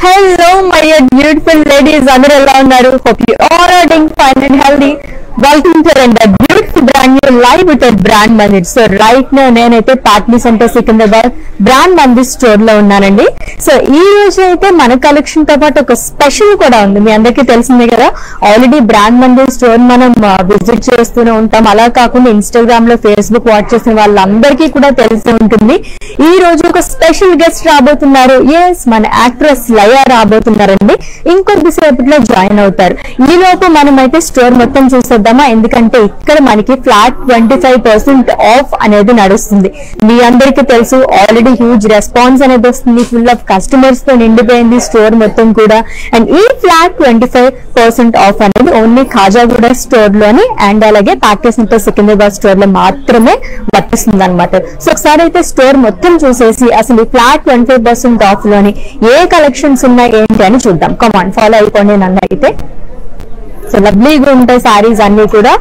Hello my beautiful ladies అందరూ ఎలా ఉన్నారు? Hope you all are doing fine and healthy welcome to and beautiful brand new live with brand Mandir so right నా నేనైతే potli centre Secunderabad brand Mandir స్టోర్లో ఉన్నానండి. So ఈ రోజు అయితే మన కలెక్షన్తో పాటు ఒక స్పెషల్ కూడా ఉంది. మీ అందరికీ తెలిసిందే కదా ఆల్రెడీ బ్రాండ్ మందిర్ స్టోర్ మనం విజిట్ చేస్తూనే ఉంటాం. అలా కాకుండా ఇన్స్టాగ్రామ్లో ఫేస్బుక్ వాచ్ చేసిన వాళ్ళందరికీ కూడా తెలిసి ఉంటుంది. ఈ రోజు ఒక స్పెషల్ గెస్ట్ రాబోతున్నారు. ఎస్ మన యాక్ట్రెస్ లయ రాబోతున్నారండి. ఇంకొద్దిసేపట్లో జాయిన్ అవుతారు. ఈ లోపు మనమైతే స్టోర్ మొత్తం చూసేద్దామా? ఎందుకంటే ఇక్కడ మనకి flat twenty five percent off అనేది నడుస్తుంది. మీ అందరికీ తెలుసు ఆల్రెడీ హ్యూజ్ రెస్పాన్స్ అనేది వస్తుంది. ఫుల్ ఆఫ్ కస్టమర్స్తో నిండిపోయింది స్టోర్ మొత్తం కూడా. అండ్ ఈ flat twenty five percent off అనేది ఓన్లీ ఖాజాగూడ స్టోర్లోని అండ్ అలాగే ప్యాకేజ్ సెంటర్ సికింద్రాబాద్ స్టోర్లో మాత్రమే వర్తిస్తుంది అనమాట సో ఒకసారి అయితే స్టోర్ మొత్తం చూసేసి అసలు ఈ ఫ్లాట్ ట్వంటీ ఫైవ్ పర్సెంట్ ఆఫ్లోని ఏ కలెక్షన్స్ ఉన్నాయి ఏంటి అని చూద్దాం. కమాన్ ఫాలో అయిపోండి నన్ను అయితే. సో లవ్లీగా ఉంటాయి సారీస్ అన్ని కూడా.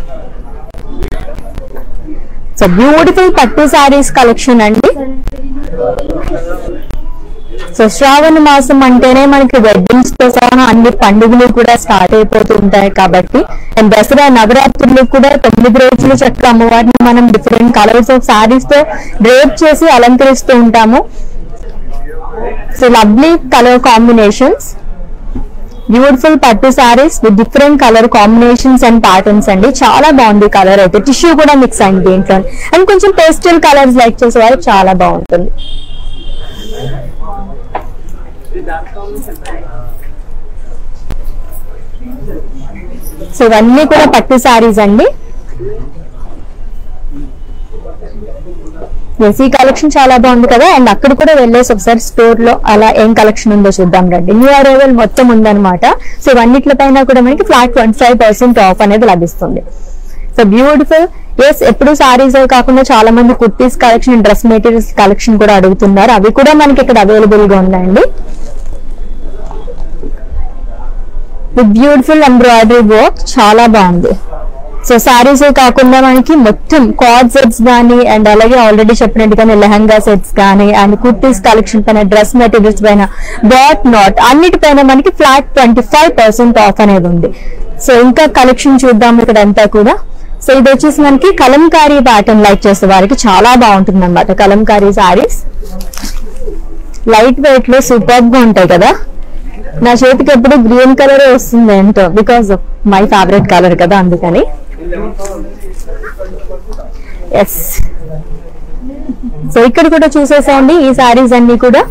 సో బ్యూటిఫుల్ పట్టు శారీస్ కలెక్షన్ అండి. సో శ్రావణ మాసం అంటేనే మనకి వెడ్డింగ్స్తో సహా అన్ని పండుగలు కూడా స్టార్ట్ అయిపోతూ ఉంటాయి కాబట్టి అండ్ దసరా నవరాత్రులు కూడా తొమ్మిది రోజులు చక్కగా అమ్మవారిని మనం డిఫరెంట్ కలర్స్ ఆఫ్ శారీస్తో డ్రేప్ చేసి అలంకరిస్తూ ఉంటాము. So lovely colour combinations beautiful పట్టు saris with different colour combinations and patterns అండి. చాలా బాగుంది కలర్ అయితే. టిష్యూ కూడా మిక్స్ అయింది దీంట్లో. అండ్ కొంచెం పేస్టల్ కలర్స్ లైక్ చేసే వాళ్ళు చాలా బాగుంటుంది. సో ఇవన్నీ కూడా పట్టు సారీస్ అండి. ఎస్ ఈ కలెక్షన్ చాలా బాగుంది కదా. అండ్ అక్కడ కూడా వెళ్ళేసి ఒకసారి స్టోర్లో అలా ఏం కలెక్షన్ ఉందో చూద్దాం రండి. న్యూ అరైవల్ మొత్తం ఉందన్నమాట. సో ఇవన్నిట్ల పైన కూడా మనకి flat twenty five percent off అనేది లభిస్తుంది. సో బ్యూటిఫుల్ ఎస్ ఎప్పుడు సారీస్ కాకుండా చాలా మంది kurtis collection dress materials collection కూడా అడుగుతున్నారు. అవి కూడా మనకి ఇక్కడ అవైలబుల్గా ఉన్నాయండి. విత్ బ్యూటిఫుల్ ఎంబ్రాయిడరీ వర్క్ చాలా బాగుంది. సో సారీస్ కాకుండా మనకి మొత్తం కార్డ్ సెట్స్ కానీ అండ్ అలాగే ఆల్రెడీ చెప్పినట్టుగానే లెహంగా సెట్స్ కానీ అండ్ కుర్తీస్ కలెక్షన్ పైన డ్రెస్ మెటీరియల్స్ పైన డాట్ నాట్ అన్నిటిపైన మనకి flat twenty five percent off అనేది ఉంది. సో ఇంకా కలెక్షన్ చూద్దాం ఇక్కడ అంతా కూడా. సో ఇది వచ్చేసి మనకి కలంకారీ ప్యాటర్న్ లైక్ చేసే వారికి చాలా బాగుంటుంది అనమాట కలంకారీ సారీస్ లైట్ వెయిట్లో సూపర్గా ఉంటాయి కదా. నా చేతికి ఎప్పుడు గ్రీన్ కలర్ వస్తుంది ఏంటో బికాస్ మై ఫేవరెట్ కలర్ కదా అందుకని. ఎస్ సో ఇక్కడ కూడా చూసేసండి ఈ సారీస్ అన్ని కూడా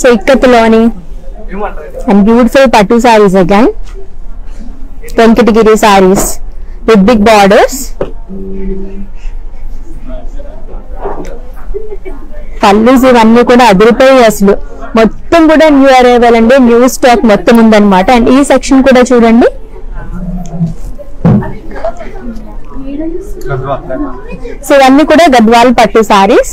సో ఇక్కత్తులోని అండ్ బ్యూటిఫుల్ పట్టు saris again Venkatagiri saris with big borders pallus ఇవన్నీ కూడా అదిరిపోయి అసలు. మొత్తం కూడా న్యూ అరైవల్ అండి. న్యూ స్టాక్ మొత్తం ఉందన్నమాట. అండ్ ఈ సెక్షన్ కూడా చూడండి. సో ఇవన్నీ కూడా గద్వాల్ పట్టు సారీస్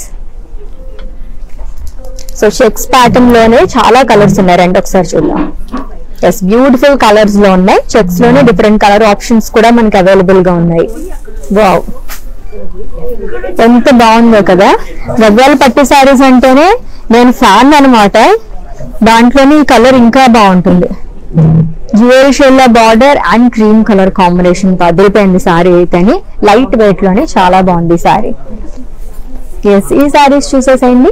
సో చెక్స్ ప్యాటర్న్లోనే చాలా కలర్స్ ఉన్నాయి. రెండు ఒకసారి చూద్దాం. ఎస్ బ్యూటిఫుల్ కలర్స్లో ఉన్నాయి. చెక్స్లోనే డిఫరెంట్ కలర్ ఆప్షన్స్ కూడా మనకి అవైలబుల్గా ఉన్నాయి. వావ్ ఎంత బాగుందో కదా. గద్వాల పట్టు శారీస్ అంటేనే నేను ఫ్యాన్ అన్నమాట. దాంట్లోనే ఈ కలర్ ఇంకా బాగుంటుంది. Jewel shell border and cream colour combination అదిరిపోయింది సారీ అయితేని. లైట్ వెయిట్లోనే చాలా బాగుంది సారీ. ఎస్ ఈ సారీస్ చూసేసేయండి.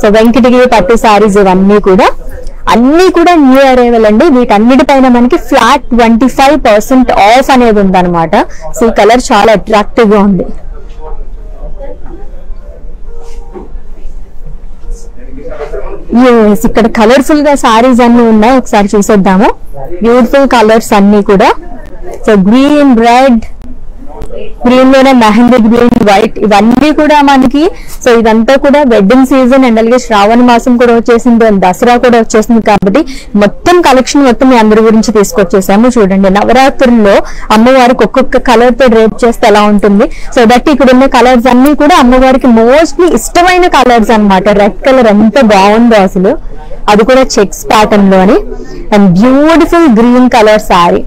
సో వెంకటగిరి పట్టు సారీస్ ఇవన్నీ కూడా. అన్ని కూడా న్యూ అరైవల్ అండి. వీటన్నిటిపైన మనకి flat twenty five percent off అనేది ఉందన్నమాట. సో ఈ కలర్ చాలా అట్రాక్టివ్గా ఉంది. ఇక్కడ కలర్ఫుల్గా సారీస్ అన్ని ఉన్నాయి. ఒకసారి చూసేద్దాము. బ్యూటిఫుల్ కలర్స్ అన్ని కూడా. సో గ్రీన్ రెడ్ గ్రీన్లోనే మెహందీ గ్రీన్ వైట్ ఇవన్నీ కూడా మనకి సో ఇదంతా కూడా వెడ్డింగ్ సీజన్ అండ్ అలాగే శ్రావణ మాసం కూడా వచ్చేసింది దసరా కూడా వచ్చేసింది కాబట్టి మొత్తం కలెక్షన్ మొత్తం మీ అందరి గురించి తీసుకొచ్చేసాము. చూడండి నవరాత్రుల్లో అమ్మవారికి ఒక్కొక్క కలర్తో డ్రేప్ చేస్తే ఎలా ఉంటుంది? సో దట్ ఇక్కడ ఉన్న కలర్స్ అన్ని కూడా అమ్మవారికి మోస్ట్లీ ఇష్టమైన కలర్స్ అన్నమాట. రెడ్ కలర్ ఎంత బాగుందో అసలు. అది కూడా checks ప్యాటర్న్లోని. And beautiful green colour sari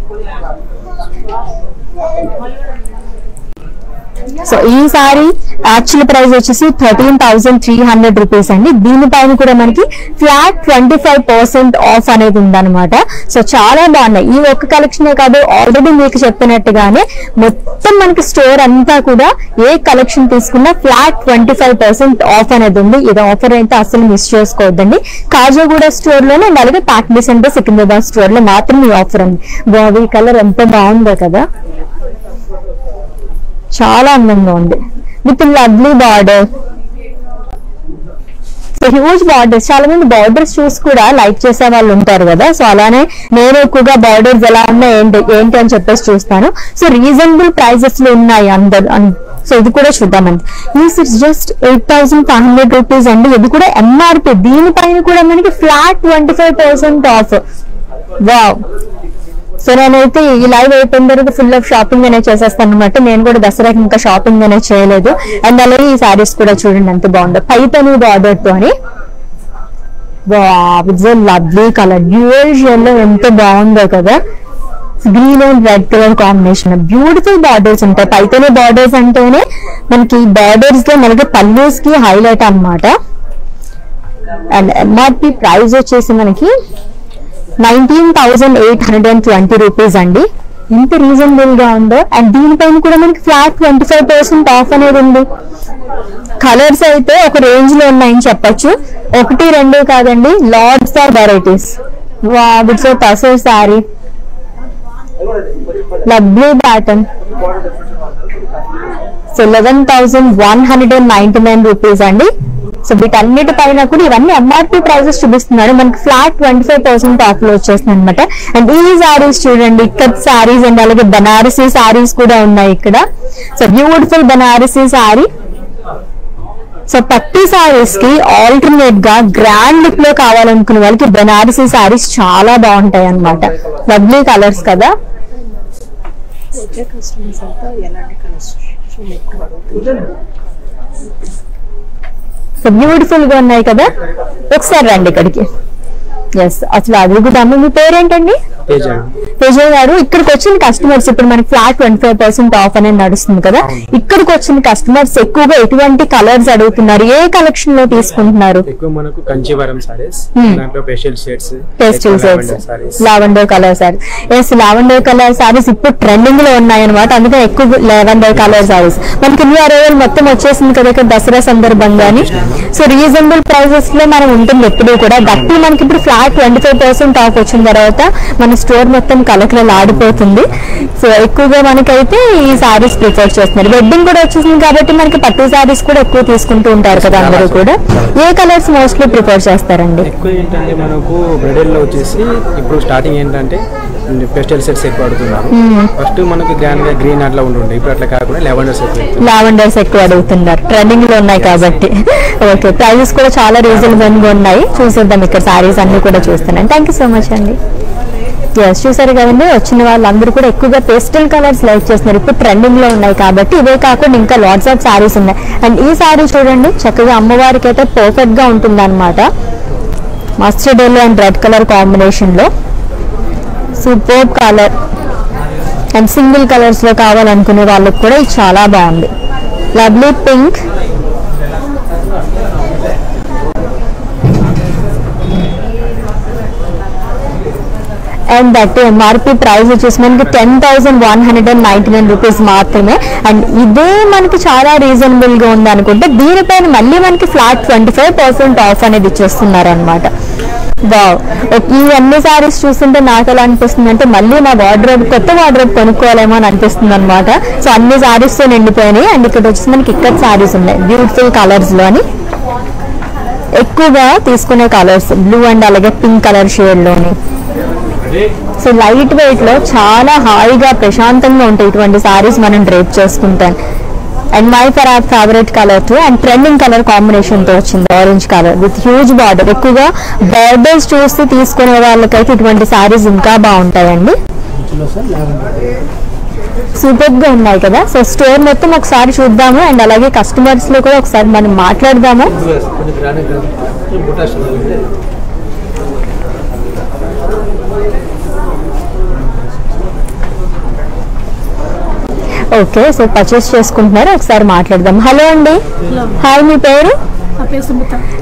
so ఈ సారీ యాక్చువల్ ప్రైస్ వచ్చేసి thirteen thousand three hundred rupees అండి. దీనిపైన కూడా మనకి flat twenty five percent of అనేది ఉందన్నమాట. సో చాలా బాగున్నాయి. ఈ ఒక్క కలెక్షనే కాదు ఆల్రెడీ మీకు చెప్పినట్టుగానే మొత్తం మనకి స్టోర్ అంతా కూడా ఏ కలెక్షన్ తీసుకున్నా flat twenty five percent off అనేది ఉంది. ఇది ఆఫర్ అయితే అసలు మిస్ చేసుకోవద్దండి. కాజాగూడ స్టోర్లోనే అండ్ అలాగే ప్యాక్బీ అంటే సికింద్రాబాద్ స్టోర్లో మాత్రం ఈ ఆఫర్ ఉంది. బాబు ఈ కలర్ ఎంత బాగుందో కదా. చాలా అందంగా ఉంది. With lovely border so huge borders చాలా మంది బార్డర్స్ చూసి కూడా లైక్ చేసే వాళ్ళు ఉంటారు కదా. సో అలానే నేను ఎక్కువగా బార్డర్స్ ఎలా ఉన్నాయి ఏంటి ఏంటి అని చెప్పేసి చూస్తాను. సో రీజనబుల్ ప్రైజెస్లో ఉన్నాయి అందరు. సో ఇది కూడా చూద్దామండి ఈ just eight thousand five hundred rupees అండి. ఇది కూడా ఎంఆర్పి దీనిపైన కూడా మనకి flat twenty five percent off wow so నేనైతే ఈ లైవ్ అయిపోయిన తర్వాత ఫుల్ ఆఫ్ షాపింగ్ అనేది చేసేస్తాను అనమాట నేను కూడా దసరాకి ఇంకా షాపింగ్ అనేది చేయలేదు అండ్ అలాగే ఈ సారీస్ కూడా చూడండి ఎంత బాగుందో పైతని బార్డర్తో అని లవ్లీ కలర్ డ్యూయల్ షేడ్లో ఎంత బాగుందో కదా green and red colour combination beautiful borders ఉంటాయి పైతని బార్డర్స్ అంటేనే మనకి బార్డర్స్లో మనకి పల్లూస్కి హైలైట్ అన్నమాట అండ్ ఎంఆర్పి ప్రైస్ వచ్చేసి మనకి nineteen thousand eight hundred and twenty rupees అండి. ఎంత రీజనబుల్గా ఉందో అండ్ దీనిపైన కూడా మనకి flat twenty five percent off అనేది ఉంది. కలర్స్ అయితే ఒక రేంజ్లో ఉన్నాయని చెప్పొచ్చు. ఒకటి రెండు కాదండి లార్డ్స్ ఆర్ varieties విట్స్ tussar sari lovely pattern so eleven thousand one hundred and ninety nine rupees అండి. సో వీటన్నిటి పైన కూడా ఇవన్నీ ఎంఆర్పి ప్రైజెస్ చూపిస్తున్నారు. మనకి ఫ్లాట్ ట్వంటీ ఫైవ్ పర్సెంట్ ఆఫ్లో వచ్చేస్తుంది అనమాట అండ్ ఈ సారీస్ చూడండి ఇక్కడ సారీస్ అండ్ అలాగే బనారసీ సారీస్ కూడా ఉన్నాయి ఇక్కడ. So beautiful Banarasi sari so పట్టు సారీస్కి ఆల్టర్నేట్గా గ్రాండ్ లుక్లో కావాలనుకునే వాళ్ళకి బనారసీ సారీస్ చాలా బాగుంటాయి అన్నమాట. లవ్లీ కలర్స్ కదా. వచ్చే కస్టమర్స్ సో బ్యూటిఫుల్గా ఉన్నాయి కదా. ఒకసారి రండి ఇక్కడికి. ఎస్ అసలు అడుగుదాము మీ పేరేంటండి? తేజ. గారు ఇక్కడికి వచ్చిన కస్టమర్స్ ఇప్పుడు మనకి flat twenty five percent off అనేది నడుస్తుంది కదా? ఇక్కడికి వచ్చిన కస్టమర్స్ ఎక్కువగా ఎటువంటి కలర్స్ అడుగుతున్నారు? ఏ కలెక్షన్లో తీసుకుంటున్నారు? ఎక్కువ మనకు కంచీవరం సారీస్. దాంట్లో facial shades pastel shades saris lavender colour saris yes lavender colour saris ఇప్పుడు ట్రెండింగ్లో ఉన్నాయి అనమాట అందుకే ఎక్కువ లావెండర్ కలర్ సారీస్ మనకి న్యూ అరైవల్ మొత్తం వచ్చేసింది కదా ఇక్కడ దసరా సందర్భంగాని. సో రీజనబుల్ ప్రైసెస్లో మనం ఉంటుంది ఎప్పుడు కూడా. గట్టి మనకి ఇప్పుడు flat twenty five percent off వచ్చిన తర్వాత మన స్టోర్ మొత్తం కలకలలు ఆడిపోతుంది. సో ఎక్కువగా మనకైతే ఈ సారీస్ ప్రిఫర్ చేస్తున్నారు. వెడ్డింగ్ కూడా వచ్చేసింది కాబట్టి మనకి పట్టు సారీస్ కూడా ఎక్కువ తీసుకుంటూ ఉంటారు కదా అందరూ కూడా. ఏ కలర్స్ మోస్ట్లీ ప్రిఫర్ చేస్తారండి? ఎక్కువ ఏంటంటే మనకు బ్రైడల్లో వచ్చేసి ఇప్పుడు స్టార్టింగ్ ఏంటంటే పెస్టల్ సెట్స్ ఎక్కువ అడుగుతున్నారు. ఫస్ట్ మనకి గ్రాండ్గా గ్రీన్ అట్లా ఉంటుండే ఇప్పుడు అట్లా కాకుండా లావెండర్స్ లావెండర్స్ ఎక్కువ అడుగుతున్నారు. ట్రెండింగ్లో ఉన్నాయి కాబట్టి. ఓకే ప్రైజెస్ కూడా చాలా రీజనబుల్గా ఉన్నాయి. చూసేద్దాం ఇక్కడ సారీస్ అన్ని కూడా చూస్తున్నాను. థ్యాంక్ యూ సో మచ్ అండి. ఎస్ చూసారు కదండి వచ్చిన వాళ్ళందరూ కూడా ఎక్కువగా పేస్టల్ కలర్స్ లైక్ చేస్తున్నారు. ఇప్పుడు ట్రెండింగ్లో ఉన్నాయి కాబట్టి ఇవే కాకుండా ఇంకా లాట్స్ ఆఫ్ సారీస్ ఉన్నాయి. అండ్ ఈ సారీ చూడండి చక్కగా అమ్మవారికి అయితే పర్ఫెక్ట్గా ఉంటుంది అనమాట mustard yellow and red colour కాంబినేషన్లో. Super colour. అండ్ సింగిల్ కలర్స్లో కావాలనుకునే వాళ్ళకి కూడా ఇది చాలా బాగుంది. Lovely pink and that MRP price వచ్చేసి మనకి ten thousand one hundred and ninety nine rupees మాత్రమే. అండ్ ఇదే మనకి చాలా రీజనబుల్గా ఉంది అనుకుంటే దీనిపైన మళ్ళీ మనకి flat twenty five percent off అనేది ఇచ్చేస్తున్నారు అనమాట వావ్. ఈ అన్ని సారీస్ చూస్తుంటే నాకు ఎలా అనిపిస్తుంది అంటే మళ్ళీ నా వార్డ్రోబ్ కొత్త వార్డ్రోబ్ కొనుక్కోవాలేమో అని అనిపిస్తుంది అనమాట సో అన్ని సారీస్తో నిండిపోయినాయి. అండ్ ఇక్కడ వచ్చి మనకి ఇక్కడ సారీస్ ఉన్నాయి. బ్యూటిఫుల్ కలర్స్లోని. ఎక్కువగా తీసుకునే కలర్స్ బ్లూ అండ్ అలాగే పింక్ కలర్ షేడ్లోని. సో లైట్ వెయిట్లో చాలా హాయిగా ప్రశాంతంగా ఉంటాయి ఇటువంటి సారీస్ మనం డ్రేప్ చేసుకుంటాం. And my for are favourite colour too and trending colour కాంబినేషన్తో వచ్చింది. Orange colour with huge border ఎక్కువగా బార్డర్స్ చూసి తీసుకునే వాళ్ళకైతే ఇటువంటి సారీస్ ఇంకా బాగుంటాయండి. సూపర్గా ఉన్నాయి కదా? సో స్టోర్ మొత్తం ఒకసారి చూద్దాము అండ్ అలాగే కస్టమర్స్లో కూడా ఒకసారి మనం మాట్లాడదాము. ఓకే సో పర్చేస్ చేసుకుంటున్నారు? ఒకసారి మాట్లాడదాం. హలో అండి. హాయ్ మీ పేరు?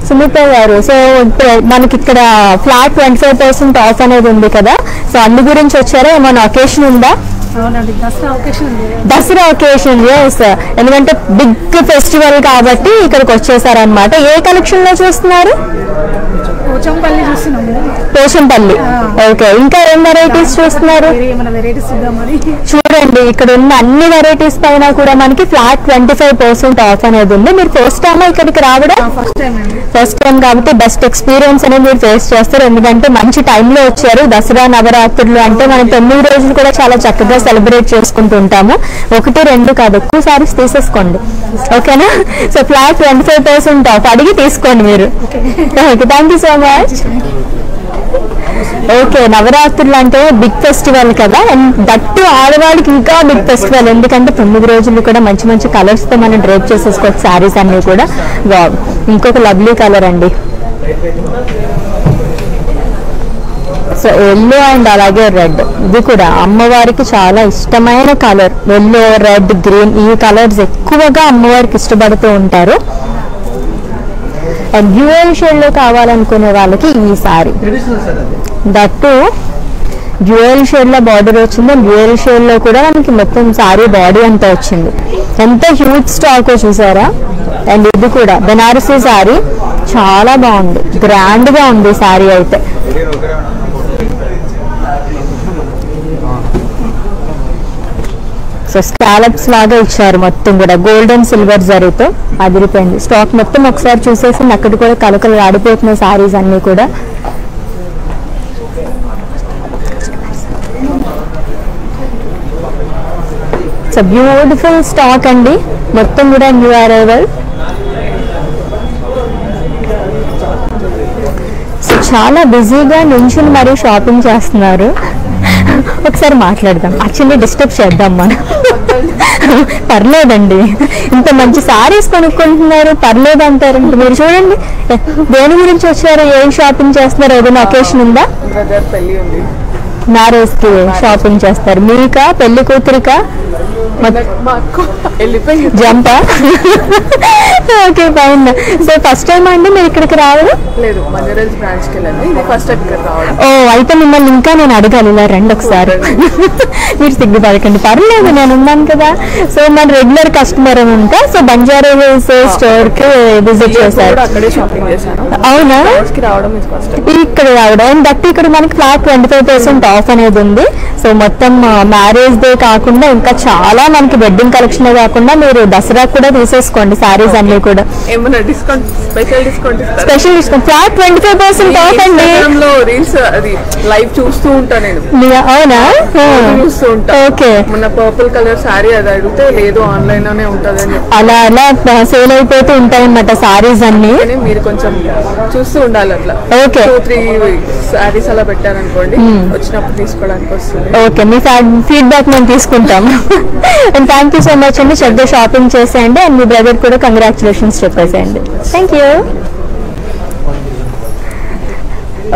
సుమిత. గారు. సో మనకి ఇక్కడ flat twenty five percent off అనేది ఉంది కదా. సో అందు గురించి వచ్చారా? ఏమైనా ఒకేషన్ ఉందా? దసరా ఒకేషన్ ఎస్ ఎందుకంటే బిగ్ ఫెస్టివల్ కాబట్టి ఇక్కడికి వచ్చేసారనమాట ఏ కలెక్షన్లో చూస్తున్నారు? పోచంపల్లి ఓకే. ఇంకా ఏం వెరైటీస్ చూస్తున్నారు? చూడండి ఇక్కడ ఉన్న అన్ని వెరైటీస్ పైన కూడా మనకి flat twenty five percent off అనేది ఉంది. మీరు ఫస్ట్ టైం ఇక్కడికి రావడం? ఫస్ట్ టైం అండి. ఫస్ట్ టైం కాబట్టి బెస్ట్ ఎక్స్పీరియన్స్ అనేది మీరు ఫేస్ చేస్తారు. ఎందుకంటే మంచి టైంలో వచ్చారు. దసరా నవరాత్రులు అంటే మనం తొమ్మిది రోజులు కూడా చాలా చక్కగా సెలబ్రేట్ చేసుకుంటూ ఉంటాము. ఒకటి రెండు కాదు ఎక్కువ సారీస్ తీసేసుకోండి. ఓకేనా? So flat twenty five percent off. అడిగి తీసుకోండి మీరు. Okay thank you so much okay నవరాత్రులు అంటే బిగ్ ఫెస్టివల్ కదా? అండ్ దట్టు ఆడవాళ్ళకి ఇంకా బిగ్ ఫెస్టివల్. ఎందుకంటే తొమ్మిది రోజులు కూడా మంచి మంచి కలర్స్తో మనం డ్రేప్ చేసేసుకోవచ్చు శారీస్ అన్ని కూడా. ఇంకొక లవ్లీ కలర్ అండి. ఎల్లో అండ్ అలాగే రెడ్ ఇది కూడా అమ్మవారికి చాలా ఇష్టమైన కలర్ ఎల్లో రెడ్ గ్రీన్ ఈ కలర్స్ ఎక్కువగా అమ్మవారికి ఇష్టపడుతూ ఉంటారు. అండ్ డ్యూయల్ షేడ్లో కావాలనుకునే వాళ్ళకి ఈ సారీ దట్టు డ్యూయల్ షేడ్లో బార్డర్ వచ్చింది. డ్యూయల్ షేడ్లో కూడా మనకి మొత్తం సారీ బాడీ అంతా వచ్చింది. ఎంత హ్యూజ్ స్టాక్ చూసారా? అండ్ ఇది కూడా బెనారసీ సారీ చాలా బాగుంది. గ్రాండ్గా ఉంది సారీ అయితే. సో స్కాలప్స్ లాగా ఇచ్చారు మొత్తం కూడా. గోల్డ్ అండ్ సిల్వర్ జరీతో అదిరిపోయింది. స్టాక్ మొత్తం ఒకసారి చూసేసి అక్కడ కూడా కలకలు ఆడిపోతున్నాయి సారీస్ అన్ని కూడా. సో బ్యూటిఫుల్ స్టాక్ అండి. మొత్తం కూడా న్యూ అరైవల్ సో చాలా బిజీగా నించుని మరీ షాపింగ్ చేస్తున్నారు. ఒకసారి మాట్లాడదాం. యాక్చువల్లీ డిస్టర్బ్ చేద్దాం మనం. పర్లేదండి. ఇంత మంచి సారీస్ కొనుక్కుంటున్నారు పర్లేదు అంటారు మీరు చూడండి. దేని గురించి వచ్చారు? ఏం షాపింగ్ చేస్తున్నారు? ఏదైనా ఒకేషన్ ఉందా? బ్రదర్ పెళ్ళి ఉంది. మ్యారేజ్కి షాపింగ్ చేస్తారు. మీకా? పెళ్ళి కూతురికా? Zampa okay fine so first time అండి మీరు ఇక్కడికి రావడం? లేదు బ్రాంచ్ ఇది ఫస్ట్ రావడం. ఓ అయితే మిమ్మల్ని ఇంకా నేను అడగాలి. ఇలా రండి ఒకసారి. మీరు సిగ్గుపడకండి. పర్లేదు నేను ఉన్నాను కదా. సో మన రెగ్యులర్ కస్టమర్ ఉంటా సో బంజారా హిల్స్ స్టోర్కి విజిట్ చేశారు. అవునా? ఇక్కడ రావడం. అండ్ దట్ ఇక్కడ మనకి flat twenty five percent off అనేది ఉంది. సో మొత్తం మ్యారేజ్ డే కాకుండా ఇంకా చాలా చాలా మనకి వెడ్డింగ్ కలెక్షన్ కాకుండా మీరు దసరా కూడా తీసేసుకోండి సారీస్ అన్ని కూడా. ఏమన్నా discount special discount special discount flat twenty five percent off అండి. రీల్స్ అది లైవ్ చూస్తూ ఉంటా నేను. మీ- అవునా? చూస్తూ ఉంటా. ఓకే. మొన్న పర్పుల్ కలర్ సారీ అది అడిగితే లేదు ఆన్లైన్లోనే ఉంటది అని అలా అలా సేల్ అయిపోతూ ఉంటాయి అన్నమాట సారీస్ అన్ని మీరు కొంచెం చూస్తూ ఉండాలి అట్లా. Okay. టూ త్రీ సారీస్ అలా పెట్టారనుకోండి వచ్చినప్పుడు తీసుకోవడానికి వస్తుంది. ఓకే మీ ఫీడ్బ్యాక్ మేము తీసుకుంటాం. And thank you so much అండి. శ్రద్ధ షాపింగ్ చేసేయండి. అండ్ మీ బ్రదర్ కూడా కంగ్రాచులేషన్స్ చెప్పేసేయండి. Thank you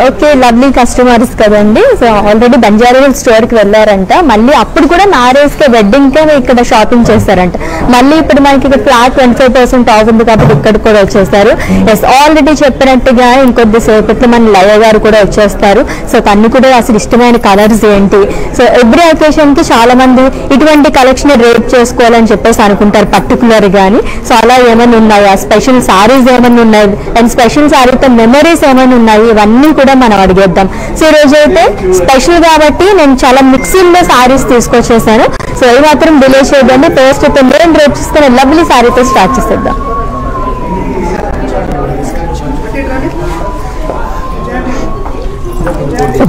okay lovely customers కదండి. సో ఆల్రెడీ బంజారా స్టోర్కి వెళ్ళారంట. మళ్ళీ అప్పుడు కూడా మ్యారేజ్కి వెడ్డింగ్ కే ఇక్కడ షాపింగ్ చేస్తారంట. మళ్ళీ ఇప్పుడు మనకి ఇక్కడ flat twenty five percent off ఉంది కాబట్టి ఇక్కడ కూడా వచ్చేసారు ఎస్ ఆల్రెడీ చెప్పినట్టుగా ఇంకొద్ది సేపట్లో మన లయ గారు కూడా వచ్చేస్తారు. సో తను కూడా అసలు ఇష్టమైన కలర్స్ ఏంటి? సో ఎవ్రీ అకేషన్కి చాలా మంది ఇటువంటి కలెక్షన్ రేట్ చేసుకోవాలని చెప్పేసి అనుకుంటారు పర్టికులర్ గాని. సో అలా ఏమైనా ఉన్నాయా? స్పెషల్ సారీస్ ఏమైనా ఉన్నాయి? అండ్ స్పెషల్ సారీతో మెమరీస్ ఏమైనా ఉన్నాయి? ఇవన్నీ కూడా మనం అడిగేద్దాం. సో ఈ రోజు అయితే స్పెషల్ కాబట్టి నేను చాలా మిక్సింగ్లో సారీస్ తీసుకొచ్చేసాను. సో ఏ మాత్రం డిలే చేయదండి ఫస్ట్ అయితే మెయిన్ రేపు చూసుకుని లవ్లీ సారీతో స్టార్ట్ చేసేద్దాం.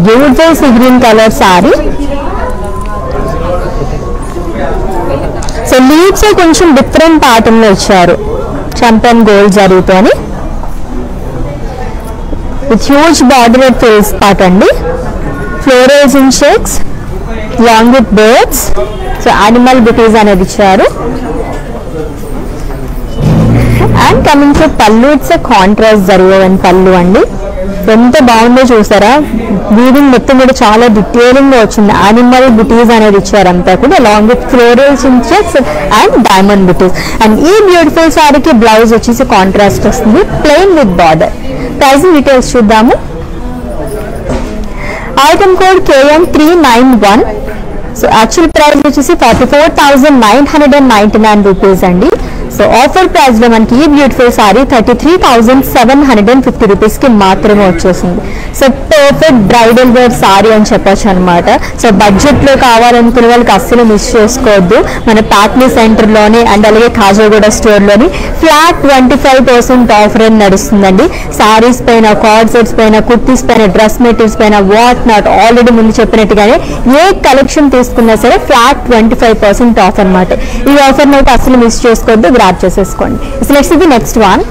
Beautiful sea green colour sari so leaves కొంచెం డిఫరెంట్ ప్యాటర్న్లో ఇచ్చారు. Champagne gold జరుగుతోని. With huge border fills face part అండి. Florals in shades long with birds so animal butis అనేది ఇచ్చారు. అండ్ కమింగ్ టు పళ్ళు ఇట్స్ కాంట్రాస్ట్ జరిగేవని పళ్ళు అండి. ఎంత బాగుందో చూసారా? వీవింగ్ మొత్తం కూడా చాలా డీటెయిలింగ్గా వచ్చింది. యానిమల్ బుటీస్ అనేది ఇచ్చారంతా కూడా అలాంగ్ విత్ ఫ్లోరల్ చించెస్ అండ్ డైమండ్ బుటీస్ అండ్ ఈ బ్యూటిఫుల్ శారీకి బ్లౌజ్ వచ్చేసి కాంట్రాస్ట్ వస్తుంది plain with border pricing details చూద్దాము. Item code K M three nine one so actual price వచ్చేసి forty four thousand nine hundred and ninety nine rupees అండి. So offer ప్రైస్లో మనకి ఈ beautiful sari thirty three thousand seven hundred and fifty రూపీస్కి మాత్రమే వచ్చేసింది. So perfect bridal wear sari అని చెప్పొచ్చు అనమాట సో బడ్జెట్లో కావాలనుకునే వాళ్ళకి అస్సలు మిస్ చేసుకోవద్దు. మన ప్యాక్ని సెంటర్లోని అండ్ అలాగే Khajaguda స్టోర్లోని flat twenty five percent offer అని నడుస్తుందండి. సారీస్ పైన కార్డ్ సెట్స్ పైన కుర్తీస్ పైన డ్రెస్ మెటీరియల్స్ పైన వాట్ నాట్ ఆల్రెడీ ముందు చెప్పినట్టుగానే ఏ కలెక్షన్ తీసుకున్నా సరే flat twenty five percent off అనమాట ఈ ఆఫర్ అయితే అసలు మిస్ చేసుకోవద్దు. యాడ్ చేసేసుకోండి. So next next one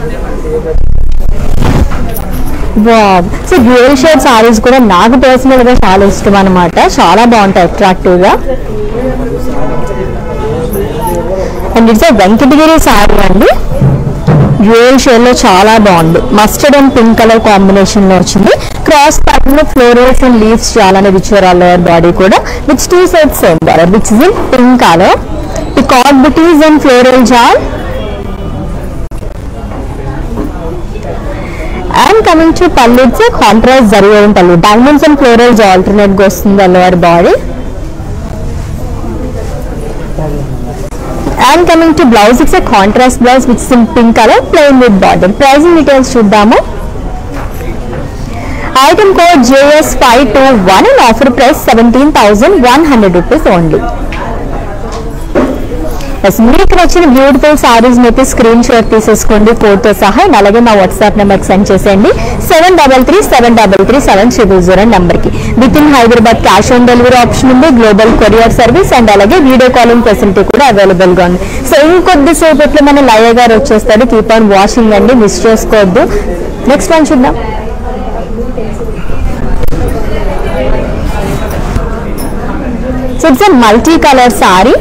wow so dual shade saris కూడా నాకు పర్సనల్గా చాలా ఇష్టం అనమాట చాలా బాగుంటాయి అట్రాక్టివ్గా. అండ్ ఇట్స్ వెంకటగిరి సారీ అండి. డ్యూయల్ షేడ్లో చాలా బాగుంది. మస్టర్డ్ అండ్ పింక్ కలర్ కాంబినేషన్లో వచ్చింది. క్రాస్ ప్యాటర్న్లో ఫ్లోరల్స్ అండ్ లీవ్స్ చాలానే అనేది బాడీ కూడా. Which two set same colour which is in pink colour peacock buttis and floral జాల్ and coming to pallu it's contrast జరిగే పళ్ళు డైమండ్స్ అండ్ ఫ్లోరల్స్ ఆల్టర్నేట్గా వస్తుంది ఆ body and coming to blouse it's contrast blouse with in pink colour plain with border pricing details చూద్దాము. Item code JS five two one and offer price seventeen thousand one hundred rupees only yes మీకు నచ్చిన beautiful saris అయితే screen shot తీసేసుకోండి photo సహా అలాగే మా WhatsApp నెంబర్కి send చేసేయండి seven double three seven double three seven triple zero నెంబర్కి with in Hyderabad cash on delivery option ఉంది గ్లోబల్ కొరియర్ సర్వీస్ అండ్ అలాగే వీడియో కాలింగ్ ఫెసిలిటీ కూడా అవైలబుల్గా ఉంది సో ఇంకొద్ది సేపట్లో మన లయ గారు వచ్చేస్తారు కీప్ ఆన్ వాషింగ్ అండి మిస్ చేసుకోవద్దు నెక్స్ట్ వన్ చూద్దాం so it's multi colour sari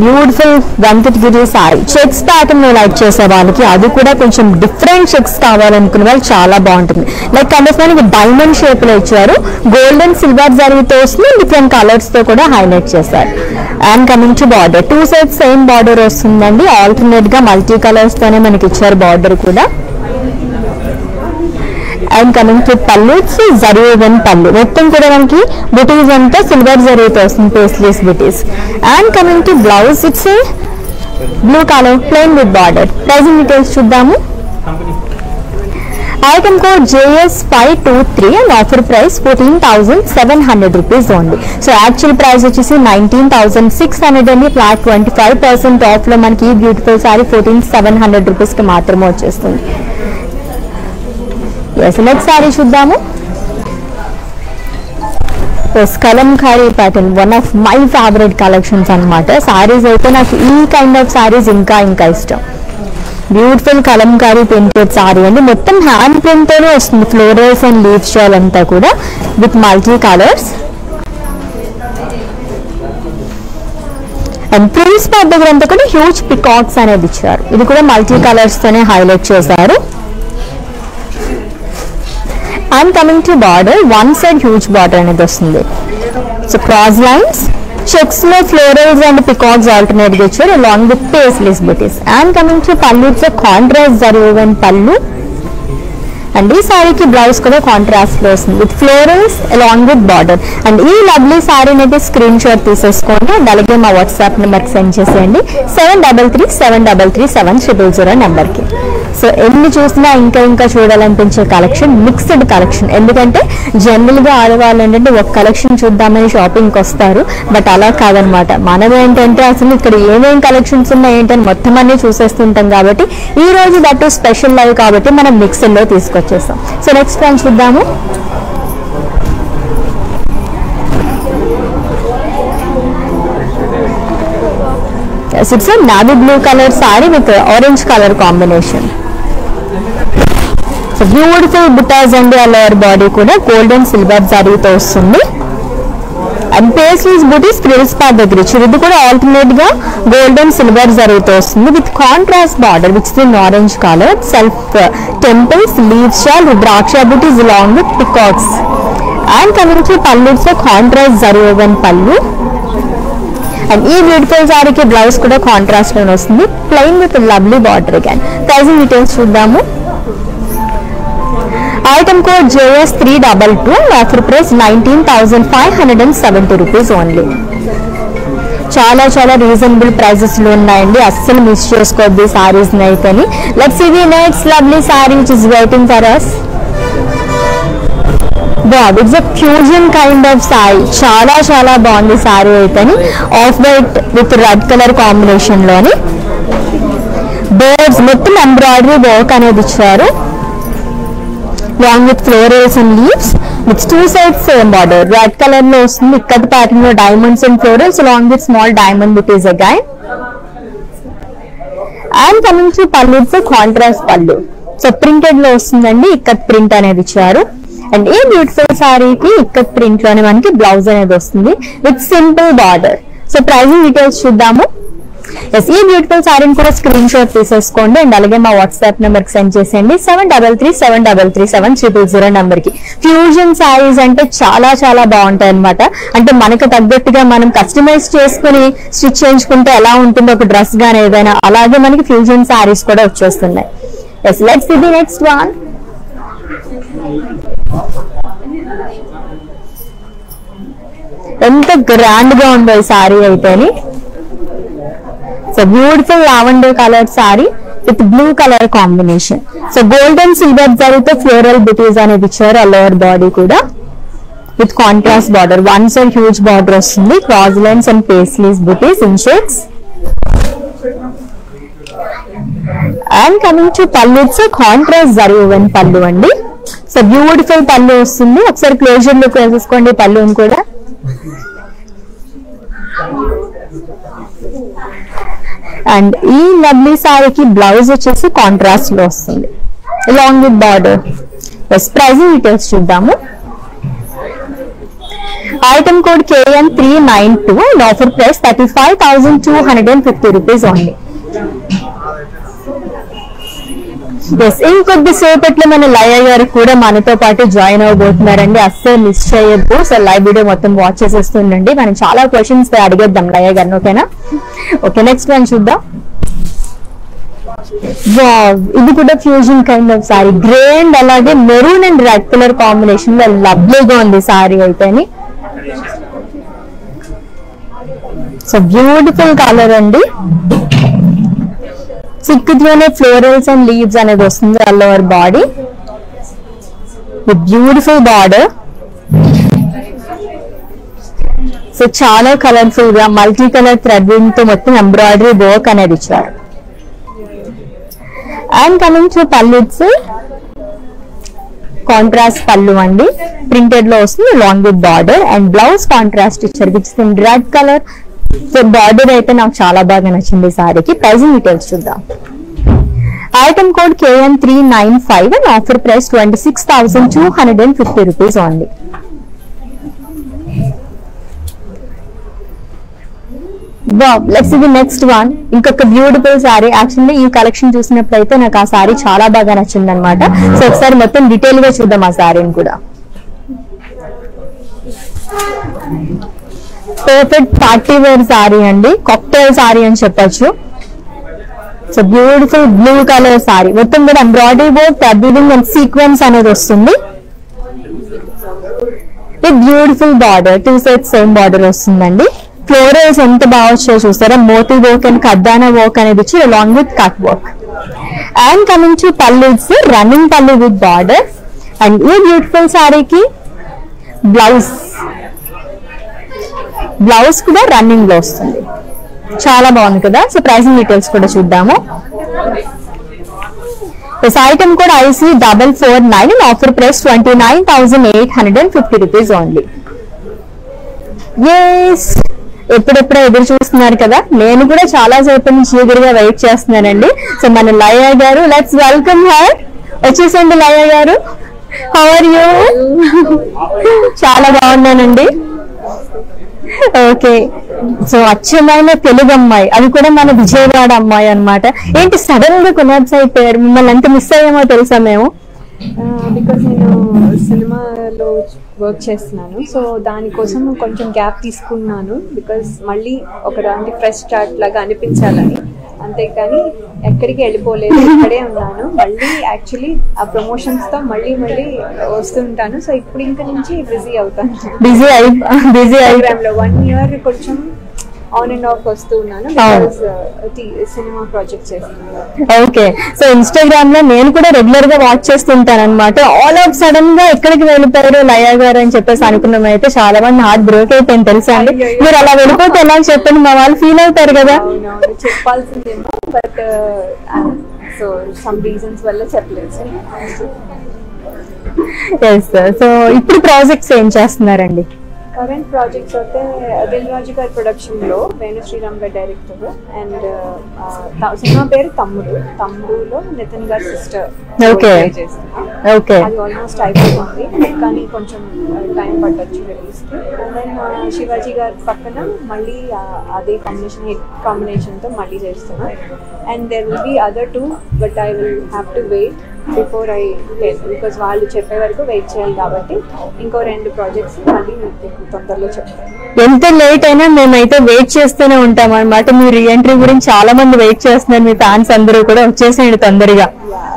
beautiful Venkatagiri sari checks pattern like చేసే వాళ్ళకి అది కూడా కొంచెం డిఫరెంట్ చెక్స్ కావాలనుకునే వాళ్ళు చాలా బాగుంటుంది. లైక్ కండస్టానికి డైమండ్ షేప్లో ఇచ్చారు. గోల్డ్ అండ్ సిల్వర్ జరిగితో డిఫరెంట్ కలర్స్తో కూడా హైలైట్ చేశారు. And coming to border two side same border వస్తుందండి. ఆల్టర్నేట్గా మల్టీ కలర్స్ తోనే మనకి ఇచ్చారు బార్డర్ కూడా. అండ్ కమింగ్ టు పళ్ళు జెరో వన్ పళ్ళు మొత్తం కూడా మనకి బుటీస్ అంతా సిల్వర్ జరీతో వస్తుంది paisleys buttis and coming to blouse it's blue colour plain with border pricing details చూద్దాము. Item code JS five two three and offer price fourteen thousand seven hundred rupees only so actual price వచ్చేసి nineteen thousand six hundred అండి. Flat twenty five percent ఆఫ్లో మనకి ఈ beautiful sari fourteen seven hundred రూపీస్కి మాత్రమే వచ్చేస్తుంది. Yes next sari చూద్దాము. Yes Kalamkari pattern one of my favourite collections అన్నమాట. సారీస్ అయితే నాకు ఈ కైండ్ ఆఫ్ సారీస్ ఇంకా ఇంకా ఇష్టం. బ్యూటిఫుల్ కలంకారీ ప్రింటెడ్ సారీ అండి. మొత్తం హ్యాండ్ ప్రింట్తోనే వస్తుంది ఫ్లోరల్స్ అండ్ లీవ్స్ షాల్ అంతా కూడా with multi colours and prince part దగ్గర అంతా కూడా హ్యూజ్ పికాక్స్ అనేది ఇచ్చారు. ఇది కూడా మల్టీ కలర్స్ తోనే హైలైట్ చేశారు. And coming to border one side huge border అనేది వస్తుంది. సో క్రాస్ లైన్స్ చెక్స్లో ఫ్లోరల్స్ అండ్ పికాక్స్ ఆల్టర్నేట్గా ఇచ్చారు along with paisleys buttis and coming to pallu it's contrast జరిగిన పళ్ళు అండ్ ఈ సారీకి బ్లౌజ్ కూడా కాంట్రాస్ట్లో వస్తుంది. With florals along with border and ఈ లవ్లీ సారీని అయితే స్క్రీన్ షాట్ తీసేసుకోండి. అండ్ అలాగే మా వాట్సాప్ నెంబర్కి సెండ్ చేసేయండి. Seven double three seven double three seven triple zero నెంబర్కి. సో ఎన్ని చూసినా ఇంకా ఇంకా చూడాలనిపించే కలెక్షన్ మిక్స్డ్ కలెక్షన్ ఎందుకంటే జనరల్గా ఆడవాళ్ళు ఏంటంటే ఒక కలెక్షన్ చూద్దామని షాపింగ్కి వస్తారు. బట్ అలా కాదనమాట. మనం ఏంటంటే అసలు ఇక్కడ ఏమేం కలెక్షన్స్ ఉన్నాయి ఏంటని మొత్తం అన్నీ చూసేస్తుంటాం కాబట్టి ఈ రోజు దట్టు స్పెషల్ లైవ్ కాబట్టి మనం మిక్స్డ్ లో తీసుకొచ్చేస్తాం సో నెక్స్ట్ వన్ చూద్దాము. Yes, it's a navy blue color saree with uh, orange so beautiful బుటాస్ అండి అలా బాడీ కూడా గోల్డెన్ సిల్వర్ జరీతో వస్తుంది. అండ్ పేస్లీస్ బుటీస్ ప్రిల్స్ పార్ట్ దగ్గర. ఇచ్చారు ఇది కూడా ఆల్టర్నేట్గా గోల్డెన్ సిల్వర్ జరుగుతూ వస్తుంది with contrast border which in orange colour self temples leaves shawl ద్రాక్ష బూటీస్ along with peacocks and coming to pallu contrast zari pallu and ఈ బ్యూటిఫుల్ సారీకి బ్లౌజ్ కూడా కాంట్రాస్ట్లోనే వస్తుంది. Plain with lovely border again pricing details చూద్దాము. Nineteen thousand five hundred and seventy rupees only చాలా చాలా reasonable ప్రైజెస్లో ఉన్నాయండి. అస్సలు మిస్ చేసుకోవద్దు ఈ సారీస్ అయితే లెట్స్ ఇది nights lovely sari which is waiting for us బాగుంది it's fusion kind of sari చాలా చాలా బాగుంది సారీ అయితే off white with red colour కాంబినేషన్లోని. Birds మొత్తం ఎంబ్రాయిడరీ వర్క్ అనేది ఇచ్చారు. Along with florals and leaves with two sides same border red కలర్లో వస్తుంది ఇక్కడ ప్యాటర్న్లో diamonds and florals along with small diamond buttis again and coming to pallu it's contrast pallu so ప్రింటెడ్లో వస్తుందండి ఇక్కడ print అనేది ఇచ్చారు. అండ్ ఈ బ్యూటిఫుల్ సారీకి ఇక్కడ ప్రింట్లోనే మనకి బ్లౌజ్ అనేది వస్తుంది with simple border so pricing details చూద్దాము. ఎస్ ఈ బ్యూటిఫుల్ శారీని కూడా స్క్రీన్ షాట్ తీసేసుకోండి. అండ్ అలాగే మా వాట్సాప్ నెంబర్కి సెండ్ చేసేయండి. Seven double three seven double three seven triple zero నెంబర్కి ఫ్యూజన్ సారీస్ అంటే చాలా చాలా బాగుంటాయి అనమాట అంటే మనకు తగ్గట్టుగా మనం కస్టమైజ్ చేసుకుని స్టిచ్ చేయించుకుంటే ఎలా ఉంటుందో ఒక డ్రెస్ గానీ ఏదైనా అలాగే మనకి ఫ్యూజన్ సారీస్ కూడా వచ్చేస్తున్నాయి. ఎస్ లెట్స్ ఇది నెక్స్ట్ వన్ ఎంత గ్రాండ్గా ఉందో ఈ sari అయితేని. So beautiful lavender colour sari with blue colour combination so golden silver జరిగితే ఫ్లోరల్ బుటీస్ అనేది ఇచ్చారు ఆ లోవర్ బాడీ కూడా with contrast border one side huge border వస్తుంది. Cross lines and paisleys buttis in shapes and coming to pallu it's contrast జరిగిన పళ్ళు అండి so beautiful పళ్ళు వస్తుంది. ఒకసారి క్లోజర్ లుక్ వేసేసుకోండి పళ్ళుని కూడా. అండ్ ఈ లవ్లీ సారీకి బ్లౌజ్ వచ్చేసి కాంట్రాస్ట్లో వస్తుంది. Along with border yes pricing details చూద్దాము. Item code KN three nine two and offer price thirty five thousand two hundred and fifty rupees only ఇంకొద్ది సేపట్లో మన లయ గారు కూడా మనతో పాటు జాయిన్ అవబోతున్నారండి. అస్సలు మిస్ చేయొద్దు. సో లైవ్ వీడియో మొత్తం వాచ్ చేసేస్తుండండి. మనం చాలా క్వశ్చన్స్ అడిగేద్దాం లయ గారిని ఓకేనా? ఓకే నెక్స్ట్ మనం చూద్దాం. ఇది కూడా fusion kind of sari grey and అలాగే మెరూన్ అండ్ రెడ్ కలర్ కాంబినేషన్లో లవ్లీగా ఉంది సారీ అయితేని. సో బ్యూటిఫుల్ కలర్ అండి. సిక్కులోనే ఫ్లోరల్స్ అండ్ లీవ్స్ అనేది వస్తుంది all over body. With beautiful border so చాలా కలర్ఫుల్గా మల్టీ కలర్ థ్రెడ్తో మొత్తం ఎంబ్రాయిడరీ వర్క్ అనేది ఇచ్చారు. And coming to pallu it's contrast pallu అండి. ప్రింటెడ్లో వస్తుంది along with border and blouse contrast ఇచ్చారు. Which red colour so border అయితే నాకు చాలా బాగా నచ్చింది సారీకి. ప్రైజింగ్ డీటెయిల్స్ చూద్దాం. Item code KN three nine five and offer price twenty six thousand two hundred and fifty rupees only let's ఇది next one ఇంకొక బ్యూటిఫుల్ సారీ యాక్చువల్లీ ఈ కలెక్షన్ చూసినప్పుడు అయితే నాకు ఆ సారీ చాలా బాగా నచ్చింది అనమాట సో ఒకసారి మొత్తం డీటెయిల్గా చూద్దాం ఆ సారీని కూడా. పర్ఫెక్ట్ పార్టీ వేర్ సారీ అండి. కాక్టైల్ సారీ అని చెప్పొచ్చు. So beautiful blue colour sari మొత్తం కూడా ఎంబ్రాయిడరీ వర్క్ టబ్బింగ్ అండ్ సీక్వెన్స్ అనేది వస్తుంది. Beautiful border two side same border వస్తుందండి. ఫ్లోరల్స్ ఎంత బాగా వచ్చాయో చూస్తారా? మోతీ వర్క్ అండ్ కద్దానా వర్క్ అనేది ఇచ్చి along with cut work and coming to pallu running pallu with border and ఈ బ్యూటిఫుల్ సారీకి బ్లౌజ్ బ్లౌజ్ కూడా రన్నింగ్లో వస్తుంది. చాలా బాగుంది కదా? సో ప్రైసింగ్ డీటెయిల్స్ కూడా చూద్దాము. Code IC double four nine and offer price twenty nine thousand eight hundred and fifty rupees only. Yes ఎప్పుడెప్పుడో ఎదురు చూస్తున్నారు కదా? నేను కూడా చాలా సేపు నుంచి ఎదురుగా వెయిట్ చేస్తున్నానండి. సో మన లయ గారు లెట్స్ వెల్కమ్ హర్ వచ్చేసండి లయ గారు. హౌ ఆర్ యూ చాలా బాగున్నానండి. ఓకే. సో అచ్చమైన తెలుగు అమ్మాయి. అది కూడా మన విజయవాడ అమ్మాయి అన్నమాట. ఏంటి సడన్గా కొనార్స్ అయిపోయారు? మిమ్మల్ని ఎంత మిస్ అయ్యామో తెలుసా మేము? బికాస్ నేను సినిమాలో వర్క్ చేస్తున్నాను. సో దానికోసం కొంచెం గ్యాప్ తీసుకున్నాను బికాస్ మళ్ళీ ఒకలాంటి ఫ్రెష్ స్టార్ట్ లాగా అనిపించాలని. అంతేకాని ఎక్కడికి వెళ్ళిపోలేదు ఇక్కడే ఉన్నాను. మళ్ళీ యాక్చువల్లీ ఆ ప్రమోషన్స్తో మళ్ళీ మళ్ళీ వస్తుంటాను సో ఇప్పుడు ఇంకా నుంచి బిజీ అవుతాను. బిజీ అయి బిజీ అయి. ప్రోగ్రామ్లో వన్ ఇయర్ కొంచెం ఆన్ అండ్ ఆఫ్ వస్తూ ఉన్నాను బికాస్ సినిమా ప్రాజెక్ట్ చేస్తున్నాను. ఓకే. సో ఇన్స్టాగ్రామ్లో నేను కూడా రెగ్యులర్గా వాచ్ చేస్తుంటాను అనమాట ఆల్ ఆఫ్ సడన్గా ఎక్కడికి వెళ్ళిపోయారు లయ గారు అని చెప్పేసి అనుకున్నాం అయితే చాలా మంది హార్ట్ బ్రేక్ అయిపోయింది తెలుసా అండి? మీరు అలా వెళ్ళిపోతే ఎలా చెప్పండి మా వాళ్ళు ఫీల్ అవుతారు కదా. చెప్పాల్సిందేమో బట్ సో సమ్ రీజన్స్ వల్ల చెప్పలేదు ఎస్ సో ఇప్పుడు ప్రాజెక్ట్స్ ఏం చేస్తున్నారండి? కరెంట్ ప్రాజెక్ట్స్ అయితే దిల్ రాజు గారి ప్రొడక్షన్లో వేణు శ్రీరామ్ గారి డైరెక్టర్ అండ్ సినిమా పేరు తమ్ముడు తమ్ముడులో నితిన్ గారి సిస్టర్ ఓకే అది ఆల్మోస్ట్ అయిపోతుంది కానీ కొంచెం టైం పట్టొచ్చు రిలీజ్కి. అండ్ దెన్ శివాజీ గారి పక్కన మళ్ళీ అదే కాంబినేషన్ హిట్ కాంబినేషన్తో మళ్ళీ చేస్తున్నా. And there will be other two but I will have to wait before I because వాళ్ళు చెప్పే వరకు వెయిట్ చేయాలి కాబట్టి ఇంకో రెండు ప్రాజెక్ట్స్ మళ్ళీ తొందరలో చెప్తాను. ఎంత లేట్ అయినా మేమైతే వెయిట్ చేస్తూనే ఉంటాం అనమాట మీ రీఎంట్రీ గురించి చాలా మంది వెయిట్ చేస్తున్నారు. మీ ఫ్యాన్స్ అందరూ కూడా వచ్చేసేయండి తొందరగా.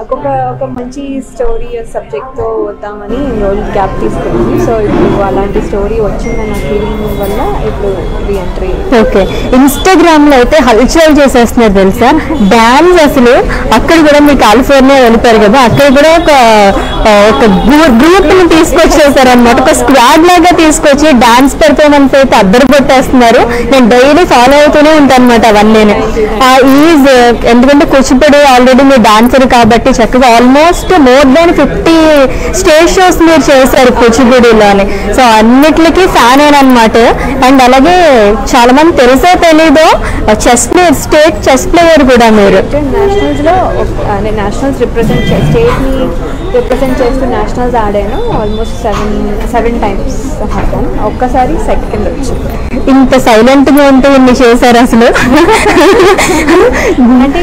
ఒక ఒక మంచి స్టోరీ సబ్జెక్ట్తో వద్దామని రోజులు గ్యాప్ తీసుకున్నాను సో ఇప్పుడు అలాంటి స్టోరీ వచ్చిందన్న ఫీలింగ్ వల్ల ఇప్పుడు రీఎంట్రీ ఓకే ఇన్స్టాగ్రామ్లో అయితే హల్చల్ చేసేస్తున్నారు తెలుసా? డాన్స్ అసలు అక్కడ కూడా మీరు కాలిఫోర్నియా వెళ్ళిపోయారు కదా అక్కడ కూడా ఒక ఒక గ్రూప్ని తీసుకొచ్చేసారు అనమాట ఒక స్క్వాడ్ లాగా తీసుకొచ్చి డాన్స్ పెర్ఫార్మెన్స్ అయితే అద్దరు కొట్టేస్తున్నారు. నేను డైలీ ఫాలో అవుతూనే ఉంటాను అనమాట అవన్నీ ఈజ్ ఎందుకంటే కూచిపూడి ఆల్రెడీ మీరు డాన్సర్ కాబట్టి చక్కగా almost more than fifty stage shows మీరు చేశారు కూచిపూడిలోని. సో అన్నిటికీ ఫ్యాన్ అనమాట అండ్ అలాగే చాలా మంది తెలుసో తెలీదో chess player state chess player కూడా మీరు. నేషనల్స్ నేషనల్స్ రిప్రజెంట్ స్టేట్ ని రిప్రజెంట్ చేస్తూ నేషనల్స్ ఆడాను ఆల్మోస్ట్ సెవెన్ సెవెన్ టైమ్స్ ఆడాను ఒక్కసారి సెకండ్ వచ్చింది ఇంత సైలెంట్గా ఉంటూ ఇన్ని చేశారు అసలు? అంటే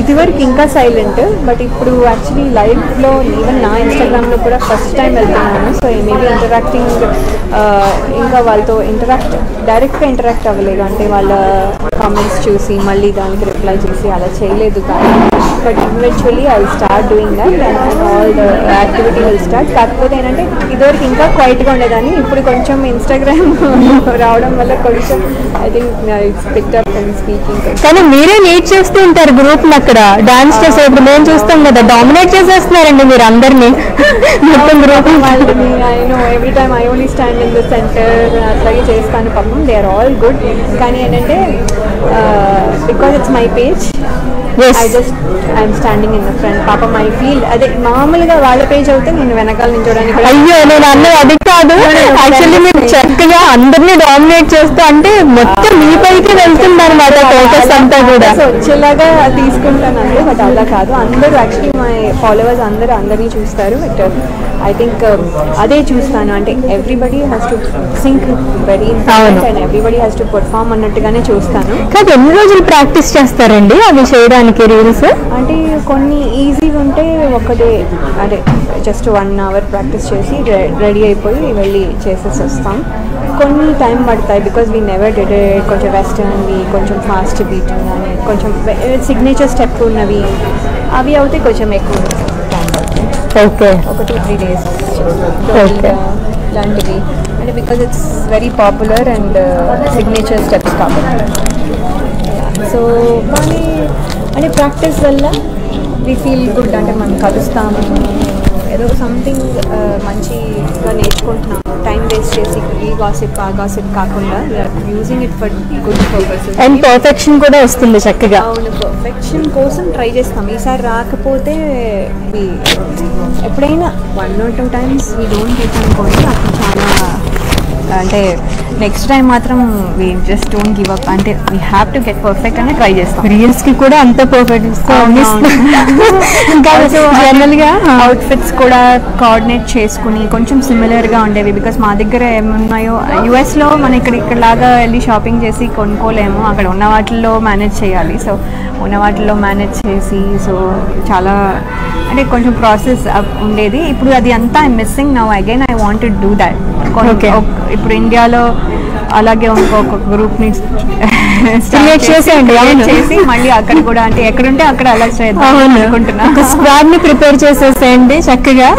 ఇదివరకు ఇంకా సైలెంట్ బట్ ఇప్పుడు యాక్చువల్లీ లైవ్లో ఈవెన్ నా ఇన్స్టాగ్రామ్లో కూడా ఫస్ట్ టైం వెళ్తున్నాను. సో మేబీ ఇంటరాక్టింగ్ ఇంకా వాళ్ళతో ఇంటరాక్ట్ డైరెక్ట్గా ఇంటరాక్ట్ అవ్వలేదు. అంటే వాళ్ళ కామెంట్స్ చూసి మళ్ళీ దానికి రిప్లై చేసి అలా చేయలేదు కానీ but eventually I start doing that and all the activity will start కాకపోతే ఏంటంటే ఇదివరకు ఇంకా క్వైట్గా ఉండేదాన్ని. ఇప్పుడు కొంచెం ఇన్స్టాగ్రామ్ రావడం వల్ల కొంచెం I think it's pick up and speaking కానీ మీరే లీడ్ చేస్తూ ఉంటారు గ్రూప్ అక్కడ. డాన్స్ చేసే ఇప్పుడు మేము చూస్తాం కదా డామినేట్ చేసేస్తున్నారండి మీరు అందరినీ. మొత్తం గ్రూప్ వాళ్ళని I know every time I only stand in the centre అట్లాగే చేస్తాను. పాపం దే ఆర్ ఆల్ గుడ్ కానీ ఏంటంటే Uh, because it's my page. Yes. I just I'm standing in the front పాపం ఐ ఫీల్ అదే మామూలుగా వాళ్ళ పేజ్ అయితే నేను వెనకాల నించోడానికి అయ్యో నేను అన్నది అది కాదు. యాక్చువల్లీ మీరు చక్కగా అందరినీ డామినేట్ చేస్తూ అంటే మొత్తం మీ పైకి వెళ్తుంది అనమాట ఫోకస్ అంతా కూడా. సో వచ్చేలాగా తీసుకుంటాను అంతే బట్ అలా కాదు. అందరూ యాక్చువల్లీ మై ఫాలోవర్స్ అందరూ అందరినీ చూస్తారు బట్ ఐ థింక్ అదే చూస్తాను. అంటే everybody has to sync very important and everybody has to perform అన్నట్టుగానే చూస్తాను. కాదు ఎన్ని రోజులు ప్రాక్టీస్ చేస్తారండి అవి చేయడానికి రీల్స్ అంటే కొన్ని ఈజీగా ఉంటే ఒకటే అంటే జస్ట్ వన్ అవర్ ప్రాక్టీస్ చేసి రెడీ అయిపోయి వెళ్ళి చేసేసి వస్తాం. కొన్ని టైం పడతాయి బికాజ్ వీ నెవర్ డిడ్ కొంచెం వెస్టర్న్వి కొంచెం ఫాస్ట్ బీట్ కానీ కొంచెం సిగ్నేచర్ స్టెప్ ఉన్నవి అవి అయితే కొంచెం ఎక్కువ టైం ఓకే ఒక టూ త్రీ డేస్ Okay. ఇలాంటివి. అంటే because it's very popular and signature steps కాబట్టి. సో కానీ అంటే ప్రాక్టీస్ వల్ల వి ఫీల్ గుడ్ అంటే మనం కలుస్తాము. ఏదో సంథింగ్ మంచిగా నేర్చుకుంటున్నాము. టైం వేస్ట్ చేసి ఈ గాసిప్ ఆ గాసిప్ కాకుండా using it for good purposes and perfection కూడా వస్తుంది చక్కగా. అవును పర్ఫెక్షన్ కోసం ట్రై చేస్తాం. ఈసారి రాకపోతే ఎప్పుడైనా one or two times we don't get అనుకోండి అప్పుడు చాలా అంటే నెక్స్ట్ టైం మాత్రం we just don't give up అంటే we have to get perfect అని ట్రై చేస్తాం. రీల్స్కి కూడా అంత పర్ఫెక్ట్ జనరల్గా అవుట్ఫిట్స్ కూడా కోఆర్డినేట్ చేసుకుని కొంచెం సిమిలర్గా ఉండేవి బికాస్ మా దగ్గర ఏమున్నాయో యుఎస్లో మన ఇక్కడ ఇక్కడలాగా వెళ్ళి షాపింగ్ చేసి కొనుక్కోలేము. అక్కడ ఉన్న వాటిల్లో మేనేజ్ చేయాలి. సో ఉన్న వాటిల్లో మేనేజ్ చేసి సో చాలా అంటే కొంచెం ప్రాసెస్ ఉండేది. ఇప్పుడు అది అంతా I missing now again I want do that. ఇప్పుడు ఇండియాలో అలాగే ఇంకొక గ్రూప్ని Create చేసేయండి. చేసి మళ్ళీ అక్కడ కూడా అంటే ఎక్కడుంటే అక్కడ అలా చేద్దాం అవును. అనుకుంటున్నా. ఒక స్క్వాడ్ని ప్రిపేర్ చేసేసేయండి చక్కగా.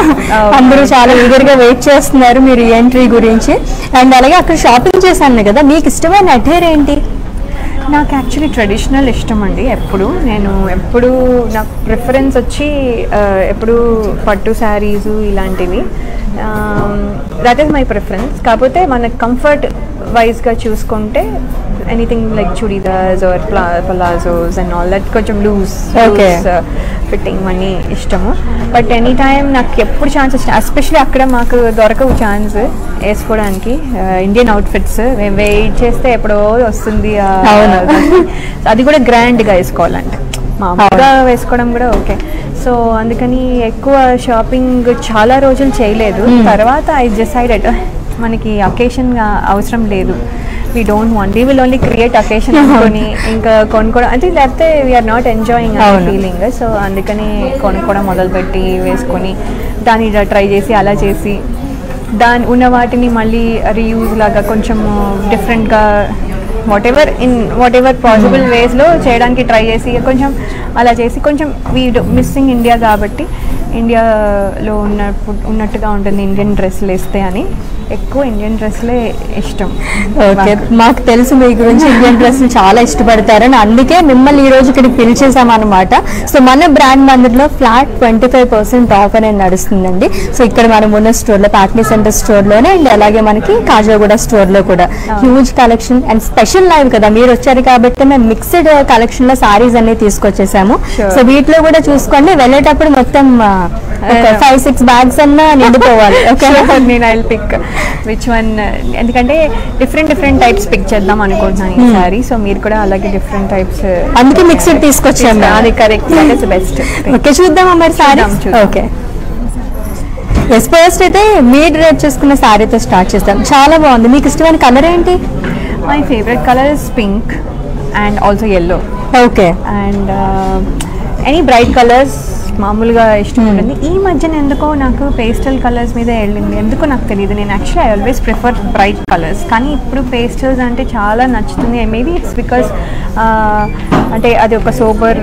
అందరూ చాలా ఈగర్గా వెయిట్ చేస్తున్నారు మీరు ఎంట్రీ గురించి. అండ్ అలాగే అక్కడ షాపింగ్ చేశాను కదా మీకు ఇష్టమైన అటైర్ ఏంటి? నాకు యాక్చువల్లీ ట్రెడిషనల్ ఇష్టం అండి ఎప్పుడు. నేను ఎప్పుడు నాకు ప్రిఫరెన్స్ వచ్చి ఎప్పుడు పట్టు శారీస్ ఇలాంటివి. దట్ ఈస్ మై ప్రిఫరెన్స్ కాకపోతే మన కంఫర్ట్ వైజ్గా చూసుకుంటే ఎనీథింగ్ లైక్ చుడీదార్స్ ఆర్ ప్లా పలాజోస్ అండ్ ఆల్ దట్ కొంచెం లూజ్. ఫిట్టింగ్ అని ఇష్టము బట్ ఎనీ టైం నాకు ఎప్పుడు ఛాన్స్ వచ్చిన ఎస్పెషలీ అక్కడ మాకు దొరకవు ఛాన్స్ వేసుకోవడానికి ఇండియన్ అవుట్ఫిట్స్ మేము వెయిట్ చేస్తే ఎప్పుడో వస్తుంది అవును. అది కూడా గ్రాండ్గా వేసుకోవాలంటే మామూలుగా వేసుకోవడం కూడా ఓకే. సో అందుకని ఎక్కువ షాపింగ్ చాలా రోజులు చేయలేదు. తర్వాత ఐ డిసైడెడ్ మనకి అకేషన్ అవసరం లేదు. We don't want we will only create occasion అనుకొని ఇంకా కొనుక్కోవడం అంటే లేకపోతే we are not enjoying. Feeling so అందుకని కొనుక్కోవడం మొదలుపెట్టి వేసుకొని దాన్ని ట్రై చేసి అలా చేసి దాని ఉన్న వాటిని మళ్ళీ రీయూజ్ లాగా కొంచెం డిఫరెంట్గా whatever in whatever possible వేస్లో చేయడానికి ట్రై చేసి కొంచెం అలా చేసి కొంచెం వీ మిస్సింగ్ ఇండియా కాబట్టి ఇండియాలో ఉన్న ఉన్నట్టుగా ఉంటుంది ఇండియన్ డ్రెస్సులు వేస్తే అని. ఎక్కువ ఇండియన్ డ్రెస్లే ఇష్టం. ఓకే మాకు. తెలుసు మీ గురించి ఇండియన్ డ్రెస్ చాలా ఇష్టపడతారని. అందుకే మిమ్మల్ని ఈ రోజు ఇక్కడికి పిలిచేసామన్నమాట సో మన brand మందిర్లో flat twenty five percent off అనేది నడుస్తుందండి. సో ఇక్కడ మనం ఉన్న స్టోర్లో ప్యాట్నీ సెంటర్ స్టోర్లోనే అండ్. అలాగే మనకి కాజాగూడ స్టోర్లో కూడా. Huge collection and special live కదా మీరు వచ్చారు కాబట్టి మేము మిక్స్డ్ కలెక్షన్లో సారీస్ అన్ని తీసుకొచ్చేసాము. సో వీటిలో కూడా చూసుకోండి వెళ్ళేటప్పుడు మొత్తం ఫైవ్ సిక్స్ బ్యాగ్స్ అన్నా నిండిపోవాలి ఓకే నేను ఐ పిక్ విచ్ వన్ ఎందుకంటే డిఫరెంట్ డిఫరెంట్ టైప్స్ పిక్ చేద్దాం అనుకుంటున్నాను ఈసారి సో మీరు కూడా అలాగే డిఫరెంట్ టైప్స్ అందుకే మిక్స్డ్ తీసుకొచ్చాము అది correct that is best okay చూద్దామా మరి సారీ చూద్దాం, చూద్దాం. ఓకే ఎస్ ఫస్ట్ అయితే మీ డ్రైవ్ చేసుకున్న శారీతో స్టార్ట్ చేస్తాం చాలా బాగుంది. మీకు ఇష్టమైన కలర్ ఏంటి? My favourite colour is pink and also yellow okay and any bright colours మామూలుగా ఇష్టం ఉంటుంది. ఈ మధ్యన ఎందుకో నాకు పేస్టల్ కలర్స్ మీద వెళ్ళింది. ఎందుకో నాకు తెలియదు నేను actually I always prefer bright colours కానీ ఇప్పుడు పేస్టల్స్ అంటే చాలా నచ్చుతుంది. మేబీ ఇట్స్ బికాస్ అంటే అది ఒక సూపర్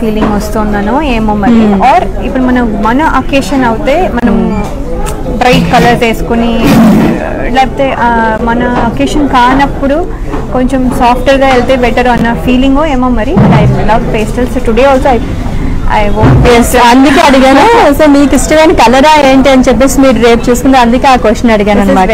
ఫీలింగ్ వస్తుందనో ఏమో మరి. ఆర్ ఇప్పుడు మనం మన అకేషన్ అవుతే మనం బ్రైట్ కలర్స్ వేసుకుని లేకపోతే మన అకేషన్ కానప్పుడు కొంచెం సాఫ్ట్గా వెళ్తే బెటర్ అన్న ఫీలింగ్ ఏమో మరి. I love pastels today also I అందుకే అడిగాను. సో మీకు ఇష్టమైన కలరా ఏంటి అని చెప్పేసి మీరు రేపు చూసుకుంటే అందుకే ఆ క్వశ్చన్ అడిగాను అనమాట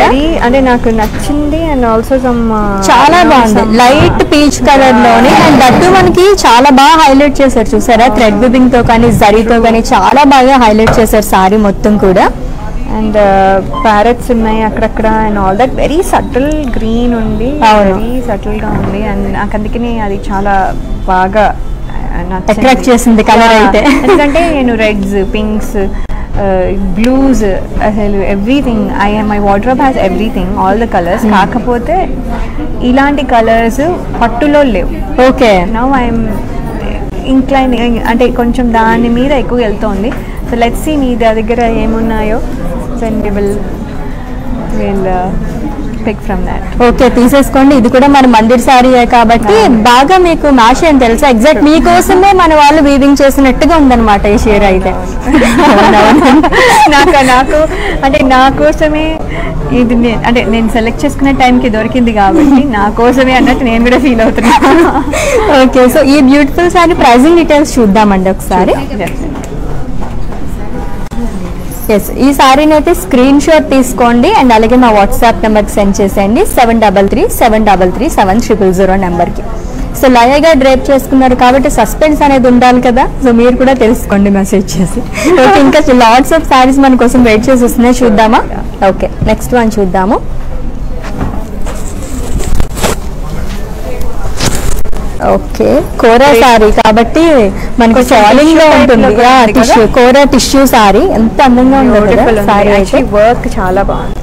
అంటే నాకు నచ్చింది అండ్ ఆల్సో సమ్ చాలా బాగుంది. లైట్ పీచ్ కలర్లోనే అండ్ దట్టు మనకి చాలా బాగా హైలైట్ చేశారు. చూసారా? థ్రెడ్ బిబింగ్తో కానీ జరీతో కానీ చాలా బాగా హైలైట్ చేశారు సారీ మొత్తం కూడా. అండ్ ప్యారెట్స్ ఉన్నాయి అక్కడక్కడ and all that very subtle green ఉంది. వెరీ సటిల్గా ఉంది. అండ్ నాకు అందుకని అది చాలా బాగా. Attract చేసింది Yeah. అయితే. ఎందుకంటే నేను రెడ్స్ పింక్స్ బ్లూస్ అసలు everything I my wardrobe has everything all the colours కాకపోతే ఇలాంటి కలర్స్ పట్టులో లేవు. ఓకే నవ్ ఐఎమ్ ఇంక్లైన్ అంటే కొంచెం దాని మీద ఎక్కువ వెళ్తోంది. సో లెట్స్ సి మీ దగ్గర ఏమున్నాయో. We will will pick from that okay తీసేసుకోండి. ఇది కూడా మన మందిర్ సారీయే కాబట్టి బాగా మీకు మ్యాష్ అని తెలుసా? ఎగ్జాక్ట్ మీకోసమే మన వాళ్ళు వీవింగ్ చేసినట్టుగా ఉందన్నమాట ఈ చీర అయితే. నాకు నాకు అంటే నా కోసమే ఇది అంటే నేను సెలెక్ట్ చేసుకునే టైంకి దొరికింది కాబట్టి నా కోసమే అన్నట్టు నేను కూడా ఫీల్ అవుతున్నాను ఓకే సో ఈ బ్యూటిఫుల్ సారీ ప్రైజింగ్ డీటెయిల్స్ చూద్దామండి ఒకసారి. ఎస్ ఈ సారీని అయితే స్క్రీన్ షాట్ తీసుకోండి అండ్ అలాగే మా వాట్సాప్ నెంబర్కి సెండ్ చేసేయండి. Seven double three seven double three seven triple zero నెంబర్కి. సో లయగా డ్రైప్ చేసుకున్నారు కాబట్టి సస్పెన్స్ అనేది ఉండాలి కదా. సో మీరు కూడా తెలుసుకోండి మెసేజ్ చేసి. ఓకే ఇంకా లాట్స్ ఆఫ్ సారీస్ మన కోసం వెయిట్ చేసి వస్తున్నాయి. చూద్దామా? ఓకే నెక్స్ట్ వన్ చూద్దాము. ఓకే. కోరా సారీ కాబట్టి మనకి ఫాలింగ్లో ఉంటుంది? Tissue kora tissue sari. ఎంత అందంగా ఉంది వర్క్ చాలా బాగుంది.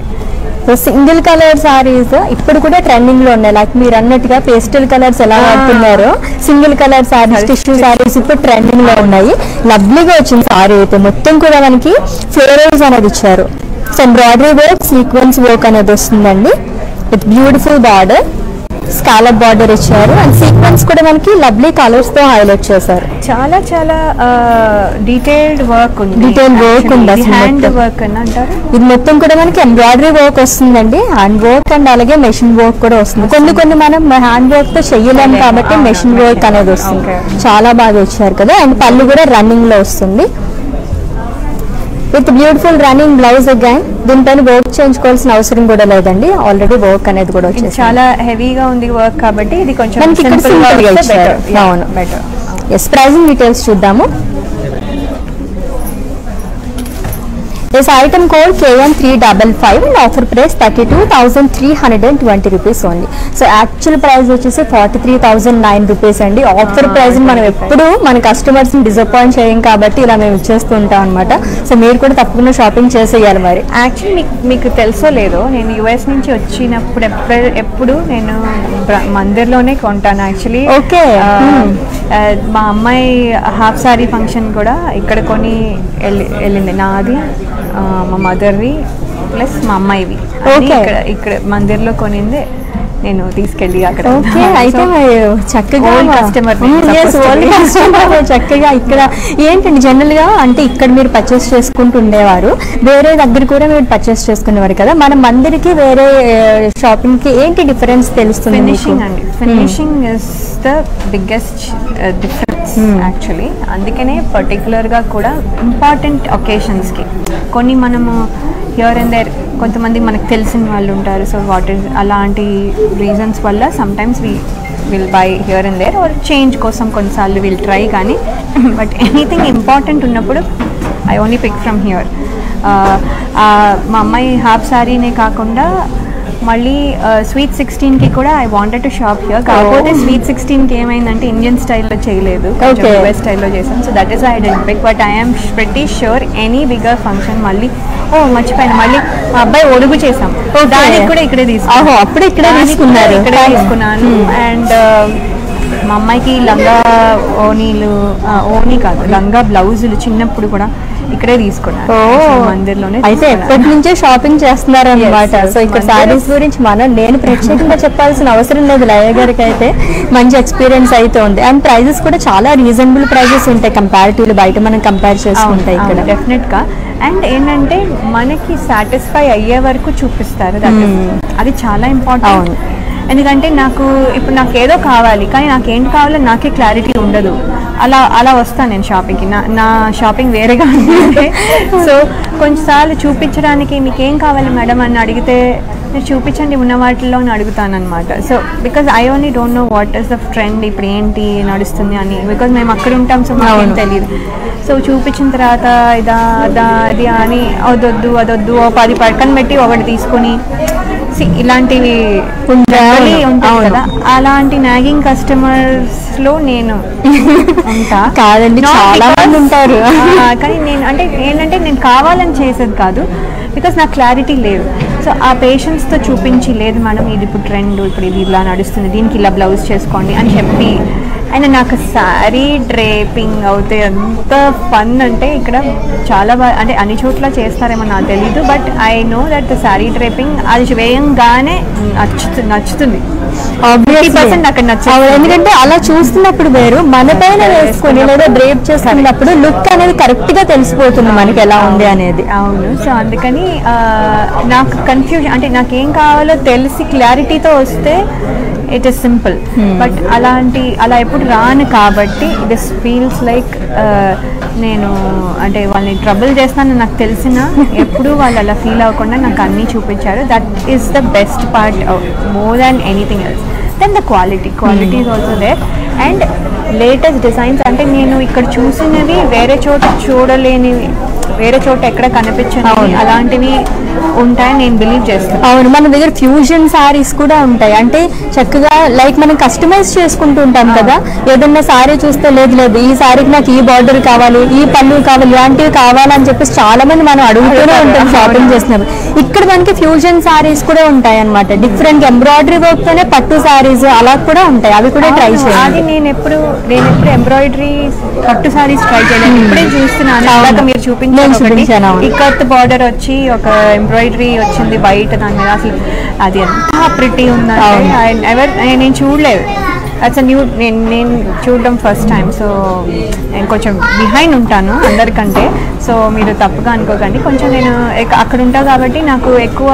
సింగిల్ కలర్ సారీస్ ఇప్పుడు కూడా ట్రెండింగ్లో ఉన్నాయి. లైక్ మీరు అన్నట్టుగా పేస్టల్ కలర్స్ ఎలా వాడుతున్నారో single colour saris tissue saris ఇప్పుడు ట్రెండింగ్లో ఉన్నాయి. లవ్లీగా వచ్చింది సారీ అయితే. మొత్తం కూడా మనకి ఫ్లోరల్స్ అనేది ఇచ్చారు. So embroidery work sequence work అనేది వస్తుందండి. With beautiful border scallop border ఇచ్చారు. అండ్ సీక్వెన్స్ కూడా మనకి లవ్లీ కలర్స్తో హైలైట్ చేశారు. చాలా చాలా డీటెయిల్డ్ వర్క్ ఉంది. Detailed work ఉంది హ్యాండ్. వర్క్ అని అంటారు. ఇది మొత్తం కూడా మనకి ఎంబ్రాయిడరీ వర్క్ వస్తుందండి. హ్యాండ్ వర్క్ అండ్ అలాగే మెషిన్ వర్క్ కూడా వస్తుంది. కొన్ని కొన్ని మనం హ్యాండ్ వర్క్తో చెయ్యలేము కాబట్టి మెషిన్ వర్క్ అనేది వస్తుంది. చాలా బాగా ఇచ్చారు కదా. అండ్ పళ్ళు కూడా రన్నింగ్లో వస్తుంది. With beautiful running blouse again దీనిపైన వర్క్ చేయించుకోవాల్సిన అవసరం కూడా లేదండి. ఆల్రెడీ వర్క్ అనేది కూడా ఇది వచ్చేసి చాలా హెవీగా ఉంది వర్క్ కాబట్టి ఇది కొంచెం అవును. బెటర్ ఎస్ ప్రైజింగ్ డీటెయిల్స్ చూద్దాము. This item code KN355 and offer price 32,320 rupees only. So actual price వచ్చేసి forty three thousand nine rupees అండి ఆఫర్ ప్రైస్ మనం ఎప్పుడు మన కస్టమర్స్ని డిసప్పాయింట్ చేయం కాబట్టి ఇలా మేము ఇచ్చేస్తూ ఉంటాం అనమాట సో మీరు కూడా తప్పకుండా షాపింగ్ చేసేయాలి మరి. యాక్చువల్లీ మీకు మీకు తెలుసో లేదో నేను యుఎస్ నుంచి వచ్చినప్పుడు ఎప్పుడు ఎప్పుడు నేను మందిర్లోనే కొంటాను యాక్చువల్లీ. Hmm. మా అమ్మాయి హాఫ్ సారీ ఫంక్షన్ కూడా ఇక్కడ కొని వెళ్ళి వెళ్ళింది నాది మా మదర్వి ప్లస్ మా అమ్మాయివి. ఇక్కడ ఇక్కడ మందిర్లో కొనింది నేను తీసుకెళ్ళి అక్కడ ఓకే అయితే చక్కగా Old customer మీరు yes, supposed to old be. customer చక్కగా ఇక్కడ ఏంటండి జనరల్గా అంటే ఇక్కడ మీరు పర్చేస్ చేసుకుంటూ ఉండేవారు వేరే దగ్గర కూడా మీరు పర్చేస్ చేసుకునేవారు కదా. మన మందిరికి వేరే షాపింగ్కి ఏంటి డిఫరెన్స్ తెలుస్తుంది? ఫినిషింగ్ అండి. Finishing is the biggest difference actually అందుకనే పర్టికులర్గా కూడా ఇంపార్టెంట్ ఒకేషన్స్కి కొన్ని మనము హియర్ అండ్ దేర్ కొంతమంది మనకు తెలిసిన వాళ్ళు ఉంటారు. సో వాట్ ఇస్ అలాంటి రీజన్స్ వల్ల sometimes we will buy here and there or change కోసం కొన్నిసార్లు విల్ ట్రై కానీ బట్ ఎనీథింగ్ ఇంపార్టెంట్ ఉన్నప్పుడు I only pick from here మా అమ్మాయి హాఫ్ శారీనే కాకుండా మళ్ళీ స్వీట్ సిక్స్టీన్కి కూడా I wanted to shop here కాకపోతే స్వీట్ సిక్స్టీన్కి ఏమైందంటే ఇండియన్ స్టైల్లో చేయలేదు. యూఎస్ స్టైల్లో చేసాం so that is I didn't pick but I'm pretty sure any bigger function మళ్ళీ ఓ మర్చిపోయాను. మళ్ళీ మా అబ్బాయి ఒడుగు చేసాం దానికి కూడా ఇక్కడే తీసుకున్నాను. అప్పుడు ఇక్కడే తీసుకున్నారు. ఇక్కడే Fine. తీసుకున్నాను. అండ్ మా అమ్మాయికి లంగా ఓనీలు ఓనీ కాదు లంగా బ్లౌజులు చిన్నప్పుడు కూడా ఇక్కడే తీసుకున్నాను మందిర్లోనే అయితే. ఎప్పటి నుంచే షాపింగ్ చేస్తున్నారు అనమాట. సో ఇక్కడ. సారీస్ గురించి మనం నేను ప్రత్యేకంగా చెప్పాల్సిన అవసరం లేదు లయ గారికి అయితే. మంచి ఎక్స్పీరియన్స్ అయితే ఉంది అండ్ ప్రైజెస్ కూడా చాలా రీజనబుల్ ప్రైజెస్ ఉంటాయి. కంపారిటివ్లీ బయట మనం కంపేర్ చేసుకుంటే ఇక్కడ. డెఫినెట్గా. అండ్ ఏంటంటే మనకి సాటిస్ఫై అయ్యే వరకు చూపిస్తారు. Is- అది చాలా ఇంపార్టెంట్. ఎందుకంటే నాకు ఇప్పుడు నాకు ఏదో కావాలి కానీ నాకు ఏంటి కావాలో నాకే క్లారిటీ ఉండదు. అలా అలా వస్తాను నేను షాపింగ్కి నా నా షాపింగ్ వేరేగా ఉంటుంది సో కొంచెంసార్లు చూపించడానికి మీకు ఏం కావాలి మేడం అని అడిగితే మీరు చూపించండి ఉన్న వాటిలో అని అడుగుతాను అనమాట so because I only don't know what is the trend ఇప్పుడు ఏంటి నడుస్తుంది అని. బికాజ్ మేము అక్కడ ఉంటాం సో మాకేం. తెలియదు సో చూపించిన తర్వాత ఇదా అదా అది అని అదొద్దు అదొద్దు పది పక్కన పెట్టి ఒకటి తీసుకొని ఇలాంటివి ఉంటాయి. కదా. అలాంటి నాగింగ్ కస్టమర్స్లో నేను కాదండి, చాలా మంది ఉంటారు. కానీ నేను అంటే ఏంటంటే నేను కావాలని చేసేది కాదు బికాస్ నాకు క్లారిటీ లేదు సో ఆ పేషెంట్స్తో చూపించి లేదు మేడం ఇది ఇప్పుడు ట్రెండ్ ఇప్పుడు ఇది ఇలా నడుస్తుంది దీనికి ఇలా బ్లౌజ్ చేసుకోండి అని చెప్పి అండ్ నాకు శారీ డ్రేపింగ్ అవుతే ఎంత ఫన్ అంటే ఇక్కడ చాలా బాగా అంటే అన్ని చోట్ల చేస్తారేమో నాకు తెలీదు but I know that the sari draping అది వేయంగానే నచ్చుతుంది నచ్చుతుంది Obviously. 50% అక్కడ నచ్చేస్తుంది. అవును, ఎందుకంటే అలా చూస్తున్నప్పుడు వేరు మన పైన వేసుకొని లేదా డ్రేప్ చేసుకున్నప్పుడు లుక్ అనేది కరెక్ట్గా తెలిసిపోతుంది మనకి ఎలా ఉంది అనేది అవును సో అందుకని ఆ, నాకు కన్ఫ్యూజన్ అంటే నాకు ఏం కావాలో తెలిసి క్లారిటీతో వస్తే ఇట్ ఇస్ సింపుల్ బట్ అలాంటి అలా ఎప్పుడు రాను కాబట్టి దిస్ ఫీల్స్ లైక్ నేను అంటే వాళ్ళని ట్రబుల్ చేస్తానని నాకు తెలిసిన ఎప్పుడు వాళ్ళు అలా ఫీల్ అవ్వకుండా నాకు అన్నీ చూపించారు. That is the best part more than anything else then the quality quality is also there and latest designs అంటే నేను ఇక్కడ చూసినవి వేరే చోట చూడలేనివి వేరే చోట ఎక్కడ కనిపించని అలాంటివి ఉంటాయని నేను బిలీవ్ చేస్తాను. అవును మన దగ్గర ఫ్యూజన్ సారీస్ కూడా ఉంటాయి. అంటే చక్కగా లైక్ మనం కస్టమైజ్ చేసుకుంటూ ఉంటాం కదా. ఏదన్నా సారీ చూస్తే లేదు లేదు. ఈ సారీకి నాకు ఈ బార్డర్ కావాలి ఈ పళ్ళు కావాలి ఇలాంటివి కావాలని చెప్పేసి చాలా మంది మనం అడుగుతూనే ఉంటాం షాపింగ్ చేసినప్పుడు ఇక్కడ మనకి ఫ్యూజన్ సారీస్ కూడా ఉంటాయి అనమాట డిఫరెంట్ ఎంబ్రాయిడరీ వర్క్ తోనే పట్టు సారీస్ అలా కూడా ఉంటాయి. అవి కూడా ట్రై అది చేయండి. నేను ఎప్పుడు నేను ఎప్పుడు ఎంబ్రాయిడరీ పట్టు సారీస్ ట్రై చేయలేదు. ఇప్పుడే చూస్తున్నాను. మీరు చూపించాను. ఇక్కత్ బార్డర్ వచ్చి ఒక ఎంబ్రాయిడరీ వచ్చింది వైట్ దాని మీద అసలు అది ఎంత ప్రిటీ ఉందంటే అవును. I- ఎవర్ నేను చూడలేదు అట్స్ న్యూ నేను నేను చూడడం ఫస్ట్ టైం సో నేను కొంచెం బిహైండ్ ఉంటాను అందరికంటే. సో మీరు తప్పుగా అనుకోకండి. కొంచెం నేను అక్కడ ఉంటా కాబట్టి నాకు ఎక్కువ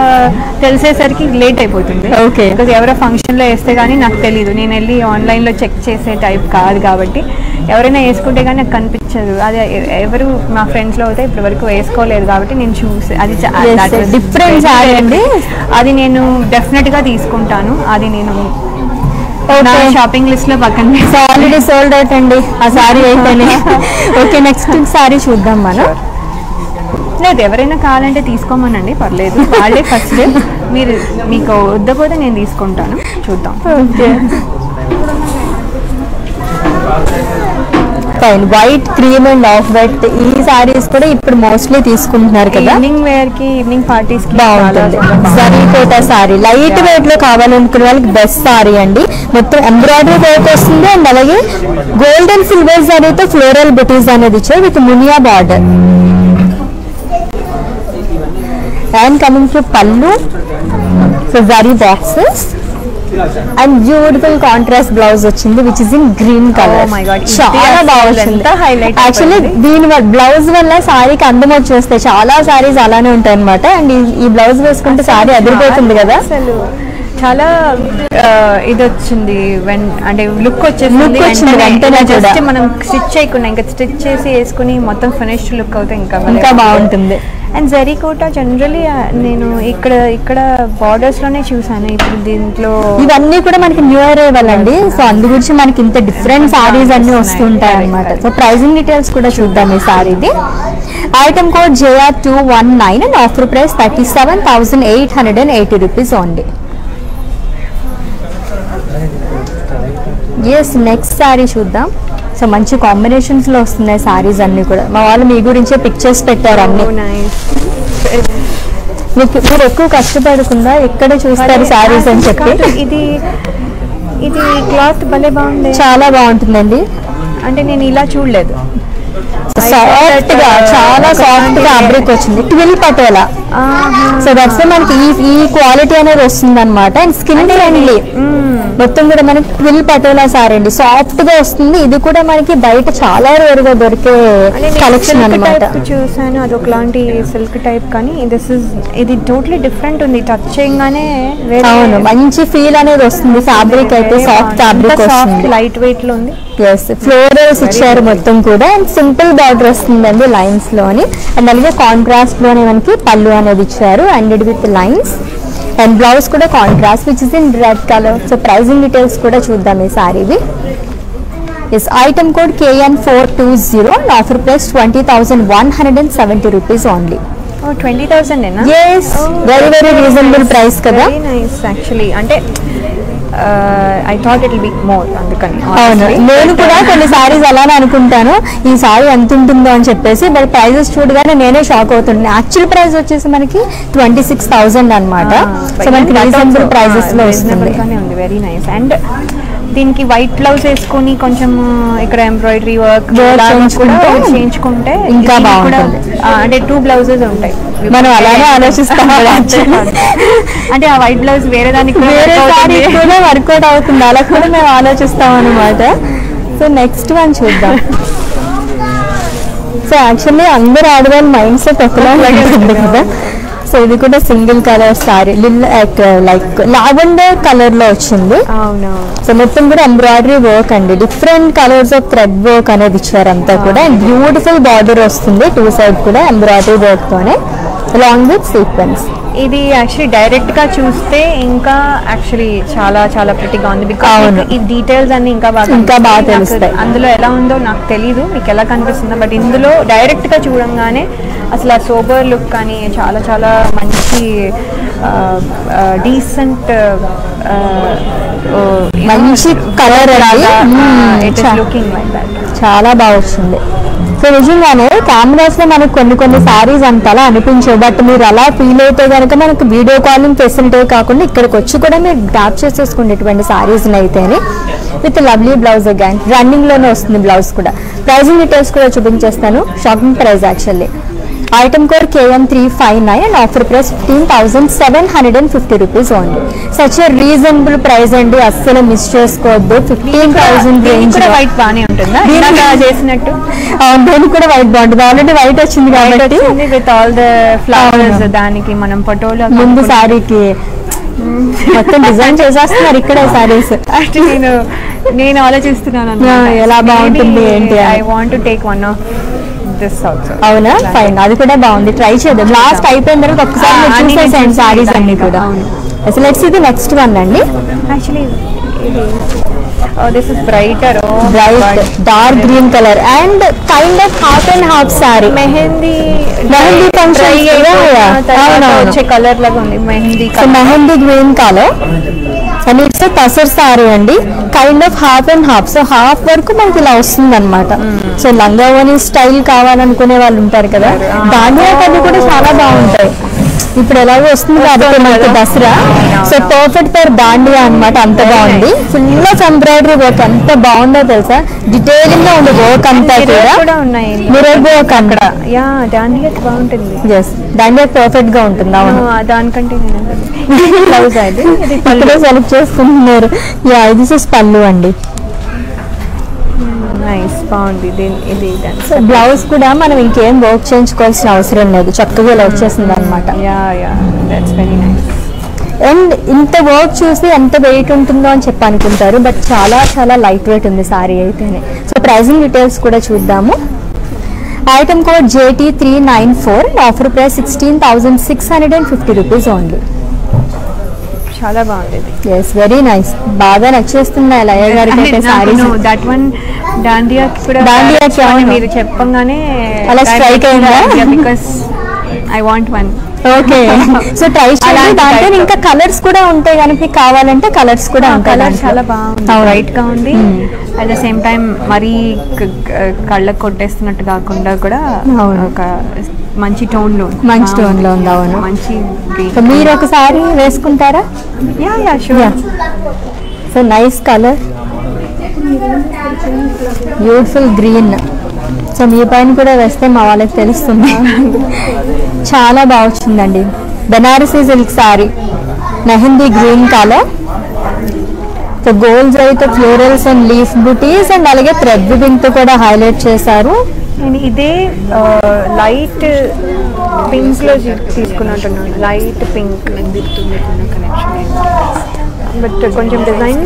తెలిసేసరికి లేట్ అయిపోతుంది. Okay. బికాజ్ ఎవరో ఫంక్షన్లో వేస్తే కానీ నాకు తెలియదు నేను వెళ్ళి ఆన్లైన్లో చెక్ చేసే టైప్ కాదు కాబట్టి. ఎవరైనా వేసుకుంటే కానీ నాకు కనిపించదు. అది ఎవరు మా ఫ్రెండ్స్లో అయితే ఇప్పటి వరకు వేసుకోలేదు కాబట్టి నేను చూసి అది saree అండి. అది నేను డెఫినెట్గా తీసుకుంటాను. అది నేను. షాపింగ్ లిస్ట్లో పక్కన ఆల్రెడీ సోల్డ్ అవుట్ అండి. ఆ సారీ అయితేనే. ఓకే నెక్స్ట్ సారీ చూద్దాం మనం. లేదు ఎవరైనా కావాలంటే తీసుకోమనండి పర్లేదు. వాళ్ళే ఫస్ట్ మీరు మీకు వద్దపోతే నేను తీసుకుంటాను. చూద్దాం. Okay fine white cream and off white ఈ సారీస్ కూడా ఇప్పుడు మోస్ట్లీ తీసుకుంటున్నారు కదా. ఈవినింగ్ వేర్కి ఈవినింగ్ పార్టీస్కి బాగుంటుంది. జరీ కోట సారీ లైట్ వెయిట్లో కావాలనుకునే వాళ్ళకి బెస్ట్ సారీ అండి. మొత్తం ఎంబ్రాయిడరీ వర్క్ వస్తుంది అండ్ అలాగే గోల్డ్ అండ్ సిల్వర్ సారీతో ఫ్లోరల్ బుటీస్ అనేది ఇచ్చారు with muniya border and coming to pallu so zari boxes and beautiful contrast blouse వచ్చింది which is in green colour చాలా అసలు బాగా వచ్చింది. ఎంత highlight యాక్చువల్లీ. దీని బ్లౌజ్ వల్ల సారీకి అందం వచ్చేస్తాయి. చాలా సారీస్ అలానే ఉంటాయి అనమాట అండ్ ఈ- బ్లౌజ్ వేసుకుంటే సారీ అదిరిపోతుంది కదా? అసలు చాలా ఇది వచ్చింది వెన్ అంటే లుక్ వచ్చేసింది. మనం స్టిచ్ చేయకుండా ఇంకా స్టిచ్ చేసి వేసుకుని మొత్తం ఫినిష్డ్ లుక్ అవుతే ఇంకా ఇంకా బాగుంటుంది. అండ్ జరీ కోట జనరలీ నేను ఇక్కడ ఇక్కడ బార్డర్స్లోనే చూసాను. ఇప్పుడు దీంట్లో ఇవన్నీ కూడా మనకి న్యూ అరైవల్ అండి సో అందు గురించి మనకి ఇంత డిఫరెంట్ సారీస్ అన్ని వస్తుంటాయి అనమాట సో ప్రైజింగ్ డీటెయిల్స్ కూడా చూద్దాం ఈ సారీది item code JR two one nine and offer price thirty seven thousand eight hundred and eighty rupees only yes next sari చూద్దాం. సో మంచి కాంబినేషన్స్లో వస్తున్నాయి సారీస్ అన్ని కూడా. మా వాళ్ళు మీ గురించే పిక్చర్స్ పెట్టారు అన్ని. నైస్ మీకు మీరు ఎక్కువ కష్టపడకుండా ఎక్కడ చూస్తారు సారీస్ అని చెప్పి? ఇది ఇది క్లాత్ భలే బాగుంది. చాలా బాగుంటుందండి. అంటే నేను ఇలా చూడలేదు. సాఫ్ట్గా చాలా సాఫ్ట్ ఫ్యాబ్రిక్ వచ్చింది. ట్విల్ పటోలా. సో దట్స్ మనకి ఈ ఈ క్వాలిటీ అనేది వస్తుంది అనమాట అండ్ స్కిన్ ఫ్రెండ్లీ మొత్తం కూడా మనకి ట్విల్ పటోలా సారీ అండి. సాఫ్ట్గా వస్తుంది. ఇది కూడా మనకి బయట చాలా రేర్గా దొరికే కలెక్షన్ అనమాట చూసాను అది ఒకలాంటి సిల్క్ టైప్ కానీ దిస్ ఇస్ ఇది టోటలీ డిఫరెంట్ ఉంది. టచ్ చేయగానే అవును మంచి ఫీల్ అనేది వస్తుంది. ఫ్యాబ్రిక్ అయితే సాఫ్ట్. ఫ్యాబ్రిక్ వస్తుంది. లైట్ వెయిట్లో ఉంది. ఎస్ ఫ్లోరల్స్ ఇచ్చారు మొత్తం కూడా. అండ్ సింపుల్ బార్డర్ వస్తుందండి లైన్స్లోని అండ్ అలాగే కాంట్రాస్ట్లోనే మనకి పళ్ళు అనేది ఇచ్చారు and it with lines and blouse కూడా contrast which is in red colour so pricing details కూడా చూద్దాం ఈ సారీవి yes item code KN four two zero offer price twenty thousand one hundred and seventy rupees only twenty thousand very very reasonable price కదా. Very nice actually అంటే I thought it be more అందుకని అవును. నేను కూడా కొన్ని సారీస్ అలానే అనుకుంటాను. ఈ సారీ ఎంత ఉంటుందో అని చెప్పేసి బట్ ప్రైజెస్ చూడగానే నేనే షాక్ అవుతున్నాను యాక్చువల్ ప్రైస్ వచ్చేసి మనకి ట్వంటీ సిక్స్ థౌసండ్ అనమాట సో మనకి రీజనబుల్ ప్రైజెస్లో వస్తుంది. వెరీ నైస్ అండ్ దీనికి వైట్ బ్లౌజ్ వేసుకొని కొంచెం ఇక్కడ ఎంబ్రాయిడరీ వర్క్ చేయించుకుంటే ఇంకా బాగుంటుంది. అంటే టూ బ్లౌజెస్ ఉంటాయి. మనం అలానే ఆలోచిస్తాం. అంటే ఆ వైట్ బ్లౌజ్ వేరే దానికి కూడా వేరే. కూడా వర్కౌట్ అవుతుంది. అలా కూడా మేము ఆలోచిస్తాం అనమాట సో నెక్స్ట్ వన్ చూద్దాం. సో యాక్చువల్లీ అందరు ఆడవాళ్ళ మైండ్ సెట్ ఒకలా కదా? సో ఇది కూడా single colour sari like lavender కలర్లో వచ్చింది. సో మొత్తం కూడా ఎంబ్రాయిడరీ వర్క్ అండి. Different colours of thread work అనేది ఇచ్చారు అంతా కూడా. అండ్ బ్యూటిఫుల్ బార్డర్ వస్తుంది టూ సైడ్ కూడా ఎంబ్రాయిడరీ వర్క్ తోనే. అలాంగ్ విత్ సీక్వెన్స్ ఇది యాక్చువల్లీ డైరెక్ట్గా చూస్తే ఇంకా యాక్చువల్లీ చాలా చాలా ప్రిటిగా ఉంది. బికాస్. ఈ డీటెయిల్స్ అన్ని ఇంకా బాగా ఇంకా బాగా తెలుస్తాయి. అందులో ఎలా ఉందో నాకు తెలీదు. మీకు ఎలా కనిపిస్తుందో. బట్ ఇందులో డైరెక్ట్గా చూడంగానే అసలు ఆ సోబర్ లుక్ కానీ చాలా చాలా మంచి డీసెంట్ మంచి కలర్ లుకింగ్ లైక్ దట్ చాలా బాగా వచ్చింది సో నిజంగానే కెమెరాస్లో మనకు కొన్ని కొన్ని సారీస్ అంతలా అనిపించవు. బట్ మీరు అలా ఫీల్ అయితే కనుక మనకు వీడియో కాలింగ్ ఫెసిలిటీ కాకుండా ఇక్కడికి వచ్చి కూడా మీరు గ్రాప్ చేసేసుకునేటువంటి సారీస్ అయితేనే. విత్ లవ్లీ బ్లౌజ్ అగైన్ రన్నింగ్లోనే వస్తుంది బ్లౌజ్ కూడా. ప్రైజింగ్ డీటెయిల్స్ కూడా చూపించేస్తాను. Shopping price actually item code KM three five nine and offer price fifteen thousand seven hundred and fifty rupees only such reasonable price అండి. అస్సలు miss చేసుకోవద్దు. Fifteen thousand range white బాగానే ఉంటుందా? చేసినట్టు? దీనికి కూడా వైట్ బాగుంటుంది. ఆల్రెడీ వైట్ వచ్చింది కాబట్టి. With all the flowers. దానికి మనం పటోలా ముందు సారీకి మొత్తం డిజైన్ చేసేస్తున్నారు ఇక్కడే సారీస్. అంటే నేను నేను ఆలోచిస్తున్నాను ఎలా బాగుంటుంది ఏంటి. I want to take one of this also అవునా? ఫైన్ అది కూడా బాగుంది. ట్రై చేద్దాం. లాస్ట్ అయిపోయిన తర్వాత చూసేసాను చూసాను సారీస్ అన్ని కూడా. అసలు లెట్స్ ఇది నెక్స్ట్ వన్ అండి. యాక్చువల్లీ ఇది this is brighter bright dark green colour and kind of half and half sari mehndi mehndi. అవునవును. వచ్చే కలర్ లాగా ఉంది. Mehndi mehndi green colour and it's tussar sari అండి. Kind of half and half so half వరకు మనకి ఇలా వస్తుంది అనమాట సో లంగావోని స్టైల్ కావాలనుకునే వాళ్ళు ఉంటారు కదా కవి కూడా చాలా బాగుంటాయి. ఇప్పుడు ఎలాగో వస్తుంది కాబట్టి మనకి Dasara. So perfect for dandiya అన్నమాట అంత బాగుంది. ఫుల్ ఆఫ్ ఎంబ్రాయిడరీ వర్క్ ఎంత బాగుందో తెలుసా? డీటెయిలింగ్గా ఉంది వర్క్ అంతా కూడా. మిరర్ వర్క్ అక్కడ. యా బాగుంటుంది. ఎస్ దాండియా పర్ఫెక్ట్గా ఉంటుంది అవును. దానికంటే బ్లౌజ్ అది. సెలెక్ట్ చేసుకుంటున్నారు. యా ఇది పళ్ళు అండి. నైస్ బాగుంది ఇది సో బ్లౌజ్ కూడా మనం ఇంకేం వర్క్ చేయించుకోవాల్సిన అవసరం లేదు. చక్కగా ఇలా వచ్చేసింది అనమాట yeah yeah that's very nice and ఇంత వర్క్ చూసి ఎంత వెయిట్ ఉంటుందో అని చెప్పి అనుకుంటారు బట్ చాలా చాలా లైట్ వెయిట్ ఉంది సారీ అయితేనే. సో ప్రైజింగ్ డీటెయిల్స్ కూడా చూద్దాము. Item code JT three nine four offer price sixteen thousand six hundred and fifty rupees only చాలా బాగుంది ఎస్ వెరీ నైస్ బాగా నచ్చేస్తున్నాయి లయ గారికి సారీస్ దట్ వన్ దాండియా కూడా అవును. మీరు చెప్పంగానే అలా strike అయిందా? Because I want one okay so try చేయండి అలాంటి దాంట్లో. ఇంకా కలర్స్ కూడా ఉంటాయి కనుక మీకు కావాలంటే కలర్స్ కూడా కలర్. చాలా బాగుంది. వైట్గా ఉంది అట్ ద సేమ్ టైం మరీ కళ్ళకు కొట్టేస్తున్నట్టు కాకుండా కూడా. ఒక మంచి టోన్లో. మంచి tone లో ఉంది, అవును. మంచి మీరు ఒకసారి వేసుకుంటారా yeah yeah sure. So nice colour beautiful green so మీ పైన కూడా వేస్తే మా వాళ్ళకి తెలుస్తుంది. చాలా బాగా వచ్చిందండి Banarasi silk sari. Mehndi green colour. So gold అయితే florals and leaf buttis and అలాగే థ్రెడ్ వివింగ్తో కూడా హైలైట్ చేశారు. నేను ఇదే లైట్ పింక్లో తీసుకున్నట్టున్నాను. లైట్ పింక్ బట్ కొంచెం డిజైన్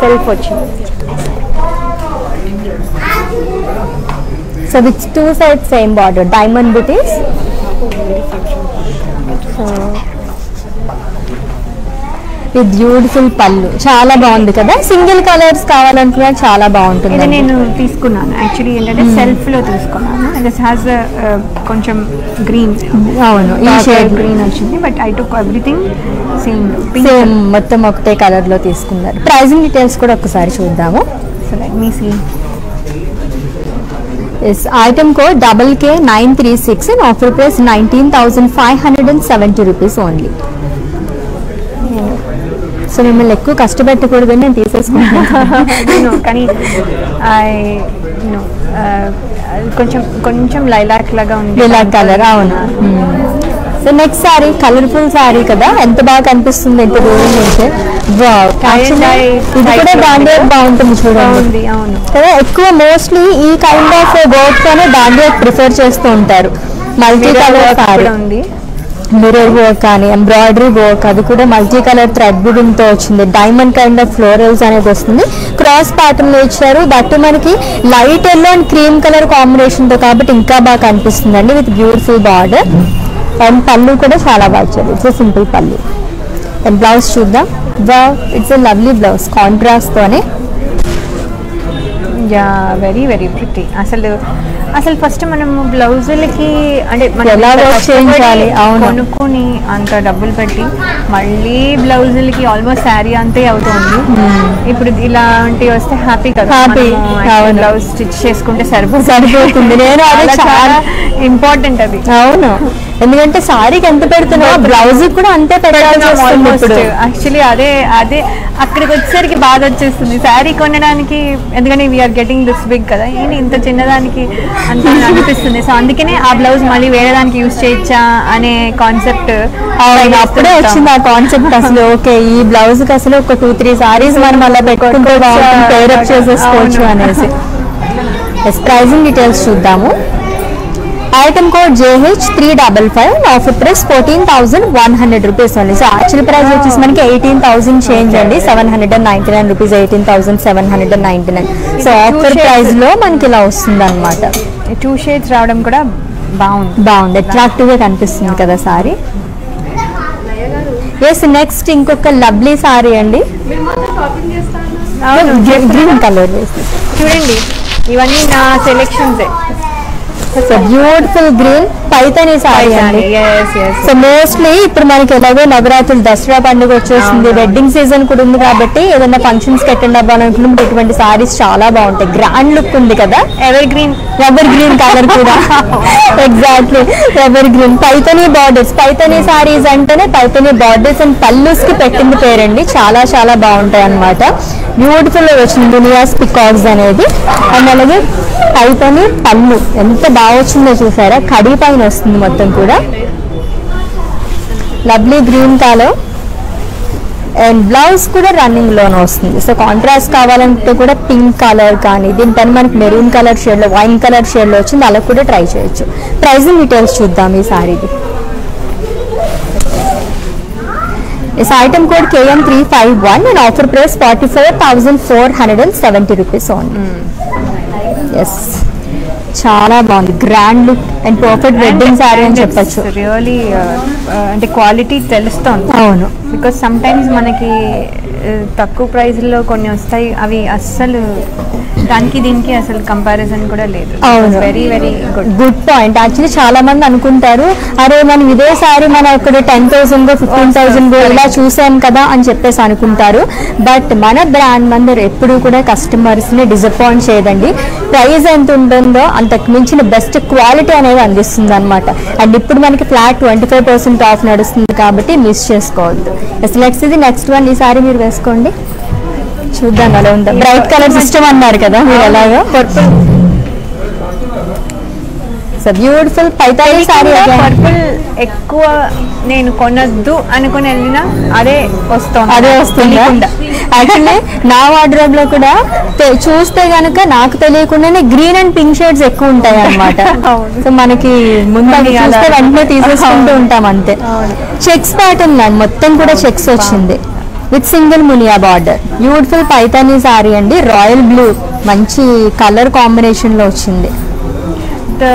సెల్ఫ్ వచ్చింది. So with two side same border diamond buttis with beautiful pallu చాలా బాగుంది కదా? సింగిల్ కలర్స్ కావాలనుకున్నా చాలా బాగుంటుంది ఇది నేను తీసుకున్నాను. యాక్చువల్లీ ఏంటంటే సెల్ఫ్లో తీసుకున్నాను. దిస్ హ్యాస్ కొంచెం గ్రీన్ అవును ఈ షేడ్ గ్రీన్ వచ్చింది but I took everything same same మొత్తం ఒకటే కలర్లో తీసుకున్నారు. ప్రైజింగ్ డీటెయిల్స్ కూడా ఒకసారి చూద్దాము. So let me see Yes, item code double K nine three six and offer price nineteen thousand five hundred and seventy rupees only. So మిమ్మల్ని ఎక్కువ కష్టపెట్టకూడదు నేను తీసేసుకుంటాను కానీ కొంచెం కొంచెం లైలాక్ లాగా ఉంది ఇలా కలర్ అవును so next sari colourful sari కదా. ఎంత బాగా కనిపిస్తుంది ఎంత దూరం నుంచి? ఇది కూడా దాండియా. బాగుంటుంది చూడండి. కదా ఎక్కువ మోస్ట్లీ ఈ కైండ్ ఆఫ్ వర్క్ తోనే దాండియా ప్రిఫర్ చేస్తూ ఉంటారు. మల్టీ కలర్ సారీ ఉంది. మిర్రర్ వర్క్ కానీ ఎంబ్రాయిడరీ వర్క్ అది కూడా మల్టీ కలర్ థ్రెడ్ బిడింగ్తో వచ్చింది. డైమండ్ కైండ్ ఆఫ్ ఫ్లోరల్స్ అనేది వస్తుంది. క్రాస్ ప్యాటర్న్ ఇచ్చారు. దట్టు మనకి light yellow and cream colour కాంబినేషన్తో కాబట్టి ఇంకా బాగా కనిపిస్తుందండి. విత్ బ్యూటిఫుల్ బార్డర్ అండ్ పళ్ళు కూడా చాలా బాగా ఇచ్చారు. It's simple pallu. And blouse చూద్దాం. It's a lovely blouse contrast తోనే. యా వెరీ వెరీ ప్రిటీ అసలు అసలు ఫస్ట్ మనం బ్లౌజులకి అంటే. కొనుక్కొని అంత డబ్బులు పెట్టి మళ్ళీ బ్లౌజులకి ఆల్మోస్ట్ శారీ అంతే అవుతుంది. ఇప్పుడు ఇలాంటివి వస్తే హ్యాపీ కదా. బ్లౌజ్ స్టిచ్ చేసుకుంటే సరిపోతుంది. నేను చాలా- ఇంపార్టెంట్ అది. అవును. ఎందుకంటే సారీకి ఎంత పెడుతున్నావు బ్లౌజ్ కూడా అంతే పెట్టాల్సి యాక్చువల్లీ అదే అదే అక్కడికి వచ్చేసరికి బాధ వచ్చేస్తుంది. శారీ కొనడానికి ఎందుకంటే వీఆర్ గెటింగ్ దిస్ బిగ్ కదా. ఏంటి ఇంత చిన్నదానికి అంత అనిపిస్తుంది. సో అందుకనే ఆ బ్లౌజ్ మళ్ళీ వేరే దానికి యూస్ చేయొచ్చా అనే కాన్సెప్ట్ అప్పుడే వచ్చింది ఆ కాన్సెప్ట్ అసలు. ఓకే ఈ బ్లౌజ్కి అసలు ఒక టూ త్రీ సారీస్ మనం అలా పెట్టుకుంటే బాగుంటుంది పేరప్ చేసేసుకోవచ్చు అనేసి. ప్రైజింగ్ డీటెయిల్స్ చూద్దాము. Item code JH three double five offer price fourteen thousand one hundred rupees only so actual price వచ్చేసి మనకి ఎయిటీన్ థౌసండ్ చేంజ్ అండి. Seven hundred and ninety nine rupees eighteen thousand seven hundred and ninety nine so offer. ప్రైస్లో మనకి ఇలా వస్తుంది అనమాట two shades రావడం కూడా బాగుంది. బాగుంది. అట్రాక్టివ్గా కనిపిస్తుంది కదా సారీ. ఎస్ నెక్స్ట్ ఇంకొక లవ్లీ సారీ అండి. గ్రీన్ కలర్ చూడండి. ఇవన్నీ నా సెలెక్షన్సే so beautiful green Paithani sari అండి. సో మోస్ట్లీ ఇప్పుడు మనకి ఎలాగో నవరాత్రులు దసరా పండుగ వచ్చేసింది. వెడ్డింగ్ సీజన్ కూడా ఉంది కాబట్టి ఏదైనా ఫంక్షన్స్కి అటెండ్ అవ్వాలనుకున్నప్పుడు ఇటువంటి సారీస్ చాలా బాగుంటాయి. గ్రాండ్ లుక్ ఉంది కదా. Evergreen ever green colour కూడా. Exactly evergreen Paithani borders Paithani saris అంటేనే పైతని బార్డర్స్ అండ్ పల్లూస్కి పెట్టింది పేరండి. చాలా చాలా బాగుంటాయి అన్నమాట. బ్యూటిఫుల్ వచ్చింది. దునియాస్ పికాక్స్ అనేది. అండ్ అలాగే పైతని పళ్ళు ఎంత బాగా వచ్చిందో చూసారా? కడి పైన వస్తుంది మొత్తం కూడా. Lovely green colour and blouse కూడా రన్నింగ్లోనే వస్తుంది. సో కాంట్రాస్ట్ కావాలంటే కూడా పింక్ కలర్ కానీ దీనిపైన మనకి మెరూన్ కలర్ షేడ్లో వైన్ కలర్ షేడ్లో వచ్చింది అలా కూడా ట్రై చేయొచ్చు. ప్రైజింగ్ డీటెయిల్స్ చూద్దాం ఈ సారీది is item code KM three five one and offer price forty four thousand four hundred and seventy rupees only yes చాలా బాగుంది. Grand look and perfect wedding sari అని చెప్పొచ్చు. రియలీ అంటే క్వాలిటీ తెలుస్తోంది. అవును. బికాస్ సమ్ టైమ్స్ మనకి uh, తక్కువ ప్రైస్లో కొన్ని వస్తాయి. అవి అస్సలు దానికి దీనికి అసలు కంపారిజన్ కూడా లేదు. Very very good good point actually చాలా మంది అనుకుంటారు అరే మనం ఇదే సారీ మనం ఇక్కడ టెన్ థౌసండ్ ఫిఫ్టీన్ థౌసండ్ ఇలా చూసాం కదా అని చెప్పేసి అనుకుంటారు. బట్ మన బ్రాండ్ మందరు ఎప్పుడు కూడా కస్టమర్స్ని డిసప్పాయింట్ చేయదండి. ప్రైస్ ఎంత ఉంటుందో అంతకు మించిన బెస్ట్ క్వాలిటీ అనేది అందిస్తుంది అనమాట అండ్ ఇప్పుడు మనకి flat twenty five percent off నడుస్తుంది కాబట్టి మిస్ చేసుకోవద్దు. నెక్స్ట్ ఇది నెక్స్ట్ వన్ ఈ సారీ మీరు వేసుకోండి. చూద్దాం అలా ఉందా. బ్రైట్ కలర్స్ ఇష్టం అన్నారు కదా మీరు ఎలాగో? Purple so beautiful Paithani saree purple ఎక్కువ నేను కొనొద్దు అనుకుని వెళ్ళినా అదే వస్తుంది. అదే వస్తుందా? యాక్చువల్లీ నా వార్డ్రోబ్లో కూడా చూస్తే గనుక నాకు తెలియకుండానే గ్రీన్ అండ్ పింక్ షేడ్స్ ఎక్కువ ఉంటాయి అన్నమాట సో మనకి ముందు చూస్తే వెంటనే తీసేసుకుంటూ ఉంటాం అంతే. చెక్స్ ప్యాటర్న్ మొత్తం కూడా చెక్స్ వచ్చింది. With single muniya border. Beautiful Paithani saree అండి. రాయల్ బ్లూ మంచి కలర్ కాంబినేషన్లో వచ్చింది. ద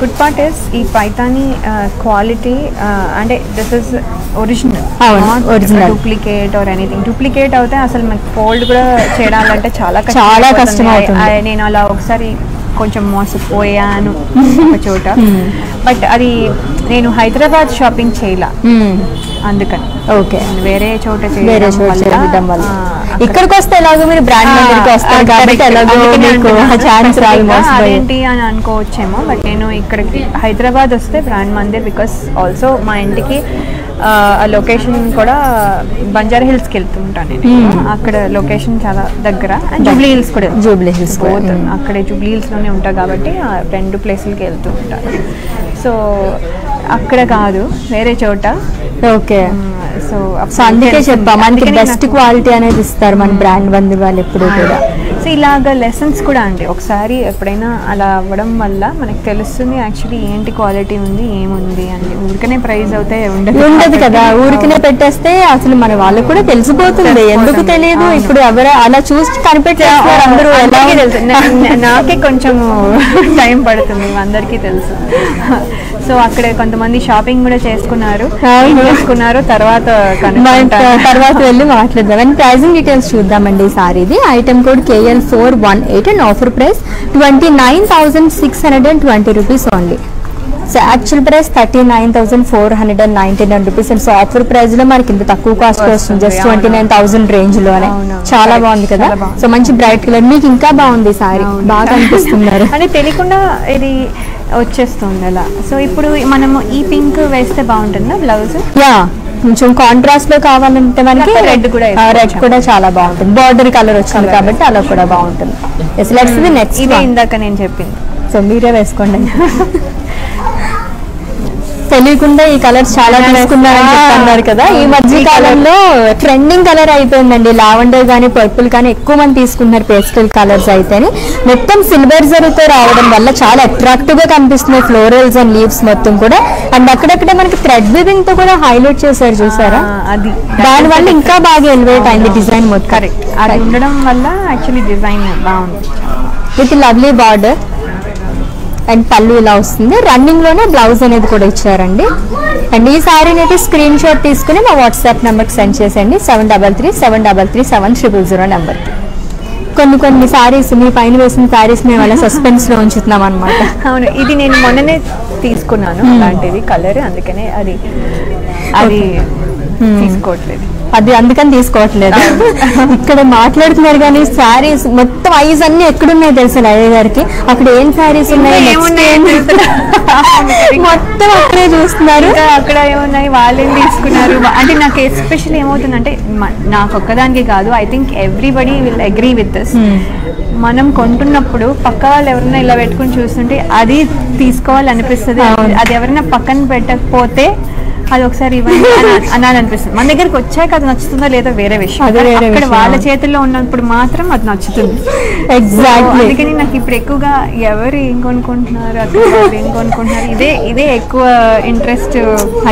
గుడ్ పార్ట్ ఇస్ ఈ పైతాని క్వాలిటీ అంటే this is original original. Duplicate or anything duplicate అవుతే అసలు మనకి ఫోల్డ్ కూడా చేయడాలంటే చాలా చాలా. కష్టం నేను అలా ఒకసారి కొంచెం మోసపోయాను ఒక చోట. బట్ అది నేను హైదరాబాద్ షాపింగ్ చేయాల. అందుకని. ఓకే వేరే చోట వేరే చోట చేయడం వల్ల. ఇక్కడికి వస్తే ఎలాగో మీరు బ్రాండ్ దగ్గరికి వస్తారు కాబట్టి. ఎలాగో మీకు. ఛాన్స్ రాదు అదేంటి అని అనుకోవచ్చేమో బట్ నేను ఇక్కడికి హైదరాబాద్ వస్తే బ్రాండ్ మందిర్ బికాస్ ఆల్సో మా ఇంటికి ఆ లొకేషన్ కూడా బంజారా హిల్స్కి వెళ్తుంటాను నేను. అక్కడ లొకేషన్ చాలా దగ్గర. అండ్ జూబ్లీ హిల్స్ కూడా. జూబ్లీ హిల్స్ మ్మ్. అక్కడే జూబ్లీ హిల్స్లోనే ఉంటా కాబట్టి ఆ రెండు ప్లేసులకి వెళ్తూ ఉంటాను. సో అక్కడ కాదు వేరే చోట. ఓకే. సో సో అందుకే చెప్పా మనకి బెస్ట్ క్వాలిటీ అనేది ఇస్తారు మన బ్రాండ్ బంధు వాళ్ళు ఎప్పుడు కూడా. సో ఇలాగ లెసన్స్ కూడా అండి. ఒకసారి ఎప్పుడైనా అలా అవ్వడం వల్ల మనకి తెలుస్తుంది యాక్చువల్లీ ఏంటి క్వాలిటీ ఉంది ఏముంది అని. ఊరికనే ప్రైస్ అవుతే ఉండదు. ఉండదు కదా. ఊరికనే పెట్టేస్తే అసలు మన వాళ్ళకు కూడా తెలిసిపోతుంది. ఎందుకు తెలియదు? ఇప్పుడు ఎవరు అలా చూసి కనిపెట్టేస్తారు అందరూ నాకే కొంచెం టైం పడుతుంది. అందరికీ తెలుసు. సో అక్కడ కొంతమంది షాపింగ్ కూడా చేసుకున్నారు. చేసుకున్నారు తర్వాత. తర్వాత వెళ్ళి మాట్లాడదాం. అండ్ ప్రైజింగ్ డీటెయిల్స్ చూద్దామండి ఈ సారీది item code KL four one eight and offer price twenty nine thousand six hundred and twenty rupees only so actual price thirty nine thousand four hundred and ninety nine rupees and so offer ప్రైస్లో మనకి ఇంత తక్కువ cost వస్తుంది. Just. Twenty nine thousand రేంజ్లోనే. చాలా. బాగుంది కదా. So మంచి బ్రైట్ కలర్ మీకు ఇంకా బాగుంది సారీ బాగా అనిపిస్తున్నారు అంటే తెలియకుండా ఇది వచ్చేస్తుంది అలా. సో ఇప్పుడు మనము ఈ పింక్ వేస్తే బాగుంటుందా బ్లౌజ్ యా కొంచెం కాంట్రాస్ట్లో కావాలంటే మనకి red కూడా రెడ్? కూడా చాలా బాగుంటుంది. బార్డర్ కలర్ వచ్చింది కాబట్టి అలా కూడా బాగుంటుంది. నెక్స్ట్ ఇదే ఇందాక నేను చెప్పింది. సో మీరే వేసుకోండి. తెలియకుండా ఈ కలర్స్ చాలా తీసుకున్నారని చెప్తున్నారు కదా. ఈ మధ్య కాలంలో ట్రెండింగ్ కలర్ అయిపోయిందండి. లావెండర్ కానీ పర్పుల్ కానీ ఎక్కువ మంది తీసుకున్నారు పేస్టల్ కలర్స్ అయితేని. మొత్తం సిల్వర్ జరీతో రావడం వల్ల చాలా అట్రాక్టివ్గా కనిపిస్తున్నాయి ఫ్లోరల్స్ అండ్ లీవ్స్ మొత్తం కూడా. అండ్ అక్కడక్కడ మనకి థ్రెడ్ వివింగ్తో కూడా హైలైట్ చేశారు చూసారా? ఆ, అది. దాని వల్ల ఇంకా బాగా ఎలివేట్ అయింది డిజైన్ మొత్తం. కరెక్ట్ అది ఉండడం వల్ల యాక్చువల్లీ డిజైన్ బాగుంది. With lovely border and pallu ఇలా వస్తుంది. రన్నింగ్లోనే బ్లౌజ్ అనేది కూడా ఇచ్చారండి. అండ్ ఈ సారీని అయితే స్క్రీన్ షాట్ తీసుకుని మా వాట్సాప్ నెంబర్కి సెండ్ చేసేయండి. Seven double three seven double three seven triple zero నెంబర్కి కొన్ని కొన్ని సారీస్ మీ పైన వేసిన సారీస్ మేము అలా సస్పెన్స్లో ఉంచుతున్నాం అనమాట అవును ఇది నేను మొన్ననే తీసుకున్నాను. అలాంటిది కలర్ అందుకనే అది అది తీసుకోవట్లేదు. అది అందుకని తీసుకోవట్లేదు. ఇక్కడ మాట్లాడుతున్నారు కానీ సారీస్ మొత్తం ఐస్ అన్ని ఎక్కడున్నాయి తెలుసా లయ గారికి? అక్కడ ఏం సారీస్ ఉన్నాయి. మొత్తం అక్కడే చూస్తున్నారు. అక్కడ ఏమున్నాయి? వాళ్ళేం తీసుకున్నారు? అంటే నాకు ఎస్పెషల్లీ ఏమవుతుందంటే నాకు ఒక్కదానికి కాదు I think everybody will agree with this మనం కొంటున్నప్పుడు పక్క వాళ్ళు ఎవరైనా ఇలా పెట్టుకుని చూస్తుంటే అది తీసుకోవాలనిపిస్తుంది. అది ఎవరైనా పక్కన పెట్టకపోతే అది ఒకసారి ఇవ్వండి. అని అనాలనిపిస్తుంది. మన దగ్గరికి వచ్చాక అది నచ్చుతుందో లేదో వేరే విషయం. అక్కడ. వాళ్ళ చేతుల్లో ఉన్నప్పుడు మాత్రం అది నచ్చుతుంది. ఎగ్జాక్ట్లీ So, అందుకని నాకు ఇప్పుడు ఎక్కువగా ఎవరు ఏం కొనుక్కుంటున్నారు అక్కడ ఏం కొనుక్కుంటున్నారు ఇదే ఇదే ఎక్కువ ఇంట్రెస్ట్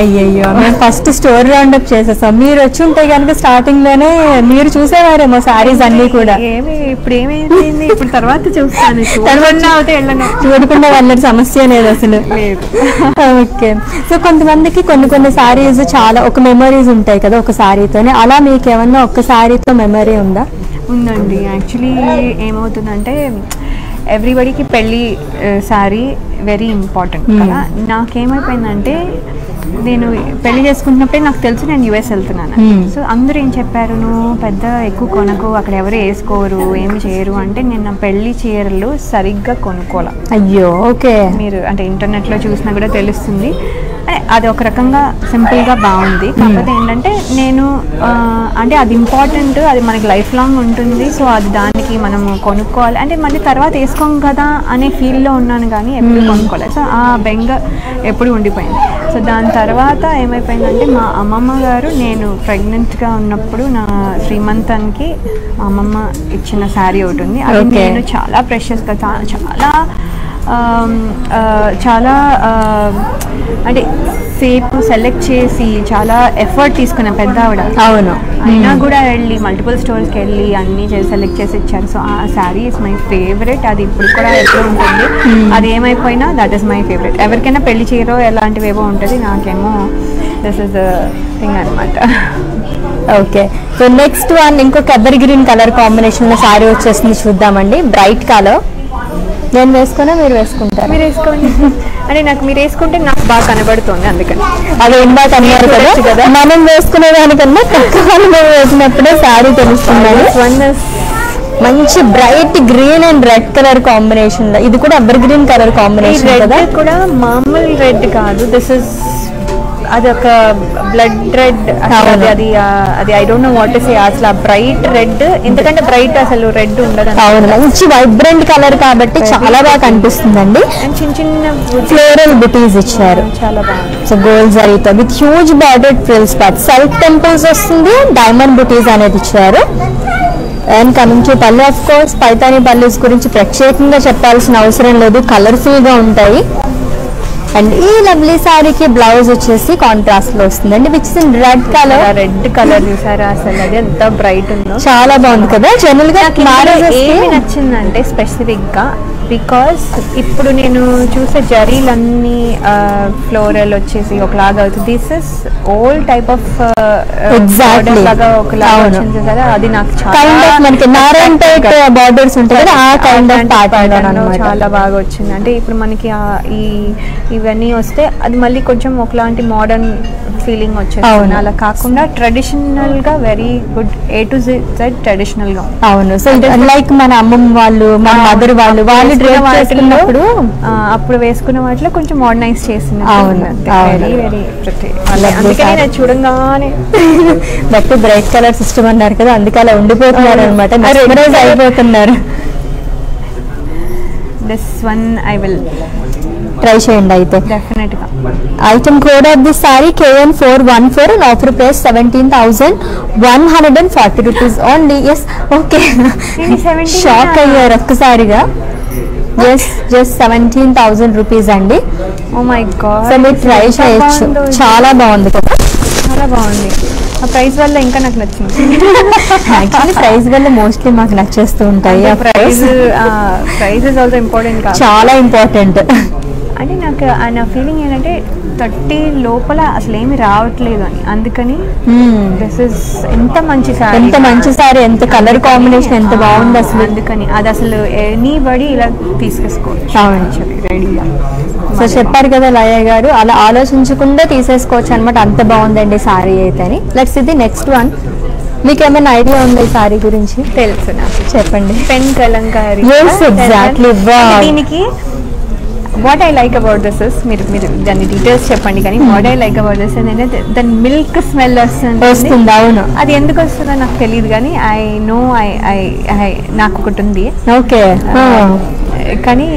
అయ్యయ్యో మేము ఫస్ట్ స్టోర్ రౌండ్ అప్ చేసేసాం మీరు వచ్చి ఉంటే కనుక స్టార్టింగ్లోనే మీరు చూసేవారేమో సారీస్ అన్ని కూడా. ఏమి ఇప్పుడు ఏమైంది? ఇప్పుడు తర్వాత చూస్తాను. తర్వాత అవుతే వెళ్ళను. చూడకుండా వెళ్ళని సమస్య లేదు అసలు. ఓకే. సో కొంతమందికి కొన్ని కొన్ని సారీస్ చాలా ఒక మెమరీస్ ఉంటాయి కదా ఒక సారీతోనే అలా మీకు ఏమన్నా ఒక్క సారీతో మెమరీ ఉందా? ఉందండి. యాక్చువల్లీ ఏమవుతుందంటే ఎవ్రీబడికి పెళ్ళి శారీ వెరీ ఇంపార్టెంట్ కదా. నాకేమైపోయిందంటే నేను పెళ్ళి చేసుకుంటున్నప్పుడే నాకు తెలుసు నేను యుఎస్ వెళ్తున్నాను. Hmm. సో అందరూ ఏం చెప్పారు? నువ్వు పెద్ద ఎక్కువ కొనకు అక్కడ ఎవరు వేసుకోరు ఏమి చేయరు అంటే నేను నా పెళ్ళి చీరలు సరిగ్గా కొనుక్కోలే. అయ్యో ఓకే. మీరు అంటే ఇంటర్నెట్లో చూసినా కూడా తెలుస్తుంది. ఏ, అది ఒక రకంగా సింపుల్గా బాగుంది. కాకపోతే ఏంటంటే నేను అంటే అది ఇంపార్టెంట్ అది మనకి లైఫ్ లాంగ్ ఉంటుంది. సో అది దానికి మనం కొనుక్కోవాలి. అంటే మళ్ళీ తర్వాత వేసుకోం కదా అనే ఫీల్లో ఉన్నాను కానీ ఎప్పుడు కొనుక్కోలేదు. సో ఆ బెంగ ఎప్పుడు ఉండిపోయింది. సో దాని తర్వాత ఏమైపోయిందంటే మా అమ్మమ్మ గారు నేను ప్రెగ్నెంట్గా ఉన్నప్పుడు నా శ్రీమంతానికి అమ్మమ్మ ఇచ్చిన శారీ ఒకటి ఉంది అది. నేను చాలా ప్రెషస్గా చాలా చాలా అంటే సేపు సెలెక్ట్ చేసి చాలా ఎఫర్ట్ తీసుకున్న పెద్ద ఆవిడ. అవును. అయినా కూడా వెళ్ళి మల్టిపుల్ స్టోర్స్కి వెళ్ళి అన్నీ చేసి సెలెక్ట్ చేసి ఇచ్చారు. సో ఆ శారీ ఇస్ మై ఫేవరెట్ అది ఇప్పుడు కూడా ఎప్పుడు ఉంటుంది. అది ఏమైపోయినా దట్ ఇస్ మై ఫేవరెట్ ఎవరికైనా పెళ్ళి చీరో ఎలాంటివేవో ఉంటుంది. నాకేమో దిస్ ఇస్ ద థింగ్ అనమాట ఓకే. సో నెక్స్ట్ వన్ ఇంకొక ఎవర్ గ్రీన్ కలర్ కాంబినేషన్లో సారీ వచ్చేసింది చూద్దామండి. బ్రైట్ కలర్ నేను వేసుకున్నా మీరు వేసుకుంటారు? మీరు వేసుకోండి. అంటే నాకు మీరు వేసుకుంటే నాకు బాగా కనబడుతుంది అందుకని. అది ఇందాక అన్నారు కదా మనం వేసుకునే దానికన్నా మేము వేసినప్పుడే సారీ తెలుస్తుందండి వన్ మంచి bright green and red colour combination. ఇది కూడా ఎవర్ గ్రీన్ కలర్ కాంబినేషన్ కూడా మామూలు రెడ్ కాదు. దిస్ ఇస్ అది ఒక బ్లడ్ రెడ్. అది అది ఆ, అది I don't know what is అసలు బ్రైట్ రెడ్ ఎందుకంటే బ్రైట్ అసలు రెడ్ ఉండదు అవును మంచి వైబ్రెంట్ కలర్ కాబట్టి చాలా బాగా కనిపిస్తుందండి. అండ్ చిన్న చిన్న ఫ్లోరల్ బుటీస్ ఇచ్చారు. చాలా బాగుంది. సో గోల్డ్ జరీతో with huge border frills part self temples వస్తుంది డైమండ్ బుటీస్ అనేది ఇచ్చారు. And coming to pallu of course Paithani pallus గురించి ప్రత్యేకంగా చెప్పాల్సిన అవసరం లేదు. కలర్ఫుల్గా ఉంటాయి. అండ్ ఈ లవ్లీ సారీకి బ్లౌజ్ వచ్చేసి కాంట్రాస్ట్లో వస్తుందండి which in red colour red colour చూసారా అసలు అది ఎంత బ్రైట్ ఉందో. చాలా బాగుంది కదా. జనరల్గా నచ్చిందంటే స్పెసిఫిక్గా బికాస్ ఇప్పుడు నేను చూసే జరీలన్నీ ఫ్లోరల్ వచ్చేసి ఒకలాగా అవుతుంది this is old type of. లాగా ఒకలాగా. వచ్చింది కదా అది నాకు మనకి టైప్ బార్డర్స్ ఉంటాయి కదా ఆ కైండ్ ఆఫ్ ప్యాటర్న్ చాలా బాగా వచ్చింది అంటే ఇప్పుడు మనకి ఈ ఇవన్నీ వస్తే అది మళ్ళీ కొంచెం ఒకలాంటి మోడర్న్ ఫీలింగ్ వచ్చేస్తుంది. అలా కాకుండా ట్రెడిషనల్గా very good A to Z ట్రెడిషనల్గా అవును. సో లైక్ మన అమ్మమ్మ వాళ్ళు మన మదర్ వాళ్ళు వాళ్ళు డ్రెస్ అప్పుడు వేసుకున్న వాటిలో కొంచెం మోడర్నైజ్ చేసింది. అవును. వెరీ వెరీ అందుకని saree. నేను చూడంగానే బట్టి బ్రైట్ కలర్ సిస్టమ్ అన్నారు కదా అందుకే అలా ఉండిపోతున్నారు అనమాట అయిపోతున్నారు. This one I will try చేయండి అయితే. Item code of the saree KN four one four and offer price seventeen thousand one hundred and forty rupees only yes okay ఏంటి 17 షాక్? అయ్యారు ఒక్కసారిగా. Yes just seventeen thousand rupees అండి. Oh my god so మీరు try చేయొచ్చు. చాలా బాగుంది కదా? చాలా బాగుంది. ఆ ప్రైస్ వల్ల ఇంకా నాకు నచ్చింది. యాక్చువల్లీ ప్రైస్ వల్ల మోస్ట్లీ మాకు నచ్చేస్తూ ఉంటాయి ఆ ప్రైస్ ప్రైస్ ఆల్సో ఇంపార్టెంట్ చాలా ఇంపార్టెంట్ అంటే నాకు నా ఫీలింగ్ ఏంటంటే థర్టీ లోపల అసలు ఏమి రావట్లేదు అని. అందుకని దిస్ ఇస్ ఎంత మంచి సారీ ఎంత మంచి సారీ ఎంత కలర్ కాంబినేషన్ ఎంత బాగుంది అసలు. అందుకని అది అసలు ఎనీ బడి ఇలా తీసేసుకోవచ్చు. అవును. రెడీగా సో చెప్పారు కదా లయ గారు అలా ఆలోచించకుండా తీసేసుకోవచ్చు అనమాట అంత బాగుందండి సారీ అయితే అని లెట్స్ ఇది నెక్స్ట్ వన్ మీకు ఏమైనా ఐడియా ఉందా ఈ సారీ గురించి? తెలుసు నాకు. చెప్పండి. పెన్ కలంకారీ. దీనికి what I like about this is మీరు మీరు దాని డీటెయిల్స్ చెప్పండి కానీ what I like about this ఏంటంటే దాని మిల్క్ స్మెల్ వస్తుంది. వస్తుంది అవును. అది ఎందుకు వస్తుందో నాకు తెలియదు కానీ I know I I I నాకు ఒకటి ఉంది. ఓకే. కానీ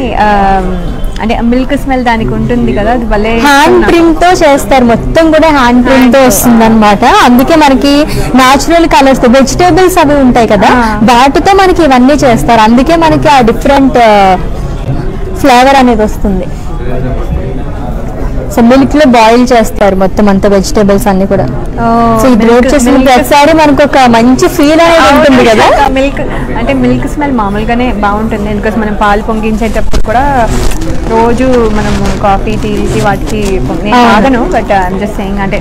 అంటే మిల్క్ స్మెల్ దానికి ఉంటుంది కదా అది భలే హ్యాండ్ ప్రింట్తో చేస్తారు మొత్తం కూడా హ్యాండ్ ప్రింట్తో వస్తుంది అనమాట అందుకే మనకి నాచురల్ కలర్స్ వెజిటేబుల్స్ అవి ఉంటాయి కదా. వాటితో మనకి ఇవన్నీ చేస్తారు. అందుకే మనకి ఆ డిఫరెంట్ ఫ్లేవర్ అనేది వస్తుంది. సో మిల్క్లో బాయిల్ చేస్తారు మొత్తం అంత వెజిటేబుల్స్ అన్ని కూడా. సో ఇది రోడ్ చేసిన ప్రతిసారి మనకు ఒక మంచి ఫీల్ అనేది ఉంటుంది కదా? మిల్క్ అంటే మిల్క్ స్మెల్ మామూలుగానే బాగుంటుంది. ఎందుకంటే మనం పాలు పొంగించేటప్పుడు కూడా రోజు మనం కాఫీ టీకి వాటికి నేను. తాగను బట్ ఐమ్ జస్ట్ సెయింగ్ అంటే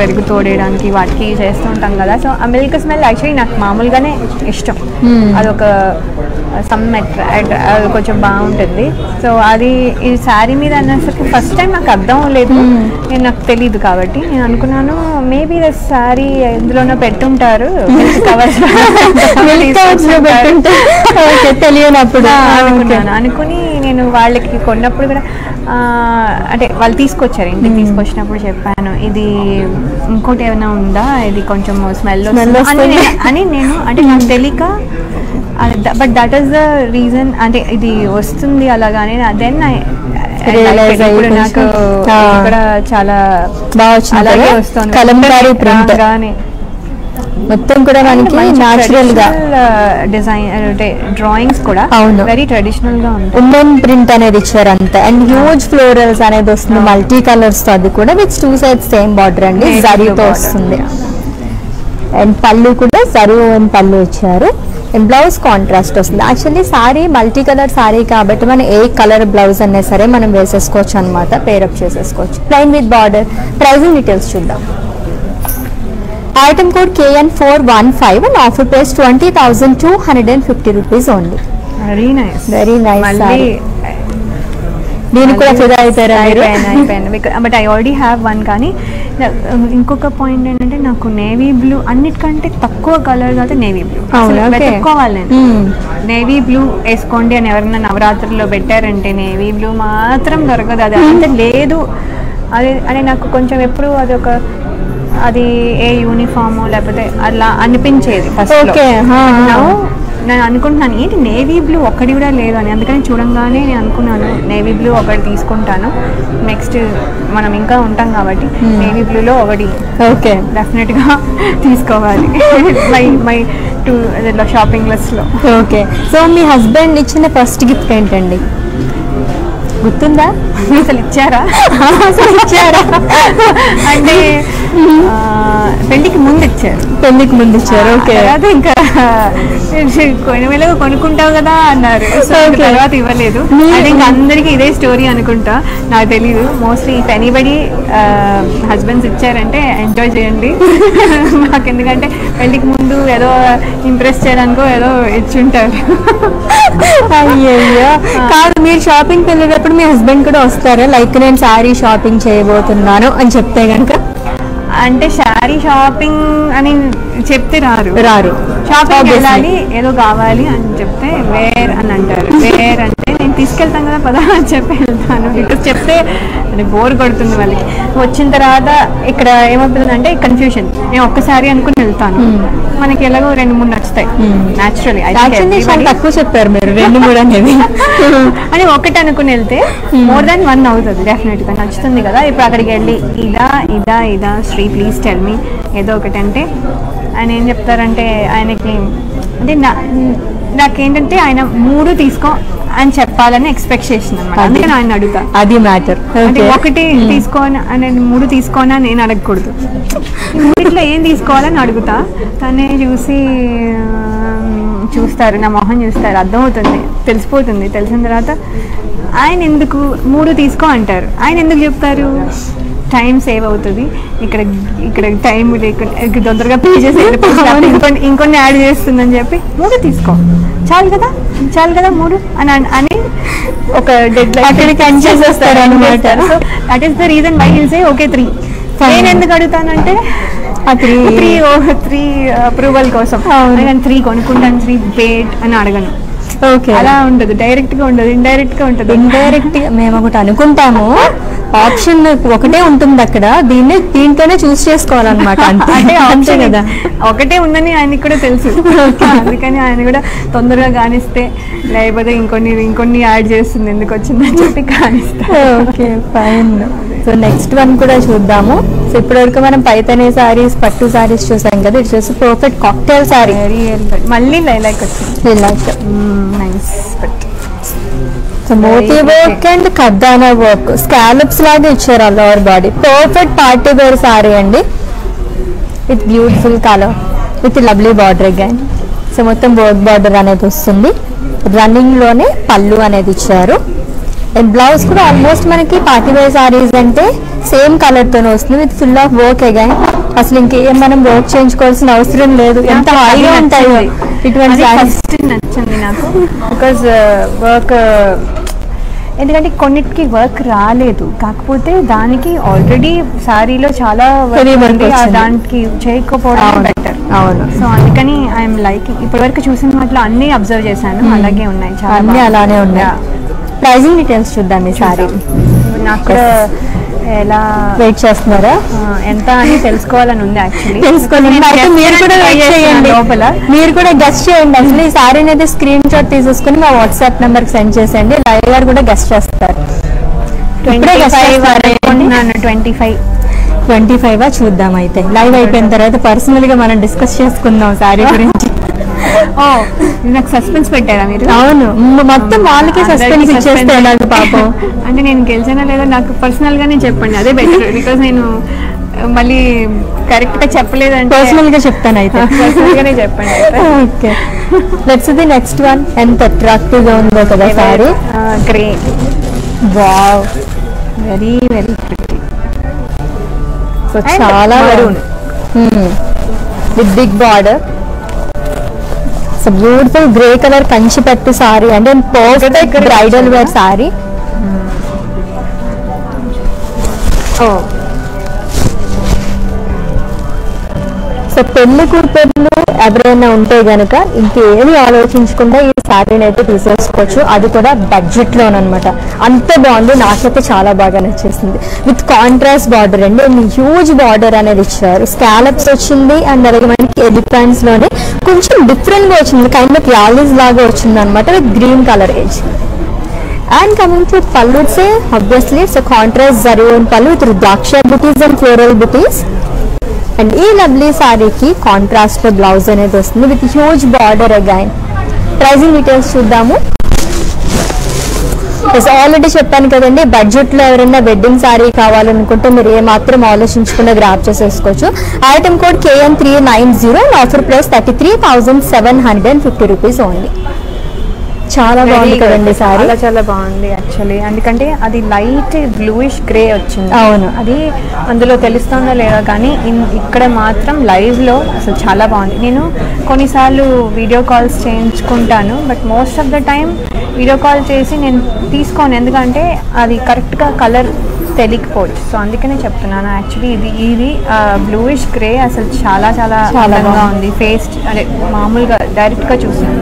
పెరుగు తోడేయడానికి వాటికి చేస్తూ ఉంటాం కదా. సో ఆ మిల్క్ స్మెల్ యాక్చువల్లీ నాకు మామూలుగానే ఇష్టం. అదొక సమ్ అది కొంచెం బాగుంటుంది. సో అది ఈ శారీ మీద అన్నసరికి ఫస్ట్ టైం నాకు అర్థం లేదు నేను నాకు తెలియదు కాబట్టి నేను అనుకున్నాను మేబీ ద శారీ ఎందులోనో పెట్టుంటారు. తెలియనప్పుడు. అనుకున్నాను అనుకుని నేను వాళ్ళకి కొన్నప్పుడు కూడా అంటే వాళ్ళు తీసుకొచ్చారు ఇంటికి తీసుకొచ్చినప్పుడు చెప్పాను. ఇది ఇంకోటి ఏమైనా ఉందా? ఇది కొంచెం స్మెల్. నేను- అని నేను అంటే నాకు తెలియక but that is the reason అంటే ఇది వస్తుంది అలాగానే. దెన్ అయ్యి ఇప్పుడు నాకు ఆ. ఇక్కడ చాలా బాగా వచ్చింది కలంకారీ ప్రింట్. మొత్తం కూడా మనకి న్యాచురల్గా. డిజైన్ అంటే డ్రాయింగ్స్ కూడా అవును. వెరీ ట్రెడిషనల్గా ఉంటాయి. ఉమెన్ ప్రింట్ అనేది ఇచ్చారు అంతే. అండ్ హ్యూజ్ ఫ్లోరల్స్ అనేది వస్తుంది. మల్టీ కలర్స్తో అది కూడా with two sides same border అండి. జరీతో. వస్తుంది. అండ్ పళ్ళు కూడా జరీ అండ్ పళ్ళు ఇచ్చారు. బ్లౌజ్ కాంట్రాస్ట్ వస్తుంది. Actually saree multi colour saree కాబట్టి మనం ఏ కలర్ బ్లౌజ్ అన్నా సరే మనం వేసేసుకోవచ్చు అనమాట పేరప్ చేసేసుకోవచ్చు. Plain with border pricing details చూద్దాం. Item code KN four one five and offer price twenty thousand two hundred and fifty rupees only very nice Very nice దీనికి కూడా ఫిదా అయిపోయారా అయిపోయాను but I already have one కానీ నా- ఇంకొక point ఏంటంటే నాకు నేవీ బ్లూ అన్నిటికంటే తక్కువ కలర్ అయితే నేవీ బ్లూ నేను. Hmm. నేవీ బ్లూ వేసుకోండి అని ఎవరైనా నవరాత్రుల్లో పెట్టారంటే నేవీ బ్లూ మాత్రం దొరకదు. అది అంత లేదు. అది అని నాకు కొంచెం ఎప్పుడు అది ఒక అది ఏ యూనిఫామ్ లేకపోతే అలా అనిపించేది ఫస్ట్. నేను అనుకుంటున్నాను ఏంటి నేవీ బ్లూ ఒక్కటి కూడా లేదు అని అందుకని చూడంగానే నేను అనుకున్నాను నేవీ. బ్లూ ఒకటి తీసుకుంటాను. నెక్స్ట్ మనం ఇంకా ఉంటాం కాబట్టి నేవీ బ్లూలో ఒకటి ఓకే. డెఫినెట్గా తీసుకోవాలి. మై మై టూ షాపింగ్ లిస్ట్లో. ఓకే. సో మీ హస్బెండ్ ఇచ్చిన ఫస్ట్ గిఫ్ట్ ఏంటండి? గుర్తుందా? అసలు ఇచ్చారా? అసలు ఇచ్చారా? అంటే పెళ్ళికి ముందు ఇచ్చారు పెళ్ళికి ముందు ఇచ్చారు ఓకే. తర్వాత ఇంకా కొన్ని వేళగా కొనుక్కుంటావు కదా అన్నారు. సో. తర్వాత ఇవ్వలేదు. అది ఇంకా అందరికీ ఇదే స్టోరీ అనుకుంటా. నాకు తెలియదు మోస్ట్లీ ఇఫ్ ఎనీబడి హస్బెండ్స్ ఇచ్చారంటే ఎంజాయ్ చేయండి. నాకు ఎందుకంటే పెళ్ళికి ముందు ఏదో ఇంప్రెస్ చేయడానికో ఏదో ఇచ్చుంటారు. అయ్యయ్యో. కాదు మీరు షాపింగ్కి వెళ్ళేటప్పుడు మీ హస్బెండ్ కూడా వస్తారా? లైక్ నేను శారీ షాపింగ్ చేయబోతున్నాను అని చెప్తే కనుక అంటే శారీ షాపింగ్ అని చెప్తే రారు. రారు. షాపింగ్. వెళ్ళాలి ఏదో కావాలి అని చెప్తే వేర్ అని అంటారు. వేర్ అంటే నేను తీసుకెళ్తాను కదా పదా అని చెప్పి వెళ్తాను. బికాస్ చెప్తే అది బోర్ కొడుతుంది వాళ్ళకి. వచ్చిన తర్వాత ఇక్కడ ఏమవుతుందంటే కన్ఫ్యూషన్ నేను ఒక్కసారి అనుకుని వెళ్తాను. మనకి ఎలాగో రెండు మూడు నచ్చుతాయి. న్యాచురలీ యాక్చువల్లీ చాలా తక్కువ చెప్పారు మీరు రెండు మూడు అనేది. అని ఒకటి అనుకుని వెళ్తే మోర్ దాన్ వన్ అవుతుంది డెఫినెట్గా నచ్చుతుంది కదా. ఇప్పుడు అక్కడికి వెళ్ళి ఇదా ఇదా ఇదా శ్రీ ప్లీజ్ టెల్ మీ ఏదో ఒకటి అంటే ఆయన ఏం చెప్తారంటే ఆయనకి అంటే నా నాకేంటంటే ఆయన మూడు తీసుకో అని చెప్పాలని ఎక్స్పెక్టేషన్ అనమాట అది. అందుకని ఆయన అడుగుతా. అది మ్యాటర్ అంటే ఒకటి తీసుకోని అని మూడు తీసుకోనా నేను అడగకూడదు. మూడిట్లో ఏం తీసుకోవాలని అడుగుతా. తనే చూసి చూస్తారు నా మొహం చూస్తారు అర్థమవుతుంది తెలిసిపోతుంది. తెలిసిన తర్వాత ఆయన ఎందుకు మూడు తీసుకో అంటారు. ఆయన ఎందుకు చెప్తారు? టైం సేవ్ అవుతుంది. ఇక్కడ ఇక్కడ టైం ఇక్కడ తొందరగా పే చేసి. ఇంకొన్ని ఇంకొన్ని యాడ్ చేస్తుందని చెప్పి మూడు తీసుకో. చాలు కదా? చాలు కదా మూడు? అని అన్- ఒక డెడ్ అక్కడికి end చేసేస్తారు అన్నమాట. So that is the reason why he'll say okay three నేను ఎందుకు అడుగుతానంటే ఆ త్రీ త్రీ త్రీ అప్రూవల్ కోసం. నేను త్రీ కొనుక్కుంటాను త్రీ పేట్ అని అడగను. ఓకే అలా ఉండదు. డైరెక్ట్గా ఉండదు ఇండైరెక్ట్గా ఉంటుంది. ఇండైరెక్ట్ మేము ఒకటి అనుకుంటాము. ఆప్షన్ ఒకటే ఉంటుంది అక్కడ. దీన్ని దీంతోనే చూస్ చేసుకోవాలన్నమాట. అంటే అంతే option కదా. ఒకటే ఉందని ఆయనకి కూడా తెలుసు. అందుకని ఆయన కూడా తొందరగా కానిస్తే లేకపోతే ఇంకొన్ని ఇంకొన్ని యాడ్ చేస్తుంది ఎందుకు వచ్చిందని చెప్పి కానిస్తా okay fine so next one కూడా చూద్దాము. సో ఇప్పటివరకు మనం పైతనే సారీస్ పట్టు సారీస్ చూసాం కదా. ఇది చూసి పర్ఫెక్ట్ కాక్టైల్ సారీ మళ్ళీ లైక్ వచ్చింది. Like nice but moti work and ఖద్దానా work scallops లాగా ఇచ్చారు lower body perfect party wear saree అండి. With beautiful colour with lovely border again so మొత్తం వర్క్ బార్డర్ అనేది వస్తుంది. రన్నింగ్లోనే పళ్ళు అనేది ఇచ్చారు. అండ్ బ్లౌజ్ కూడా ఆల్మోస్ట్ మనకి పార్టీ వేర్ సారీస్ అంటే సేమ్ కలర్ తోనే వస్తుంది. With full of work again అసలు ఇంకేం మనం వర్క్ చేయించుకోవాల్సిన అవసరం లేదు. ఎంత హాయిగా ఉంటాయో ఇటువంటి నచ్చింది నాకు. బికాజ్ వర్క్ ఎందుకంటే కొన్నిటికి వర్క్ రాలేదు. కాకపోతే దానికి ఆల్రెడీ శారీలో చాలా. దానికి చేయకపోవడం. బెటర్ అవును. సో అందుకని ఐఎమ్ లైక్ ఇప్పటి వరకు చూసిన వాటిలో అన్ని అబ్జర్వ్ చేశాను. అలాగే ఉన్నాయి చాలా. అలానే ఉన్నాయి. ప్రైజింగ్ డీటెయిల్స్ చూద్దాం ఈ సారీ నాకు ఎలా వెయిట్ చేస్తున్నారా? ఎంత అని తెలుసుకోవాలని ఉంది యాక్చువల్లీ మీరు కూడా వెయిట్ చేయండి. లోపల. మీరు కూడా గెస్ట్ చేయండి. అసలు ఈ సారీ అనేది స్క్రీన్ షాట్ తీసేసుకుని మా వాట్సాప్ నెంబర్కి సెండ్ చేసేయండి. లైవ్ గారు కూడా గెస్ట్ చేస్తారు. Five twenty five twenty five చూద్దాం అయితే. లైవ్ అయిపోయిన తర్వాత పర్సనల్గా మనం డిస్కస్ చేసుకుందాం సారీ గురించి. ఓ నాకు సస్పెన్స్ పెట్టారా మీరు? అవును. మొత్తం వాళ్ళకే సస్పెన్స్ ఇచ్చేస్తే పాపం? అంటే నేను గెలిచానా లేదా నాకు పర్సనల్ గానే చెప్పండి అదే బెటర్ బికాస్ నేను మళ్ళీ కరెక్ట్గా చెప్పలేదంటే పర్సనల్గా చెప్తాను అయితే. పర్సనల్ గానే చెప్పండి okay. Let's the next one ఎంత అట్రాక్టివ్గా ఉందో కదా saree. Grey wow very very so And చాలా maroon. With big border so beautiful grey colour Kanchi pattu saree అంటే perfect bridal wear saree so పెళ్ళి కూతుర్లు ఎవరైనా ఉంటే గనక ఇంకేమి ఆలోచించకుండా ఈ శారీని అయితే తీసేసుకోవచ్చు. అది కూడా బడ్జెట్ లోనమాట అంత బాగుంది. నాకైతే చాలా బాగా నచ్చేసింది. విత్ కాంట్రాస్ట్ బార్డర్ అండి. హ్యూజ్ బార్డర్ అనేది ఇచ్చారు. స్కాలప్స్ వచ్చింది. అండ్ అలాగే మనకి ఎలిఫెంట్స్లోనే కొంచెం డిఫరెంట్గా వచ్చింది. కైండ్ ఆఫ్ యాలీస్ లాగా వచ్చింది అనమాట with green colour edge and coming to pallu say obviously it's contrast Zareen pallu with rudraksha butis and floral butis and ఈ లవ్లీ సారీకి కాంట్రాస్ట్ బ్లౌజ్ అనేది వస్తుంది. With huge border again pricing details చూద్దాము. Already చెప్పాను కదండి బడ్జెట్లో ఎవరైనా వెడ్డింగ్ సారీ కావాలనుకుంటే మీరు ఏ మాత్రం ఆలోచించకుండా గ్రాప్ చేసేసుకోవచ్చు. Item code KN three nine zero offer price thirty three thousand seven hundred and fifty rupees only చాలా బాగుంది కదండి సారీ చాలా చాలా బాగుంది యాక్చువల్లీ ఎందుకంటే అది లైట్ బ్లూయిష్ గ్రే వచ్చింది. అవును. అది అందులో తెలుస్తుందో లేదో కానీ ఇక్కడ మాత్రం లైవ్లో అసలు చాలా బాగుంది. నేను కొన్నిసార్లు video calls చేయించుకుంటాను but most of the time video call చేసి నేను తీసుకోను. ఎందుకంటే అది కరెక్ట్గా కలర్ తెలియకపోవచ్చు. సో అందుకనే చెప్తున్నాను యాక్చువల్లీ ఇది ఇది బ్లూయిష్ గ్రే అసలు చాలా చాలా చాలా. ఉంది. ఫేస్ అదే మామూలుగా డైరెక్ట్గా చూసాను.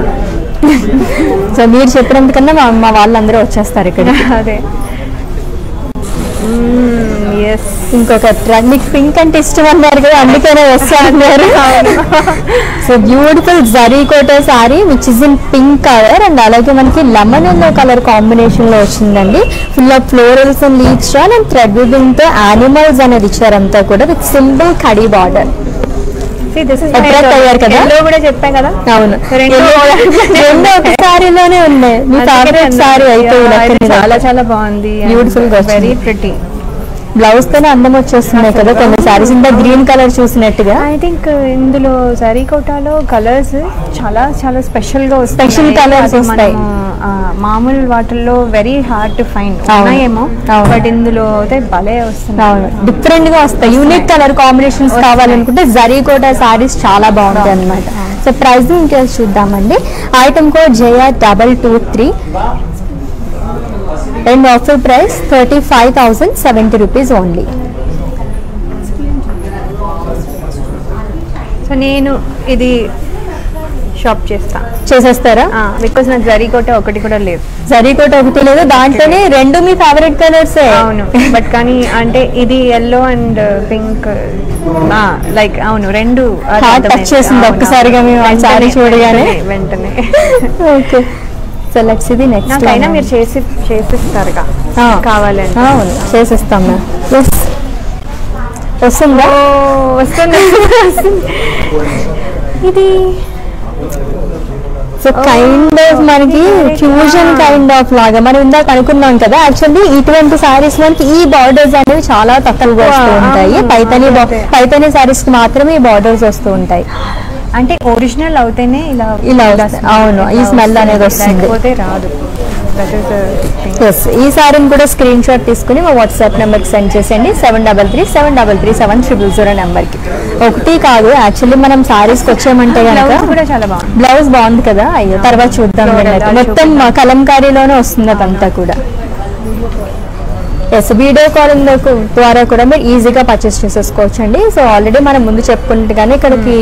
సో మీరు చెప్పినందుకన్నా మా మా వాళ్ళందరూ వచ్చేస్తారు ఇక్కడ అదే. ఎస్ ఇంకొక ట్రాక్ మీకు పింక్ అంటే ఇష్టం అన్నారు కదా అందుకనే వస్తున్నారు so beautiful zari Kota saree which is in pink colour and అలాగే మనకి లెమన్ ఎల్లో కలర్ కాంబినేషన్లో వచ్చిందండి. Full of florals and leaves and థ్రెడ్తో యానిమల్స్ అనేది ఇచ్చారంతా కూడా విత్ సింపుల్ కడీ బార్డర్ అయ్యారు కదా? కూడా చెప్పాం కదా? అవును. రెండు రెండు ఒక సారీలోనే ఉన్నాయి. మీ ఫేవరెట్ సారీ అయితే చాలా చాలా బాగుంది. వెరీ ప్రిటీ బ్లౌజ్ తోనే అందం వచ్చేస్తున్నాయి కదా. కొన్ని సారీస్ ఇంత గ్రీన్ కలర్ చూసినట్టుగా? ఐ థింక్ ఇందులో సరీ కోటాలో కలర్స్ చాలా చాలా స్పెషల్గా వస్తాయి Special colours వస్తాయి. మామూలు వాటిల్లో వెరీ హార్డ్ టు ఫైండ్ అవును. ఉన్నాయేమో. బట్ ఇందులో అయితే భలే వస్తుంది డిఫరెంట్గా వస్తాయి. యూనిక్ కలర్ కాంబినేషన్స్ కావాలనుకుంటే జరీ కోట సారీస్ చాలా బాగుంటాయి అనమాట సో ప్రైస్ డీటెయిల్స్ చూద్దామండి. Item code Jaya double two three and offer price thirty five thousand seventy rupees only so నేను ఇది షాప్ చేస్తా. చేసేస్తారా? బికాస్ నాకు జరీ కోట ఒకటి కూడా లేదు. జరీ కోట ఒకటి లేదు. దాంట్లోనే రెండు మీ ఫేవరెట్ కలర్స్ అవును. బట్ కానీ అంటే ఇది ఎల్లో అండ్ పింక్ లైక్ అవును రెండు అర్థమైంది. చేసింది ఒక్కసారిగా. మేము saree చూడగానే. వెంటనే ఓకే సో లెట్స్ ఇది నెక్స్ట్ నాకైనా మీరు చేసి చేసిస్తారుగా. కావాలండి చేసేస్తాం మ్యామ్ ఎస్ వస్తుందా? వస్తుంది. ఇది. సో కైండ్ ఆఫ్ మనకి ఫ్యూజన్ కైండ్ ఆఫ్ లాగా. మనం ఇందాక అనుకున్నాం కదా యాక్చువల్లీ ఇటువంటి సారీస్ మనకి ఈ బార్డర్స్ అనేవి చాలా తక్కువగా వస్తూ ఉంటాయి. పైతని. పైతని సారీస్కి మాత్రమే ఈ బార్డర్స్ వస్తూ ఉంటాయి. అంటే ఒరిజినల్ అవుతేనే ఇలా ఇలా అవును, ఈ smell అనేది వస్తుంది. రాదు. ఎస్ ఈ సారీని కూడా స్క్రీన్ షాట్ తీసుకుని మా వాట్సాప్ నెంబర్కి సెండ్ చేసేయండి. Seven double three seven double three seven triple zero నెంబర్కి ఒకటి కాదు యాక్చువల్లీ మనం సారీస్కి వచ్చామంటే కనుక బ్లౌజ్ బాగుంది. బ్లౌజ్ బాగుంది కదా? అయ్యో తర్వాత చూద్దాం మొత్తం. కలంకారీలోనే వస్తుంది అదంతా కూడా. ఎస్ వీడియో కాలింగ్ ద్వారా కూడా మీరు ఈజీగా పర్చేస్ చేసేసుకోవచ్చు అండి సో ఆల్రెడీ మనం ముందు చెప్పుకుంటే కానీ ఇక్కడికి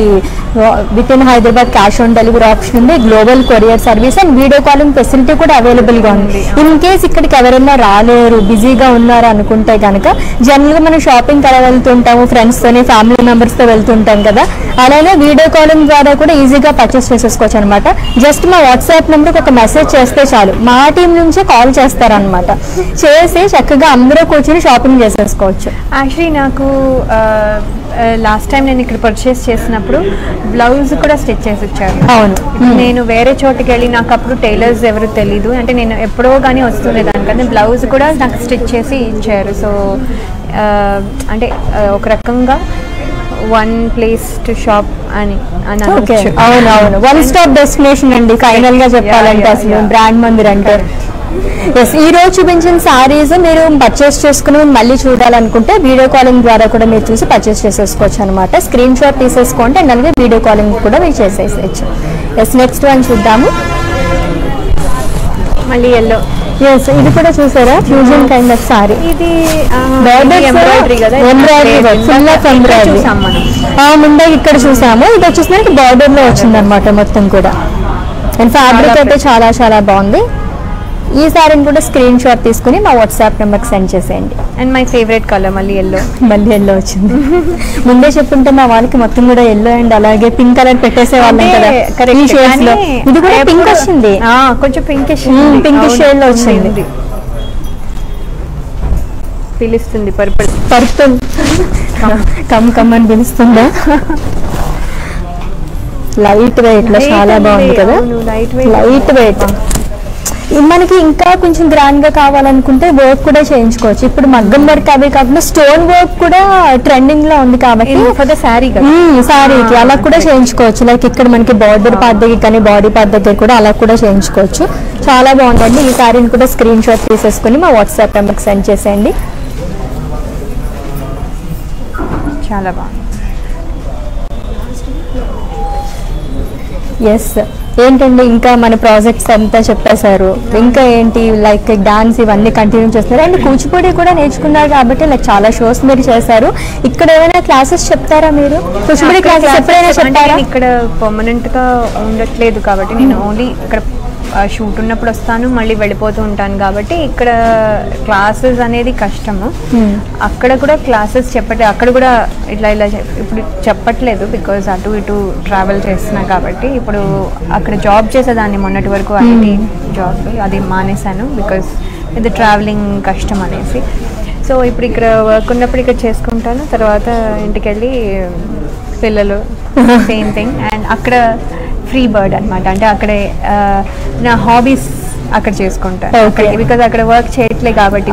within Hyderabad cash on delivery option ఉంది. Global courier service and video calling facility కూడా అవైలబుల్గా ఉంది. ఇన్ కేస్ ఇక్కడికి ఎవరైనా రాలేరు బిజీగా ఉన్నారు అనుకుంటే కనుక జనరల్గా మనం షాపింగ్ అలా వెళ్తుంటాము ఫ్రెండ్స్ తోని ఫ్యామిలీ మెంబర్స్తో వెళ్తుంటాం కదా. అలానే వీడియో కాలింగ్ ద్వారా కూడా ఈజీగా పర్చేస్ చేసేసుకోవచ్చు అనమాట జస్ట్ మా వాట్సాప్ నెంబర్కి ఒక మెసేజ్ చేస్తే చాలు. మా టీం నుంచే కాల్ చేస్తారనమాట చేసి చక్కగా అందరూ కూర్చొని షాపింగ్ చేసేసుకోవచ్చు. యాక్చువల్లీ నాకు లాస్ట్ టైం నేను ఇక్కడ పర్చేస్ చేసినప్పుడు బ్లౌజ్ కూడా స్టిచ్ చేసి ఇచ్చారు. అవును. ఇప్పుడు నేను వేరే చోటుకి వెళ్ళి నాకు అప్పుడు టైలర్స్ ఎవరు తెలీదు. అంటే నేను ఎప్పుడో కానీ వస్తుండే దానికన్నా బ్లౌజ్ కూడా నాకు స్టిచ్ చేసి ఇచ్చారు. సో అంటే ఒక రకంగా వన్ ప్లేస్ టు షాప్ అని అని ఓకే అనొచ్చు. అవును అవును. వన్ స్టాప్ డెస్టినేషన్ అండి. ఫైనల్గా చెప్పాలంటే అసలు. బ్రాండ్ మందిర్ అంటే ఎస్ ఈ రోజు చూపించిన సారీస్ మీరు పర్చేస్ చేసుకుని మళ్ళీ చూడాలనుకుంటే వీడియో కాలింగ్ ద్వారా కూడా మీరు చూసి పర్చేస్ చేసేసుకోవచ్చు అనమాట స్క్రీన్ షాట్ తీసేసుకోండి అండ్ అలాగే వీడియో కాలింగ్ కూడా మీరు చేసేసేయచ్చు ఎస్ నెక్స్ట్ వన్ చూద్దాము. మళ్ళీ ఎల్లో ఎస్ ఇది కూడా చూసారా? ఫ్యూజన్ కైండ్ ఆఫ్ సారీ ఇది ఎంబ్రాయిడరీ ఫుల్ ఆఫ్ ఎంబ్రాయిడరీ ముందే ఇక్కడ చూసాము. ఇది వచ్చేసి బార్డర్లో వచ్చింది అనమాట మొత్తం కూడా. అండ్ ఫ్యాబ్రిక్ అయితే చాలా చాలా బాగుంది. ఈ సారీని కూడా స్క్రీన్ షాట్ తీసుకుని మా వాట్సాప్ నెంబర్కి సెండ్ చేసేయండి. అండ్ మై ఫేవరెట్ కలర్ మళ్ళీ ఎల్లో మళ్ళీ ఎల్లో వచ్చింది. ముందే చెప్పుంటే మా వాళ్ళకి మొత్తం కూడా ఎల్లో అండ్ అలాగే పింక్ కలర్ పెట్టేసే వాళ్ళం కదా. ఇది కూడా పింక్ వచ్చింది కొంచెం పింకిష్ పింక్ షేడ్లో వచ్చింది. పిలుస్తుంది పర్పుల్ పర్పుల్ కమ్ కమ్ అని పిలుస్తుందా? లైట్ వెయిట్లో చాలా బాగుంది కదా. లైట్ వెయిట్ మనకి ఇంకా కొంచెం గ్రాండ్గా కావాలనుకుంటే వర్క్ కూడా చేయించుకోవచ్చు. ఇప్పుడు మగ్గం వర్క్ అవి కాకుండా స్టోన్ వర్క్ కూడా ట్రెండింగ్లో ఉంది కాబట్టి సారీకి అలా కూడా చేయించుకోవచ్చు. లైక్ ఇక్కడ మనకి బార్డర్ పార్ట్ దగ్గర కానీ బాడీ పార్ట్ దగ్గర కూడా అలా కూడా చేయించుకోవచ్చు. చాలా బాగుందండి. ఈ సారీని కూడా స్క్రీన్ షాట్ తీసేసుకుని మా వాట్సాప్ నెంబర్కి సెండ్ చేసేయండి. చాలా బాగుంది. ఎస్ ఏంటండి ఇంకా మన ప్రాజెక్ట్స్ అంతా చెప్పేశారు? ఇంకా ఏంటి లైక్ డాన్స్ ఇవన్నీ కంటిన్యూ చేస్తున్నారు? అండ్ కూచిపూడి కూడా నేర్చుకున్నారు కాబట్టి లైక్ చాలా షోస్ మీరు చేశారు. ఇక్కడ ఏమైనా క్లాసెస్ చెప్తారా మీరు? కూచిపూడి క్లాసెస్ ఎప్పుడైనా చెప్తారా? ఇక్కడ పర్మనెంట్గా ఉండట్లేదు కాబట్టి నేను ఓన్లీ ఇక్కడ షూట్ ఉన్నప్పుడు వస్తాను మళ్ళీ వెళ్ళిపోతూ ఉంటాను. కాబట్టి ఇక్కడ క్లాసెస్ అనేది కష్టము. అక్కడ కూడా క్లాసెస్ చెప్పట్లేదు అక్కడ కూడా ఇట్లా ఇలా ఇప్పుడు చెప్పట్లేదు బికాజ్ అటు ఇటు ట్రావెల్ చేస్తున్నా కాబట్టి. ఇప్పుడు అక్కడ జాబ్ చేసేదాన్ని మొన్నటి వరకు ఐటీ జాబ్ అది మానేశాను బికాజ్ ఇది ట్రావెలింగ్ కష్టం అనేసి. సో ఇప్పుడు ఇక్కడ వర్క్ ఉన్నప్పుడు ఇక్కడ చేసుకుంటాను. తర్వాత ఇంటికి వెళ్ళి పిల్లలు సేమ్ థింగ్ అండ్ అక్కడ ఫ్రీ బర్డ్ అనమాట అంటే అక్కడే నా హాబీస్ అక్కడ చేసుకుంటాను. బికాజ్ అక్కడ వర్క్ చేయట్లే కాబట్టి.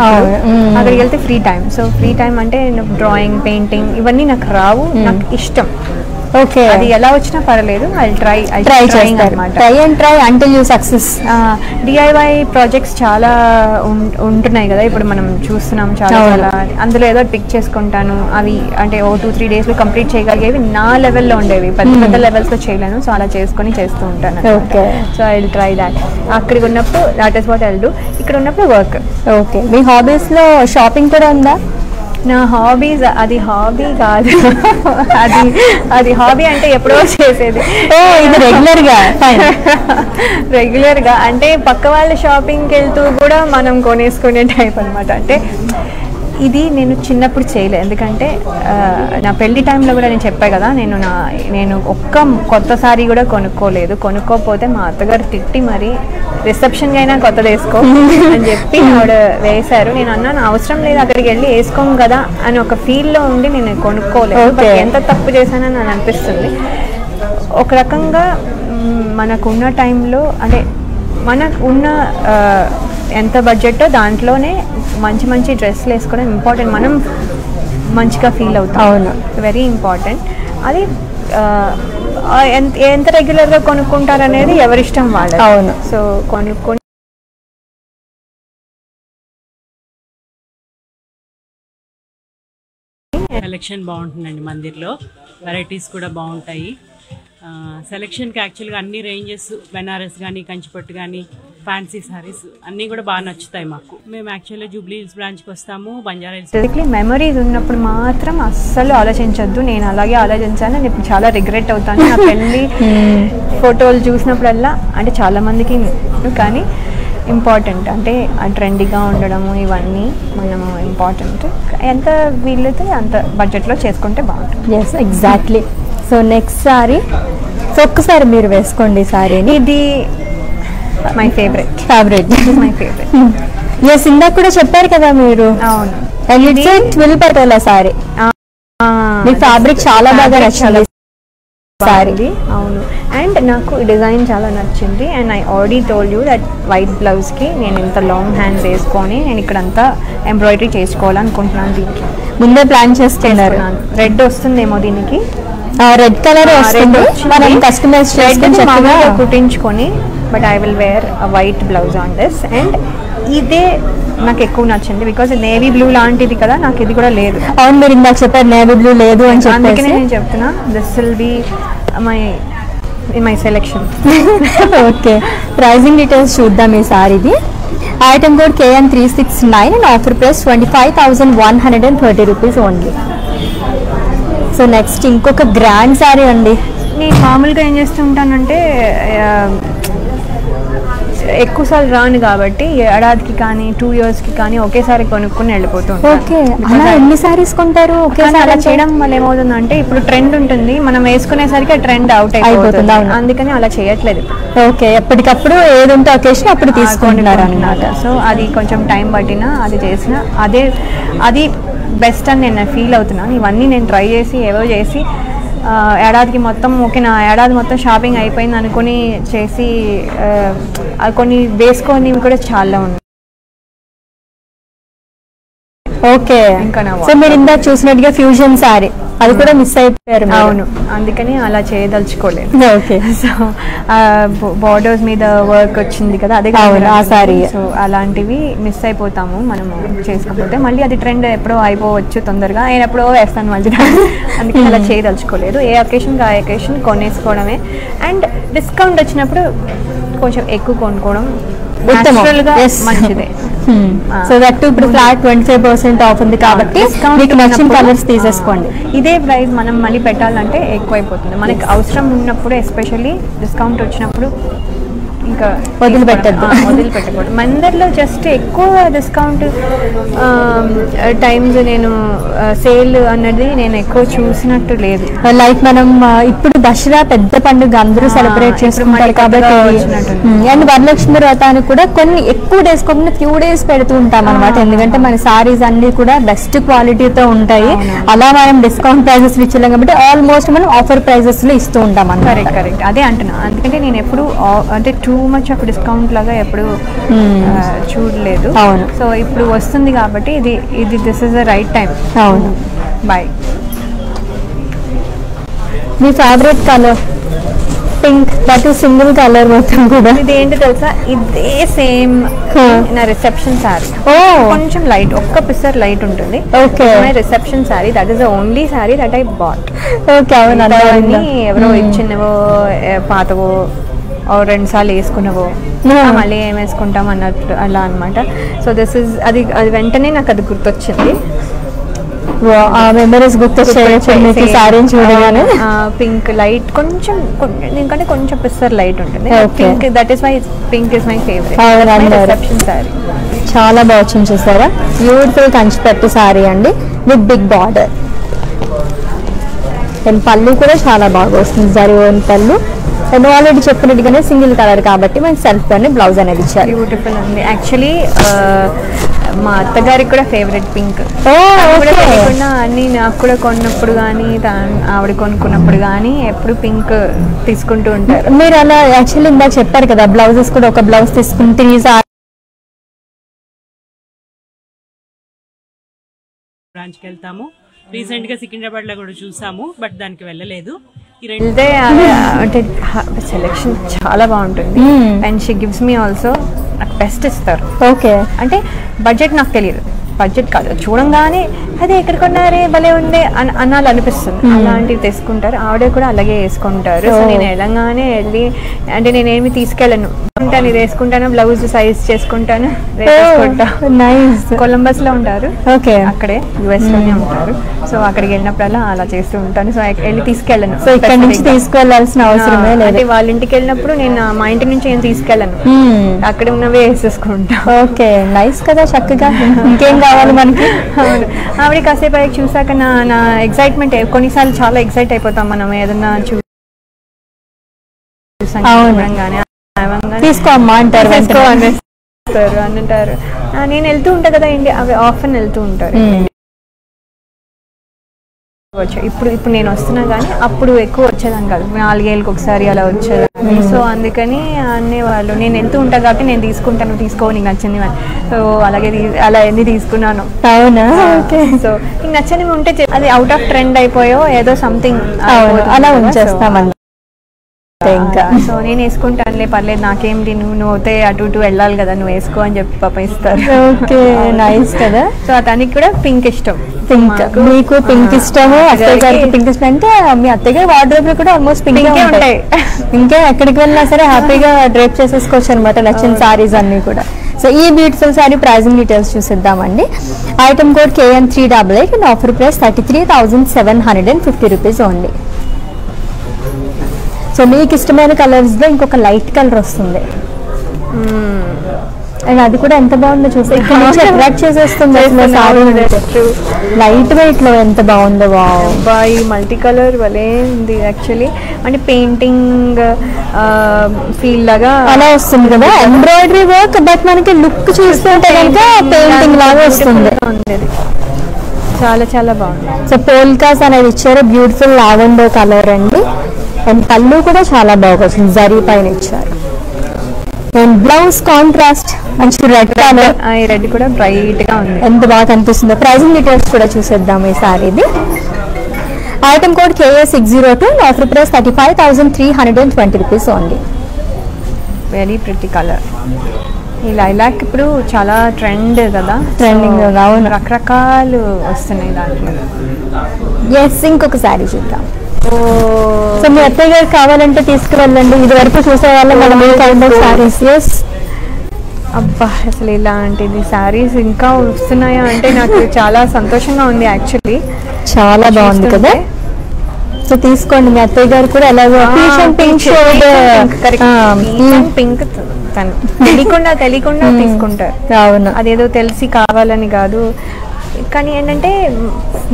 అక్కడికి వెళ్తే free time so free time అంటే డ్రాయింగ్ పెయింటింగ్ ఇవన్నీ నాకు రావు నాకు ఇష్టం. ఓకే. అది ఎలా వచ్చినా పర్లేదు ఐ ట్రై ఐ ట్రై చేస్తారు. Try and try until you success DIY projects చాలా ఉంటున్నాయి కదా. ఇప్పుడు మనం చూస్తున్నాం చాలా. చాలా. అందులో ఏదో పిక్ చేసుకుంటాను. అవి అంటే ఓ టూ త్రీ డేస్లో కంప్లీట్ చేయగలిగేవి నా లెవెల్లో ఉండేవి. పెద్ద పెద్ద లెవెల్స్లో చేయలేను. సో అలా చేసుకొని చేస్తూ ఉంటాను Okay. So I will try that అక్కడికి ఉన్నప్పుడు that is what I do ఇక్కడ ఉన్నప్పుడు వర్క్ ఓకే. మీ హాబీస్లో షాపింగ్ కూడా ఉందా? నా హాబీస్ అది హాబీ కాదు. అది అది హాబీ అంటే ఎప్పుడో చేసేది. ఓ ఇది రెగ్యులర్గా. ఫైన్ రెగ్యులర్గా. అంటే పక్క వాళ్ళ షాపింగ్కి వెళ్తూ కూడా మనం కొనేసుకునే టైప్ అన్నమాట. అంటే ఇది నేను చిన్నప్పుడు చేయలే. ఎందుకంటే నా పెళ్ళి టైంలో కూడా నేను చెప్పా కదా నేను నా నేను ఒక్క కొత్త సారీ కూడా కొనుక్కోలేదు. కొనుక్కోకపోతే మా అత్తగారు తిట్టి మరి రిసెప్షన్కి అయినా కొత్తది వేసుకో అని చెప్పి ఆవిడ వేశారు. నేను అన్నాను అవసరం లేదు అక్కడికి వెళ్ళి వేసుకోం కదా అని ఒక ఫీల్లో ఉండి నేను కొనుక్కోలేదు. ఎంత తప్పు చేశానని నాకు అనిపిస్తుంది. ఒక రకంగా మనకున్న టైంలో అంటే మనకు ఉన్న ఎంత బడ్జెట్టో దాంట్లోనే మంచి మంచి డ్రెస్సులు వేసుకోవడం ఇంపార్టెంట్ మనం మంచిగా ఫీల్ అవుతాం. అవును. వెరీ ఇంపార్టెంట్ అది ఎంత ఎంత రెగ్యులర్గా కొనుక్కుంటారనేది ఎవరిష్టం వాళ్ళది. అవును. సో కొనుక్కొని కలెక్షన్ బాగుంటుందండి మందిర్లో. వెరైటీస్ కూడా బాగుంటాయి. సెలెక్షన్కి యాక్చువల్గా అన్ని రేంజెస్ బెనారస్ కానీ కంచిపట్టు కానీ ఫ్యాన్సీ సారీస్ అన్నీ కూడా బాగా నచ్చుతాయి మాకు. మేము యాక్చువల్లీ జూబ్లీ హిల్స్ బ్రాంచ్కి వస్తాము బంజారా హిల్స్ బేసిక్లీ మెమరీస్ ఉన్నప్పుడు మాత్రం అస్సలు ఆలోచించొద్దు. నేను అలాగే ఆలోచించాను. నేను ఇప్పుడు చాలా రిగ్రెట్ అవుతాను. నా పెళ్ళి ఫోటోలు చూసినప్పుడల్లా అంటే చాలా మందికి కానీ ఇంపార్టెంట్ అంటే ట్రెండీగా ఉండడము ఇవన్నీ మనము ఇంపార్టెంట్ ఎంత వీలైతే అంత బడ్జెట్లో చేసుకుంటే బాగుంటుంది. Yes exactly so next saree so ఒక్కసారి మీరు వేసుకోండి సారీని ఇది my favourite favourite my favourite yes ఇందాక కూడా చెప్పారు కదా మీరు. అవును. ట్విల్ పటోలా సారీ మీ ఫ్యాబ్రిక్ చాలా బాగా నచ్చింది. సారీ అవును. అండ్ నాకు ఈ డిజైన్ చాలా నచ్చింది. And I already told you that white బ్లౌజ్కి నేను ఇంత లాంగ్ హ్యాండ్స్ వేసుకొని నేను ఇక్కడ అంతా ఎంబ్రాయిడరీ చేసుకోవాలనుకుంటున్నాను దీనికి. ముందే ప్లాన్ చేస్తున్నారు. రెడ్ వస్తుందేమో దీనికి? రెడ్ కలర్ వస్తుంది. మనం కస్టమైజ్ చేసుకుని చక్కగా కుట్టించుకొని but I will wear white blouse on this and ఇదే నాకు ఎక్కువ నచ్చింది. బికాజ్ నేవీ బ్లూ లాంటిది కదా నాకు ఇది కూడా లేదు. అవును మీరు ఇందాక చెప్పారు నేవీ బ్లూ లేదు అని అందుకనే చెప్పేసి. నేను చెప్తున్నా this will be my in my selection okay pricing details చూద్దాం ఈ సారీది item code KN three six nine and offer price twenty five thousand one hundred and thirty rupees only so next ఇంకొక grand sari అండి. నేను మామూలుగా ఏం చేస్తూ ఉంటానంటే ఆ, ఎక్కువసార్లు రాను కాబట్టి ఏడాదికి కానీ టూ ఇయర్స్కి కానీ ఒకేసారి కొనుక్కుని వెళ్ళిపోతూ ఉంటాను. ఓకే అలా ఎన్ని సారీస్ కొంటారు? ఒకేసారి అలా అంటే? చేయడం వల్ల ఏమవుతుందంటే ఇప్పుడు ట్రెండ్ ఉంటుంది. మనం వేసుకునేసరికి ఆ ట్రెండ్ అవుట్ అయిపోతుంది. అందుకని అలా చేయట్లేదు. ఓకే. ఎప్పటికప్పుడు ఏది ఉంటే ఒకేషన్ అప్పుడు తీసుకుంటున్నారు అనమాట సో అది కొంచెం టైం పట్టినా అది చేసిన అదే అది బెస్ట్ అని నేను ఫీల్ అవుతున్నాను. ఇవన్నీ నేను ట్రై చేసి ఏవో చేసి ఏడాదికి మొత్తం ఓకే నా ఏడాది మొత్తం షాపింగ్ అయిపోయింది అనుకుని చేసి కొన్ని వేసుకొని కూడా చాలా ఉన్నాయి. ఓకే. ఇంకా సో మీరు ఇందాక చూసినట్టుగా ఫ్యూజన్ సారీ అది కూడా మిస్ అయిపోయారు. అవును. అందుకని అలా చేయదలుచుకోలేదు. ఓకే. సో బార్డర్స్ మీద వర్క్ వచ్చింది కదా అదే అవును, ఆ saree. సో అలాంటివి మిస్ అయిపోతాము మనము చేసుకోకపోతే. మళ్ళీ అది ట్రెండ్ ఎప్పుడో అయిపోవచ్చు తొందరగా. నేను ఎప్పుడో వేస్తాను మళ్ళీ. అందుకని అలా చేయదలుచుకోలేదు. ఏ అకేషన్కి ఆ అకేషన్ కొనేసుకోవడమే. అండ్ డిస్కౌంట్ వచ్చినప్పుడు కొంచెం ఎక్కువ కొనుక్కోవడం. మంచిదే. సో దట్ ఇప్పుడు flat twenty five percent off ఉంది కాబట్టి Discount మీకు నచ్చిన కలర్స్ తీసేసుకోండి. ఆ, ఇదే ప్రైస్ మనం మళ్ళీ పెట్టాలంటే ఎక్కువైపోతుంది. మనకి అవసరం ఉన్నప్పుడు ఎస్పెషల్లీ డిస్కౌంట్ వచ్చినప్పుడు ఇంకా వదిలిపెట్టొద్దు. వదిలిపెట్టకూడదు. మందరిలో జస్ట్ ఎక్కువ డిస్కౌంట్ టైమ్స్ నేను సేల్ అన్నది నేను ఎక్కువ చూసినట్టు లేదు. లైక్ మనం ఇప్పుడు దసరా పెద్ద పండుగ అందరూ సెలబ్రేట్ చేసుకుంటారు కాబట్టి. అండ్ వరలక్ష్మి వ్రతానికి కూడా కొన్ని ఎక్కువ డేస్ కాకుండా ఫ్యూ డేస్ పెడుతూ ఉంటాం అనమాట ఎందుకంటే మన సారీస్ అన్ని కూడా బెస్ట్ క్వాలిటీతో ఉంటాయి. అలా మనం డిస్కౌంట్ ప్రైజెస్ ఇచ్చలేం కాబట్టి ఆల్మోస్ట్ మనం ఆఫర్ ప్రైజెస్లో ఇస్తూ ఉంటాం కరెక్ట్ కరెక్ట్ అదే అంటున్నా. అందుకంటే నేను ఎప్పుడు అంటే టూ మచ్ ఆఫ్ డిస్కౌంట్ లాగా ఎప్పుడు చూడలేదు. అవును. సో ఇప్పుడు వస్తుంది కాబట్టి ఇది ఇది this is the right time అవును. బాయ్ మీ favourite colour pink that single colour మొత్తం కూడా. ఇది ఏంటి తెలుసా? ఇదే సేమ్. నా రిసెప్షన్ శారీ ఓ కొంచెం లైట్ ఒక్క పిసర్ లైట్ ఉంటుంది. Okay. My reception sari that is the only sari that I bought okay అవును. ఎవరో Hmm. ఇచ్చినవో పాతవో రెండు సార్లు వేసుకున్నవో. మళ్ళీ ఏం వేసుకుంటాం అన్నట్టు అలా అనమాట సో దిస్ ఇస్ అది అది వెంటనే నాకు అది గుర్తొచ్చింది. ఆ మెమరీస్ గుర్తొచ్చాయి. చూడగానే. పింక్ లైట్ కొంచెం దీనికంటే కొంచెం పిస్సర్ లైట్ ఉంటుంది. Pink that is my pink is my favourite. Reception sari చాలా బాగా వచ్చింది చూసారా? బ్యూటిఫుల్ కంచిపట్టు సారీ అండి విత్ బిగ్ బార్డర్ అండ్ పళ్ళు కూడా చాలా బాగా వస్తుంది. జరి ఓన్ పళ్ళు. అండ్ ఆల్రెడీ చెప్పినట్టుగానే సింగిల్ కలర్ కాబట్టి మనకి సెల్ఫ్ అని బ్లౌజ్ అనేది ఇచ్చారు. బ్యూటిఫుల్ ఉంది యాక్చువల్లీ మా అత్తగారికి కూడా ఫేవరెట్ పింక్ కూడా అన్ని నాకు కూడా కొన్నప్పుడు కానీ ఆవిడ కొనుక్కున్నప్పుడు కానీ ఎప్పుడు పింక్ తీసుకుంటూ ఉంటారు. మీరు అలా యాక్చువల్లీ ఇందాక చెప్పారు కదా బ్లౌజెస్ కూడా ఒక బ్లౌజ్ తీసుకుంటే సారీ బ్రాంచ్కి వెళ్తాము. రీసెంట్గా సికింద్రాబాద్లో కూడా చూసాము బట్ దానికి వెళ్ళలేదు. వెళ్తే అంటే సెలెక్షన్ చాలా బాగుంటుంది. And she gives me also నాకు బెస్ట్ ఇస్తారు. ఓకే అంటే బడ్జెట్ నాకు తెలియదు బడ్జెట్ కాదు. చూడంగానే అదే ఎక్కడ కొన్నారే భలే ఉందే అని అనాలి అనిపిస్తుంది అలాంటివి తెచ్చుకుంటారు ఆవిడ కూడా అలాగే వేసుకుంటారు. సో నేను వెళ్ళంగానే వెళ్ళి అంటే నేనేమి తీసుకెళ్ళను. ఉంటాను ఇది వేసుకుంటాను బ్లౌజ్ సైజ్ చేసుకుంటాను నైస్. కొలంబస్లో ఉంటారు. ఓకే. అక్కడే యుఎస్లోనే ఉంటారు. సో అక్కడికి వెళ్ళినప్పుడల్లా అలా చేస్తూ ఉంటాను. సో వెళ్ళి తీసుకెళ్ళను. సో ఇక్కడ నుంచి. తీసుకెళ్ళాల్సిన అవసరమే అంటే లేదు. వాళ్ళ ఇంటికి వెళ్ళినప్పుడు నేను మా ఇంటి నుంచి ఏం తీసుకెళ్ళను. అక్కడ ఉన్నవే వేసేసుకుంటా. ఓకే. నైస్ కదా చక్కగా. ఇంకేం కావాలి మనకి. ఆవిడ కాసేపు చూసాక నా నా ఎక్సైట్మెంట్ కొన్నిసార్లు చాలా ఎక్సైట్ అయిపోతాం మనం ఏదన్నా చూ తీసుకో అమ్మా అంటారు అని అంటారు. నేను వెళ్తూ ఉంటా కదా ఇండి అవి ఆఫెన్ వెళ్తూ ఉంటారు. ఇప్పుడు ఇప్పుడు నేను వస్తున్నా కానీ అప్పుడు ఎక్కువ వచ్చేదాన్ని కాదు. నాలుగేళ్ళకి ఒకసారి అలా వచ్చేదాన్ని. సో అందుకని అనేవాళ్ళు నేను వెళ్తూ ఉంటా కాబట్టి నేను తీసుకుంటాను తీసుకో నీకు నచ్చింది సో అలాగే అలా ఎన్ని తీసుకున్నాను. అవునా? ఓకే. సో నీకు నచ్చనివి ఉంటే అది అవుట్ ఆఫ్ ట్రెండ్ అయిపోయో ఏదో సంథింగ్ అలా ఉంచేస్తామని ఇంకా సో నేను వేసుకుంటానులే పర్లేదు నాకేంటి నువ్వు నువ్వు అయితే అటు ఇటు వెళ్ళాలి కదా నువ్వు వేసుకో అని చెప్పి పాప ఇస్తారు. ఓకే నైస్ కదా. సో అతనికి కూడా పింక్ ఇష్టం. పింక్ మాకు, పింక్ ఇష్టము అత్తయ్య గారికి పింక్ ఇష్టం అంటే మీ అత్తయ్య గారి వార్డ్రోబ్లో కూడా ఆల్మోస్ట్ పింక్ ఉంటాయి. ఇంకా ఎక్కడికి వెళ్ళినా సరే హ్యాపీగా డ్రేప్ చేసేసుకోవచ్చు అనమాట నచ్చిన సారీస్ అన్ని కూడా. సో ఈ beautiful sorry pricing details చూసిద్దామండి. Item code KN three double eight and offer price thirty three thousand seven hundred and fifty rupees only so మీకు ఇష్టమైన కలర్స్లో ఇంకొక లైట్ కలర్ వస్తుంది. అండ్ అది కూడా ఎంత బాగుందో చూస్తే ఇక్కడ నుంచి అట్రాక్ట్ చేసేస్తుంది లైట్ వెయిట్లో ఎంత బాగుందో అబ్బాయి మల్టీ కలర్ వలే ఉంది యాక్చువల్లీ అంటే పెయింటింగ్ ఫీల్ లాగా అలా వస్తుంది కదా? ఎంబ్రాయిడరీ వర్క్ బట్ మనకి లుక్ చూస్తుంటే కనుక పెయింటింగ్ లాగా వస్తుంది. చాలా చాలా బాగుంది. సో పోల్కాస్ అనేది ఇచ్చారు. బ్యూటిఫుల్ లావెండర్ కలర్ అండి. అండ్ పళ్ళు కూడా చాలా బాగా వచ్చింది జరీ పైన ఇచ్చారు అండ్ బ్లౌజ్ కాంట్రాస్ట్ మంచి రెడ్ కలర్ ఈ రెడ్ కూడా బ్రైట్గా ఉంది. ఎంత బాగా కనిపిస్తుందో. ప్రైజింగ్ డీటెయిల్స్ కూడా చూసేద్దాం ఈ సారీది item code KA six zero two offer price thirty five thousand three hundred and twenty rupees only very pretty colour ఈ లైలాక్ ఇప్పుడు చాలా ట్రెండ్ కదా. So, అవును. రకరకాలు వస్తున్నాయి దాంట్లో. ఎస్ ఇంకొక సారీ చూద్దాం. సో మీ అత్తయ్య గారికి కావాలంటే తీసుకువెళ్ళండి. ఇది వరకు చూసే వాళ్ళం మనం a kind of saris yes అబ్బా అసలు ఇలాంటిది శారీస్ ఇంకా వస్తున్నాయా అంటే నాకు చాలా సంతోషంగా ఉంది యాక్చువల్లీ చాలా బాగుంది కదా? సో తీసుకోండి మీ అత్తయ్య గారు కూడా ఎలాగో పింక్ షేడ్ పింక్ తను. తెలియకుండా తెలియకుండా తీసుకుంటారు. అవును. అదేదో తెలిసి కావాలని కాదు. కానీ ఏంటంటే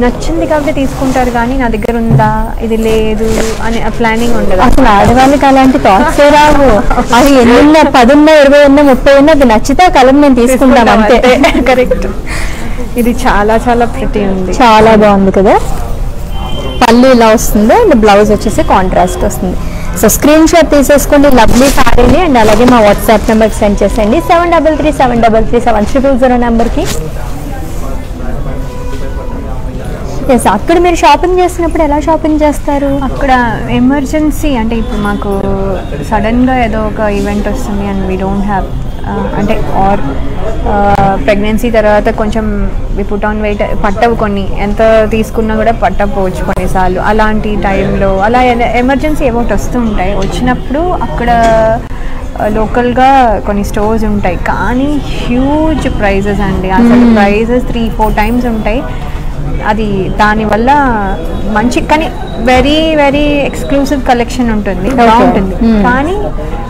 నచ్చింది కాబట్టి తీసుకుంటారు కానీ నా దగ్గర ఉందా ఇది లేదు అని ప్లానింగ్ ఉండదు. అసలు ఆడవాళ్ళకి అలాంటి థాట్స్ రావు. అది ఎన్నున్నా పదున్నా ఇరవై ఉన్నా ముప్పై ఉన్నా అది నచ్చితే కలర్ మేము తీసుకుంటాం అంతే. కరెక్ట్ ఇది చాలా చాలా ప్రతి ఉంది. చాలా బాగుంది కదా. పళ్ళు ఇలా వస్తుంది అండ్ బ్లౌజ్ వచ్చేసి కాంట్రాస్ట్ వస్తుంది. సో స్క్రీన్ షాట్ తీసేసుకోండి లవ్లీ సారీని అండ్ అలాగే మా వాట్సాప్ నెంబర్కి సెండ్ చేసేయండి. Seven double three seven double three seven triple zero నెంబర్కి ఎస్ అక్కడ మీరు షాపింగ్ చేసినప్పుడు ఎలా షాపింగ్ చేస్తారు? అక్కడ ఎమర్జెన్సీ అంటే ఇప్పుడు మాకు సడన్గా ఏదో ఒక ఈవెంట్ వస్తుంది అండ్ వీ డోంట్ హ్యావ్ అంటే ఆర్ ప్రెగ్నెన్సీ తర్వాత కొంచెం వి పుట్ ఆన్ వెయిట్ పట్టవు కొన్ని. ఎంత తీసుకున్నా కూడా పట్టకపోవచ్చు కొన్నిసార్లు. అలాంటి టైంలో అలా ఎమర్జెన్సీ ఏమోటి వస్తూ ఉంటాయి. వచ్చినప్పుడు అక్కడ లోకల్గా కొన్ని స్టోర్స్ ఉంటాయి. కానీ హ్యూజ్ ప్రైజెస్ అండి. అసలు ప్రైజెస్ త్రీ ఫోర్ టైమ్స్ ఉంటాయి. అది దానివల్ల మంచి కానీ వెరీ వెరీ ఎక్స్క్లూసివ్ కలెక్షన్ ఉంటుంది. బాగుంటుంది. కానీ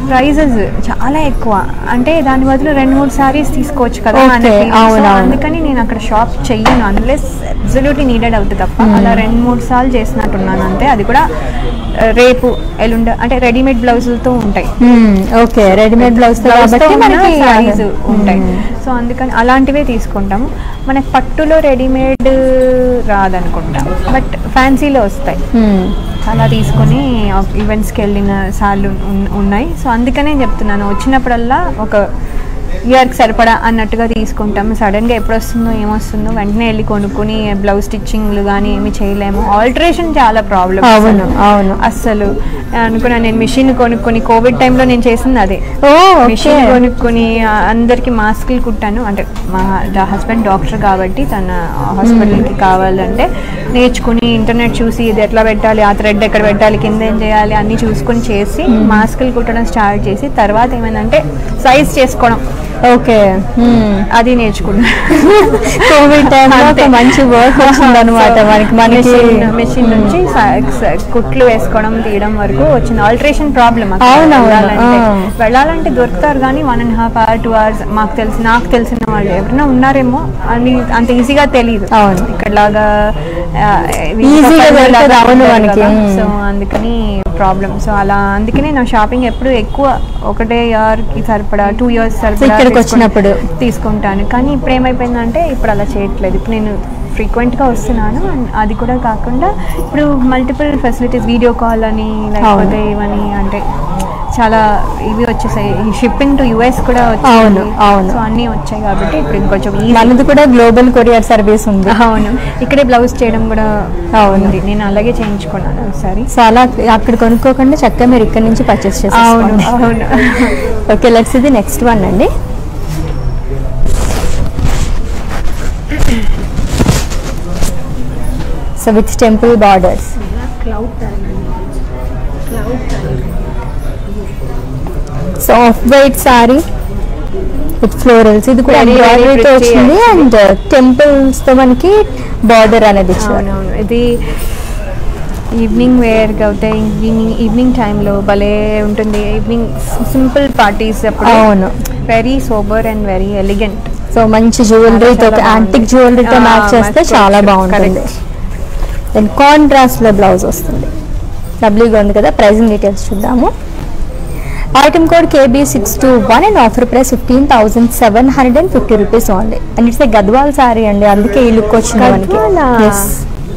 ప్రైజెస్ చాలా ఎక్కువ. అంటే దాని బదులు రెండు మూడు సారీస్ తీసుకోవచ్చు కదా. అందుకని నేను అక్కడ షాప్ చెయ్యను. అన్లెస్ అబ్జల్యూట్లీ నీడెడ్ అవుతుంది తప్ప అలా రెండు మూడు సార్లు చేసినట్టున్నాను అంతే అది కూడా ఆ, రేపు ఎల్లుండ అంటే రెడీమేడ్ బ్లౌజులతో ఉంటాయి. ఓకే రెడీమేడ్ బ్లౌజ్ ఉంటాయి. సో అందుకని అలాంటివే తీసుకుంటాము. మనకి పట్టులో రెడీమేడ్ రాదనుకుంటా. బట్ ఫ్యాన్సీలో వస్తాయి. మ్మ్. అలా తీసుకొని ఈవెంట్స్కి వెళ్ళిన సార్లు ఉన్- ఉన్నాయి. సో అందుకనే చెప్తున్నాను. వచ్చినప్పుడల్లా ఒక ఇయర్కి సరిపడా అన్నట్టుగా తీసుకుంటాం. సడన్గా ఎప్పుడు వస్తుందో ఏమొస్తుందో వెంటనే వెళ్ళి కొనుక్కొని బ్లౌజ్ స్టిచ్చింగ్లు కానీ ఏమి చేయలేము. ఆల్టరేషన్ చాలా ప్రాబ్లమ్ అవును, అవును. అస్సలు. అనుకున్నా నేను మిషన్ కొనుక్కొని కోవిడ్ టైంలో నేను చేసింది అదే. ఓ మిషన్ కొనుక్కొని అందరికి మాస్కులు కుట్టాను. అంటే మా హస్బెండ్ డాక్టర్ కాబట్టి తన హాస్పిటల్కి కావాలంటే నేర్చుకుని ఇంటర్నెట్ చూసి ఇది ఎట్లా పెట్టాలి ఆ థ్రెడ్ ఎక్కడ పెట్టాలి కింద ఏం చేయాలి అన్నీ చూసుకొని చేసి మాస్కులు కుట్టడం స్టార్ట్ చేసి తర్వాత ఏమైందంటే సైజ్ చేసుకోవడం. ఓకే. అది నేర్చుకున్నా. కోవిడ్ టైంలో ఒక. మంచి వర్క్ వచ్చింది అనమాట మనకి మనకి మెషిన్ నుంచి కుట్లు వేసుకోవడం తీయడం వరకు వచ్చింది. ఆల్టరేషన్ ప్రాబ్లమ్ అవునవును. వెళ్ళాలంటే దొరుకుతారు కానీ one and half hour two hours మాకు తెలిసి నాకు తెలిసిన వాళ్ళు ఎవరైనా ఉన్నారేమో అని అంత ఈజీగా తెలియదు అవును. ఇక్కడలాగా. సో అందుకని ప్రాబ్లం. సో అలా అందుకనే నా షాపింగ్ ఎప్పుడు ఎక్కువ ఒకటే ఇయర్కి సరిపడా టూ ఇయర్స్ సరిపడా ఇక్కడికి వచ్చినప్పుడు. తీసుకుంటాను. కానీ ఇప్పుడు ఏమైపోయిందంటే ఇప్పుడు అలా చేయట్లేదు. ఇప్పుడు నేను ఫ్రీక్వెంట్గా వస్తున్నాను. అది కూడా కాకుండా ఇప్పుడు మల్టిపుల్ ఫెసిలిటీస్ వీడియో కాల్ అని లేకపోతే ఇవని అంటే చాలా ఇవి వచ్చేసాయి. షిప్పింగ్ టు యుఎస్ కూడా అవును, అవును. సో అన్నీ వచ్చాయి కాబట్టి ఇప్పుడు ఇంకొంచెం. మనది కూడా గ్లోబల్ కొరియర్ సర్వీస్ ఉంది. అవును. ఇక్కడే బ్లౌజ్ చేయడం కూడా అవును. ఉంది. నేను అలాగే చేయించుకున్నాను ఒకసారి. సో అలా అక్కడ కొనుక్కోకుండా చక్కగా మీరు ఇక్కడ నుంచి పర్చేస్ అవును చేసేసుకోండి. అవును. ఓకే లెట్స్ ఇది నెక్స్ట్ వన్ అండి. So with temple borders so off white sari with florals ఇది కూడా ఎంబ్రాయిడరీతో వచ్చింది అండ్ టెంపుల్స్తో మనకి బార్డర్ అనేది ఇచ్చారు. ఇది ఈవినింగ్ వేర్కి అవుతే ఈవినింగ్ ఈవినింగ్ టైంలో భలే ఉంటుంది. ఈవినింగ్ సింపుల్ పార్టీస్ అప్పుడు. అవును. Very sober and very elegant so మంచి జ్యువెలరీతో. యాంటిక్ జ్యువెలరీతో మ్యాచ్ చేస్తే చాలా. బాగుంటుంది. దెన్ కాంట్రాస్ట్లో బ్లౌజ్ వస్తుంది. లవ్లీగా ఉంది కదా. ప్రైజింగ్ డీటెయిల్స్ చూద్దాము. Item code KB six two one and offer price fifteen thousand seven hundred and fifty rupees only and it's Gadwal sari అండి అందుకే ఈ లుక్ వచ్చింది మనకి.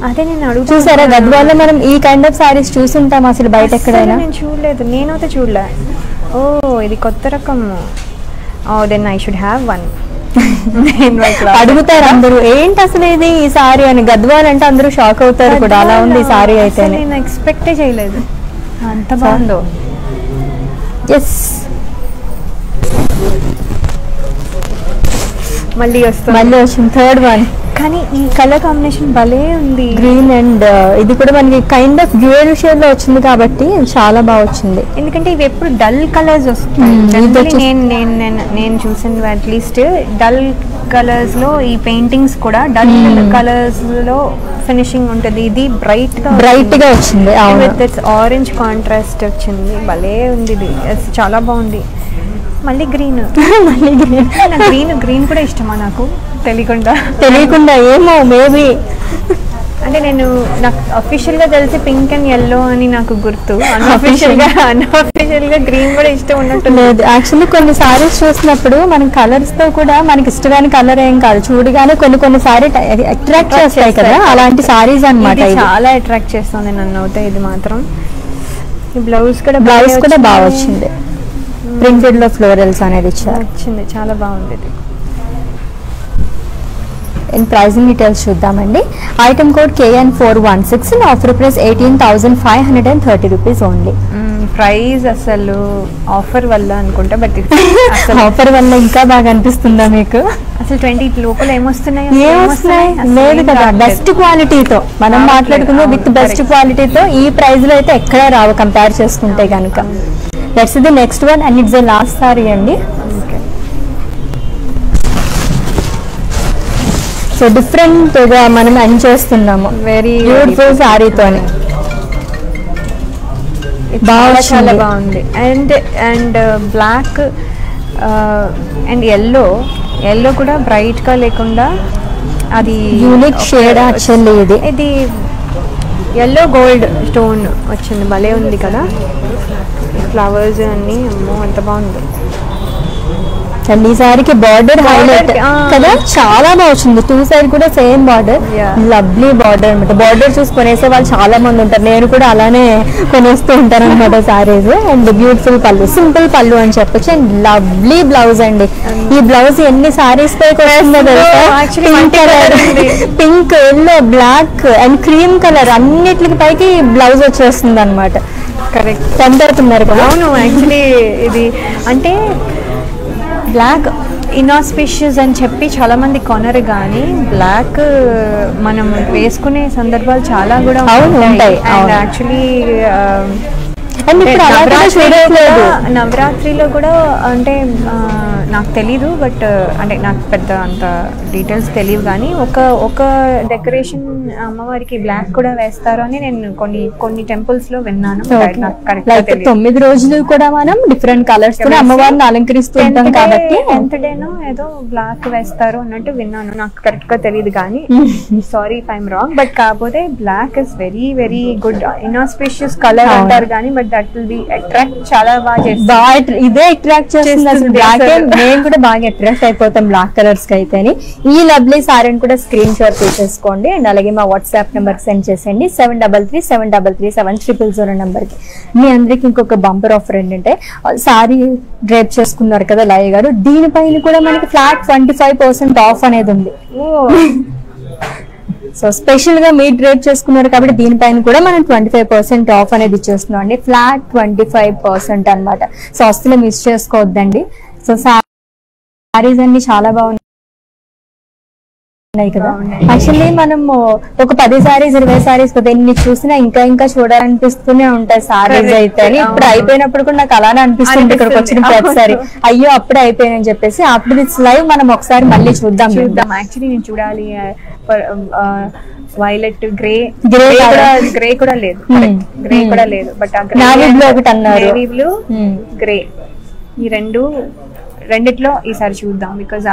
అదే నేను అడుగుతా చూసారా గద్వాల్లో మనం ఈ కైండ్ ఆఫ్ సారీస్ చూసుంటాం అసలు బయట ఎక్కడైనా? నేను చూడలేదు. నేనైతే చూడలే. ఓ ఇది కొత్త రకం. ఓ then I should have one అడుగుతారు అందరూ ఏంటి అసలు ఇది ఈ సారీ అని. గద్వాల్ అంటే అందరూ షాక్ అవుతారు కూడా. అలా ఉంది ఈ సారీ అయితేనే. నేను ఎక్స్పెక్టే చేయలేదు. అంత బాగుందో. ఎస్ మళ్ళీ వస్తుంది మళ్ళీ వచ్చింది థర్డ్ వన్ కానీ ఈ కలర్ కాంబినేషన్ భలే ఉంది. గ్రీన్ అండ్ ఇది కూడా మనకి కైండ్ ఆఫ్ డ్యూయల్ షేడ్లో వచ్చింది కాబట్టి చాలా బాగా వచ్చింది. ఎందుకంటే ఇవి ఎప్పుడు డల్ కలర్స్ వస్తాయి. నేను నేను నేను నేను చూసిన అట్లీస్ట్ డల్ కలర్స్లో ఈ పెయింటింగ్స్ కూడా డల్ కలర్స్లో ఫినిషింగ్ ఉంటుంది. ఇది బ్రైట్గా బ్రైట్గా వచ్చింది విత్ ఇట్స్ ఆరెంజ్ కాంట్రాస్ట్ వచ్చింది. భలే ఉంది ఇది. చాలా బాగుంది. మళ్ళీ గ్రీన్ మళ్ళీ green. గ్రీన్ గ్రీన్ కూడా ఇష్టమా నాకు? తెలియకుండా. తెలియకుండా ఏమో మేబీ అంటే నేను నాకు అఫీషియల్గా తెలిసి పింక్ అండ్ ఎల్లో అని నాకు గుర్తు. అన్అఫీషియల్గా అన్అఫీషియల్గా గ్రీన్ కూడా ఇష్టం ఉన్నట్టు లేదు యాక్చువల్లీ కొన్ని సారీస్ చూసినప్పుడు మనం కలర్స్తో కూడా మనకి ఇష్టమైన కలర్ ఏం కాదు. చూడగానే కొన్ని కొన్ని సారీ అట్రాక్ట్ చేస్తాయి కదా. అలాంటి సారీస్ ఇది చాలా అట్రాక్ట్ చేస్తుంది నన్ను అయితే ఇది మాత్రం. ఈ బ్లౌజ్ కూడా బ్లౌజ్ కూడా బాగా వచ్చింది. వచ్చింది. ప్రింటెడ్లో ఫ్లోరల్స్ అనేది ఇచ్చారు. వచ్చింది చాలా బాగుంది ఇది. అండ్ ప్రైజింగ్ డీటెయిల్స్ చూద్దామండి. Item code KN four one six and offer price eighteen thousand five hundred and thirty rupees only price అసలు ఆఫర్ వల్ల అనుకుంటా బట్ ఆఫర్ వల్ల ఇంకా బాగా అనిపిస్తుందా మీకు? అసలు ట్వంటీ లోపల ఏమొస్తున్నాయి ఏమొస్తున్నాయి? లేదు కదా. బెస్ట్ క్వాలిటీతో మనం మాట్లాడుకుందాం విత్ బెస్ట్. క్వాలిటీతో ఈ ప్రైస్లో అయితే ఎక్కడ రావు కంపేర్ చేసుకుంటే కనుక that's the next one and it's the last sari అండి. సో డిఫరెంట్గా మనం ఎండ్ చేస్తున్నాము. వెరీ బ్యూటిఫుల్ సారీతోని. బాగా చాలా. బాగుంది. And and black and yellow yellow కూడా బ్రైట్గా లేకుండా అది యూనిక్ షేడ్ యాక్చువల్లీ ఇది. ఇది ఎల్లో గోల్డ్ స్టోన్ వచ్చింది. భలే ఉంది కదా. ఫ్లవర్స్ అన్నీ అమ్మో ఎంత బాగుంది. అండ్ ఈసారికి బార్డర్ హైలైట్. కదా? చాలా బాగా వచ్చింది. టూ సైడ్ కూడా సేమ్ బార్డర్. లవ్లీ బార్డర్ అనమాట బార్డర్ చూసి కొనేసే వాళ్ళు చాలా మంది ఉంటారు. నేను కూడా అలానే కొనేస్తూ ఉంటాను అనమాట సారీస్ అండ్ బ్యూటిఫుల్ పళ్ళు. సింపుల్ పళ్ళు అని చెప్పొచ్చు. అండ్ లవ్లీ బ్లౌజ్ అండి. ఈ బ్లౌజ్ ఎన్ని సారీస్ పైకి వస్తుందో తెలుసా? actually pink colour. Pink yellow black and cream colour అన్నిటికి పైకి బ్లౌజ్ వచ్చేస్తుంది అనమాట కరెక్ట్ టెంప్ అవుతున్నారు కదా? అవును యాక్చువల్లీ ఇది. అంటే బ్లాక్ ఇనాస్పిషియస్ అని చెప్పి చాలా మంది కొనరు కానీ బ్లాక్ మనం వేసుకునే సందర్భాలు చాలా కూడా ఉంటాయి. అండ్. యాక్చువల్లీ చూడట్లేదు నవరాత్రిలో కూడా అంటే ఆ, నాకు తెలీదు బట్ అంటే నాకు పెద్ద అంత డీటెయిల్స్ తెలియదు కానీ ఒక ఒక డెకరేషన్ అమ్మవారికి బ్లాక్ కూడా వేస్తారు అని నేను కొన్ని కొన్ని టెంపుల్స్లో విన్నాను. తొమ్మిది రోజులు కూడా మనం డిఫరెంట్ కలర్స్తో అమ్మవారిని అలంకరిస్తూ ఉంటాం కాబట్టి టెన్త్ డేనో ఏదో బ్లాక్ వేస్తారు అన్నట్టు విన్నాను నాకు కరెక్ట్గా తెలియదు కానీ sorry if I'm wrong but కాకపోతే black is very very good inauspicious colour. అంటారు కానీ but that will be attract చాలా బాగా attra- ఇదే అట్రాక్ట్ చేస్తుంది అసలు బ్లాక్. మేము కూడా బాగా అట్రాక్ట్ అయిపోతాం బ్లాక్ కలర్స్కి అయితేని. ఈ లవ్లీ సారీని కూడా స్క్రీన్ షాట్ తీసేసుకోండి. అండ్ అలాగే మా వాట్సాప్ నెంబర్ సెండ్ చేసేయండి. Seven double three seven double three seven triple zero నెంబర్కి. మీ అందరికి ఇంకొక బంపర్ ఆఫర్ ఏంటంటే సారీ డ్రైప్ చేసుకున్నారు కదా లయ గారు. దీనిపైన కూడా మనకి flat twenty five percent off అనేది ఉంది. సో స్పెషల్గా మీరు డ్రేప్ చేసుకున్నారు కాబట్టి దీనిపైన కూడా మనం ట్వంటీ ఫైవ్ పర్సెంట్ ఆఫ్ అనేది ఇచ్చేస్తున్నాం అండి. ఫ్లాట్ ట్వంటీ ఫైవ్ పర్సెంట్ అనమాట సో అసలు మిస్ చేసుకోవద్దండి. సో సారీస్ అన్ని చాలా బాగున్నాయి కదా యాక్చువల్లీ మనం ఒక పది సారీస్ ఇరవై సారీస్ కదా ఎన్ని చూసినా ఇంకా ఇంకా చూడాలనిపిస్తూనే ఉంటాయి సారీస్. అయితే ఇప్పుడు. అయిపోయినప్పుడు కూడా నాకు అలానే అనిపిస్తుంది ఇక్కడికి వచ్చిన. ప్రతిసారి అయ్యో అప్పుడే అయిపోయాయని చెప్పేసి అప్పుడు దిస్ లైవ్ మనం ఒకసారి మళ్ళీ చూద్దాం చూద్దాం యాక్చువల్లీ నేను చూడాలి వైలెట్ గ్రే కాదా? గ్రే కూడా లేదు Hmm. Grey Hmm. కూడా లేదు బట్ blue ఒకటి అన్నారు. Blue Hmm. గ్రే ఈ రెండు రెండిట్లో ఈసారి చూద్దాం బికాజ్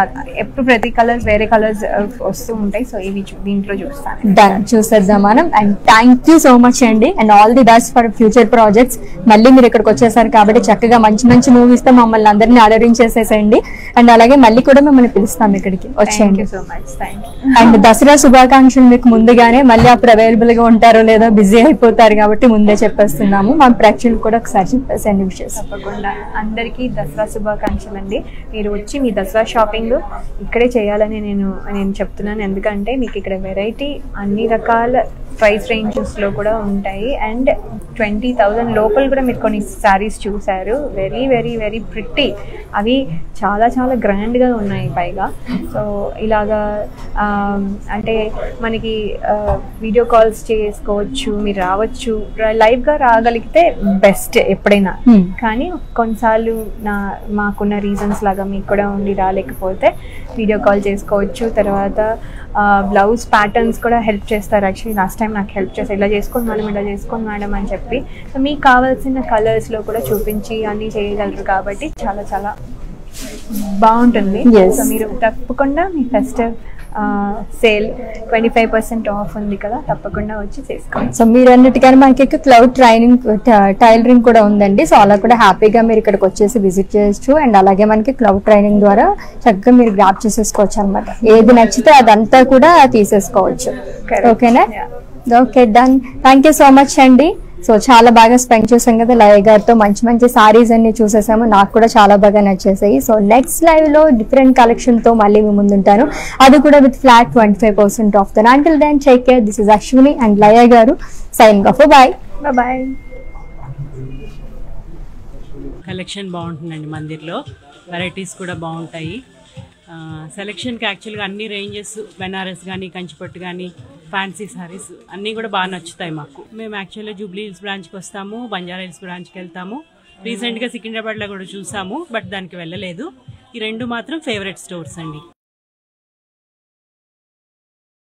ఎప్పుడు ప్రతి కలర్స్ వేరే కలర్స్ వస్తూ ఉంటాయి సో ఇవి దీంట్లో చూస్తాను. డన్ చూసేద్దాం మనం. And thank you so much అండి. And all the best for future projects మళ్ళీ మీరు ఇక్కడికి వచ్చేసారు కాబట్టి చక్కగా మంచి మంచి మూవీస్తో మమ్మల్ని అందరినీ అలరించేసేసేయండి అండ్ అలాగే మళ్ళీ కూడా మిమ్మల్ని పిలుస్తాం ఇక్కడికి. వచ్చేయండి. సో మచ్ అండ్ దసరా శుభాకాంక్షలు మీకు ముందుగానే. మళ్ళీ అప్పుడు అవైలబుల్గా ఉంటారో లేదో బిజీ అయిపోతారు కాబట్టి ముందే చెప్పేస్తున్నాము. మా ప్రేక్షకులు కూడా ఒకసారి చెప్పేసండి విషయస్ తప్పకుండా. అందరికీ దసరా శుభాకాంక్షలు అండి మీరు వచ్చి మీ దసరా షాపింగ్ ఇక్కడే చేయాలని నేను నేను చెప్తున్నాను. ఎందుకంటే మీకు ఇక్కడ వెరైటీ అన్ని రకాల ప్రైస్ రేంజెస్లో కూడా ఉంటాయి. అండ్ ట్వంటీ థౌజండ్ లోపల కూడా మీరు కొన్ని శారీస్ చూశారు. వెరీ వెరీ వెరీ ప్రిట్టి అవి చాలా చాలా గ్రాండ్గా ఉన్నాయి పైగా. సో ఇలాగా అంటే మనకి వీడియో కాల్స్ చేసుకోవచ్చు మీరు రావచ్చు లైవ్గా రాగలిగితే బెస్ట్ ఎప్పుడైనా. కానీ కొన్నిసార్లు నా మాకున్న రీజన్స్ లాగా మీకు కూడా ఉండి రాలేకపోతే వీడియో కాల్ చేసుకోవచ్చు. తర్వాత బ్లౌజ్ ప్యాటర్న్స్ కూడా హెల్ప్ చేస్తారు. యాక్చువల్లీ లాస్ట్ టైం నాకు హెల్ప్ చేస్తారు ఇలా చేసుకోండి మేడం ఇలా చేసుకోండి మేడం అని చెప్పి. సో మీకు కావాల్సిన కలర్స్లో కూడా చూపించి అన్నీ చేయగలరు కాబట్టి చాలా చాలా బాగుంటుంది. సో మీరు తప్పకుండా మీ festive sale twenty five percent off ఉంది కదా తప్పకుండా వచ్చి చేసుకోండి. సో మీరు అన్నిటికన్నా మనకి క్లౌడ్ ట్రైనింగ్ టైలరింగ్ కూడా ఉందండి. సో అలా కూడా హ్యాపీగా మీరు ఇక్కడికి వచ్చేసి విజిట్ చేయొచ్చు. అండ్ అలాగే మనకి క్లౌడ్ ట్రైనింగ్ ద్వారా చక్కగా మీరు గ్రాప్ చేసేసుకోవచ్చు అనమాట ఏది నచ్చితే అదంతా కూడా తీసేసుకోవచ్చు. ఓకేనా. Okay done thank you so much అండి. సో చాలా బాగా స్పెండ్ చేసాం కదా లయ గారితో. మంచి మంచి సారీస్ అన్ని చూసేసాము. నాకు కూడా చాలా బాగా నచ్చేసాయి. సో నెక్స్ట్ లైవ్లో డిఫరెంట్ కలెక్షన్తో మళ్ళీ మీ ముందుంటాను. అది కూడా with flat twenty five percent off then until then take care this is Ashwini and Laya garu. Sign off bye bye collection బాగుంటుందండి మందిర్లో. వెరైటీస్ కూడా బాగుంటాయి. ఆ, సెలెక్షన్కి యాక్చువల్గా అన్ని రేంజెస్ బెనారస్ కానీ కంచిపట్టు కానీ ఫ్యాన్సీ సారీస్ అన్నీ కూడా బాగా నచ్చుతాయి మాకు. మేము యాక్చువల్గా జూబ్లీ హిల్స్ బ్రాంచ్కి వస్తాము బంజారా హిల్స్ బ్రాంచ్కి వెళ్తాము. రీసెంట్గా సికింద్రాబాద్లో కూడా చూసాము బట్ దానికి వెళ్ళలేదు. ఈ రెండు మాత్రం ఫేవరెట్ స్టోర్స్ అండి.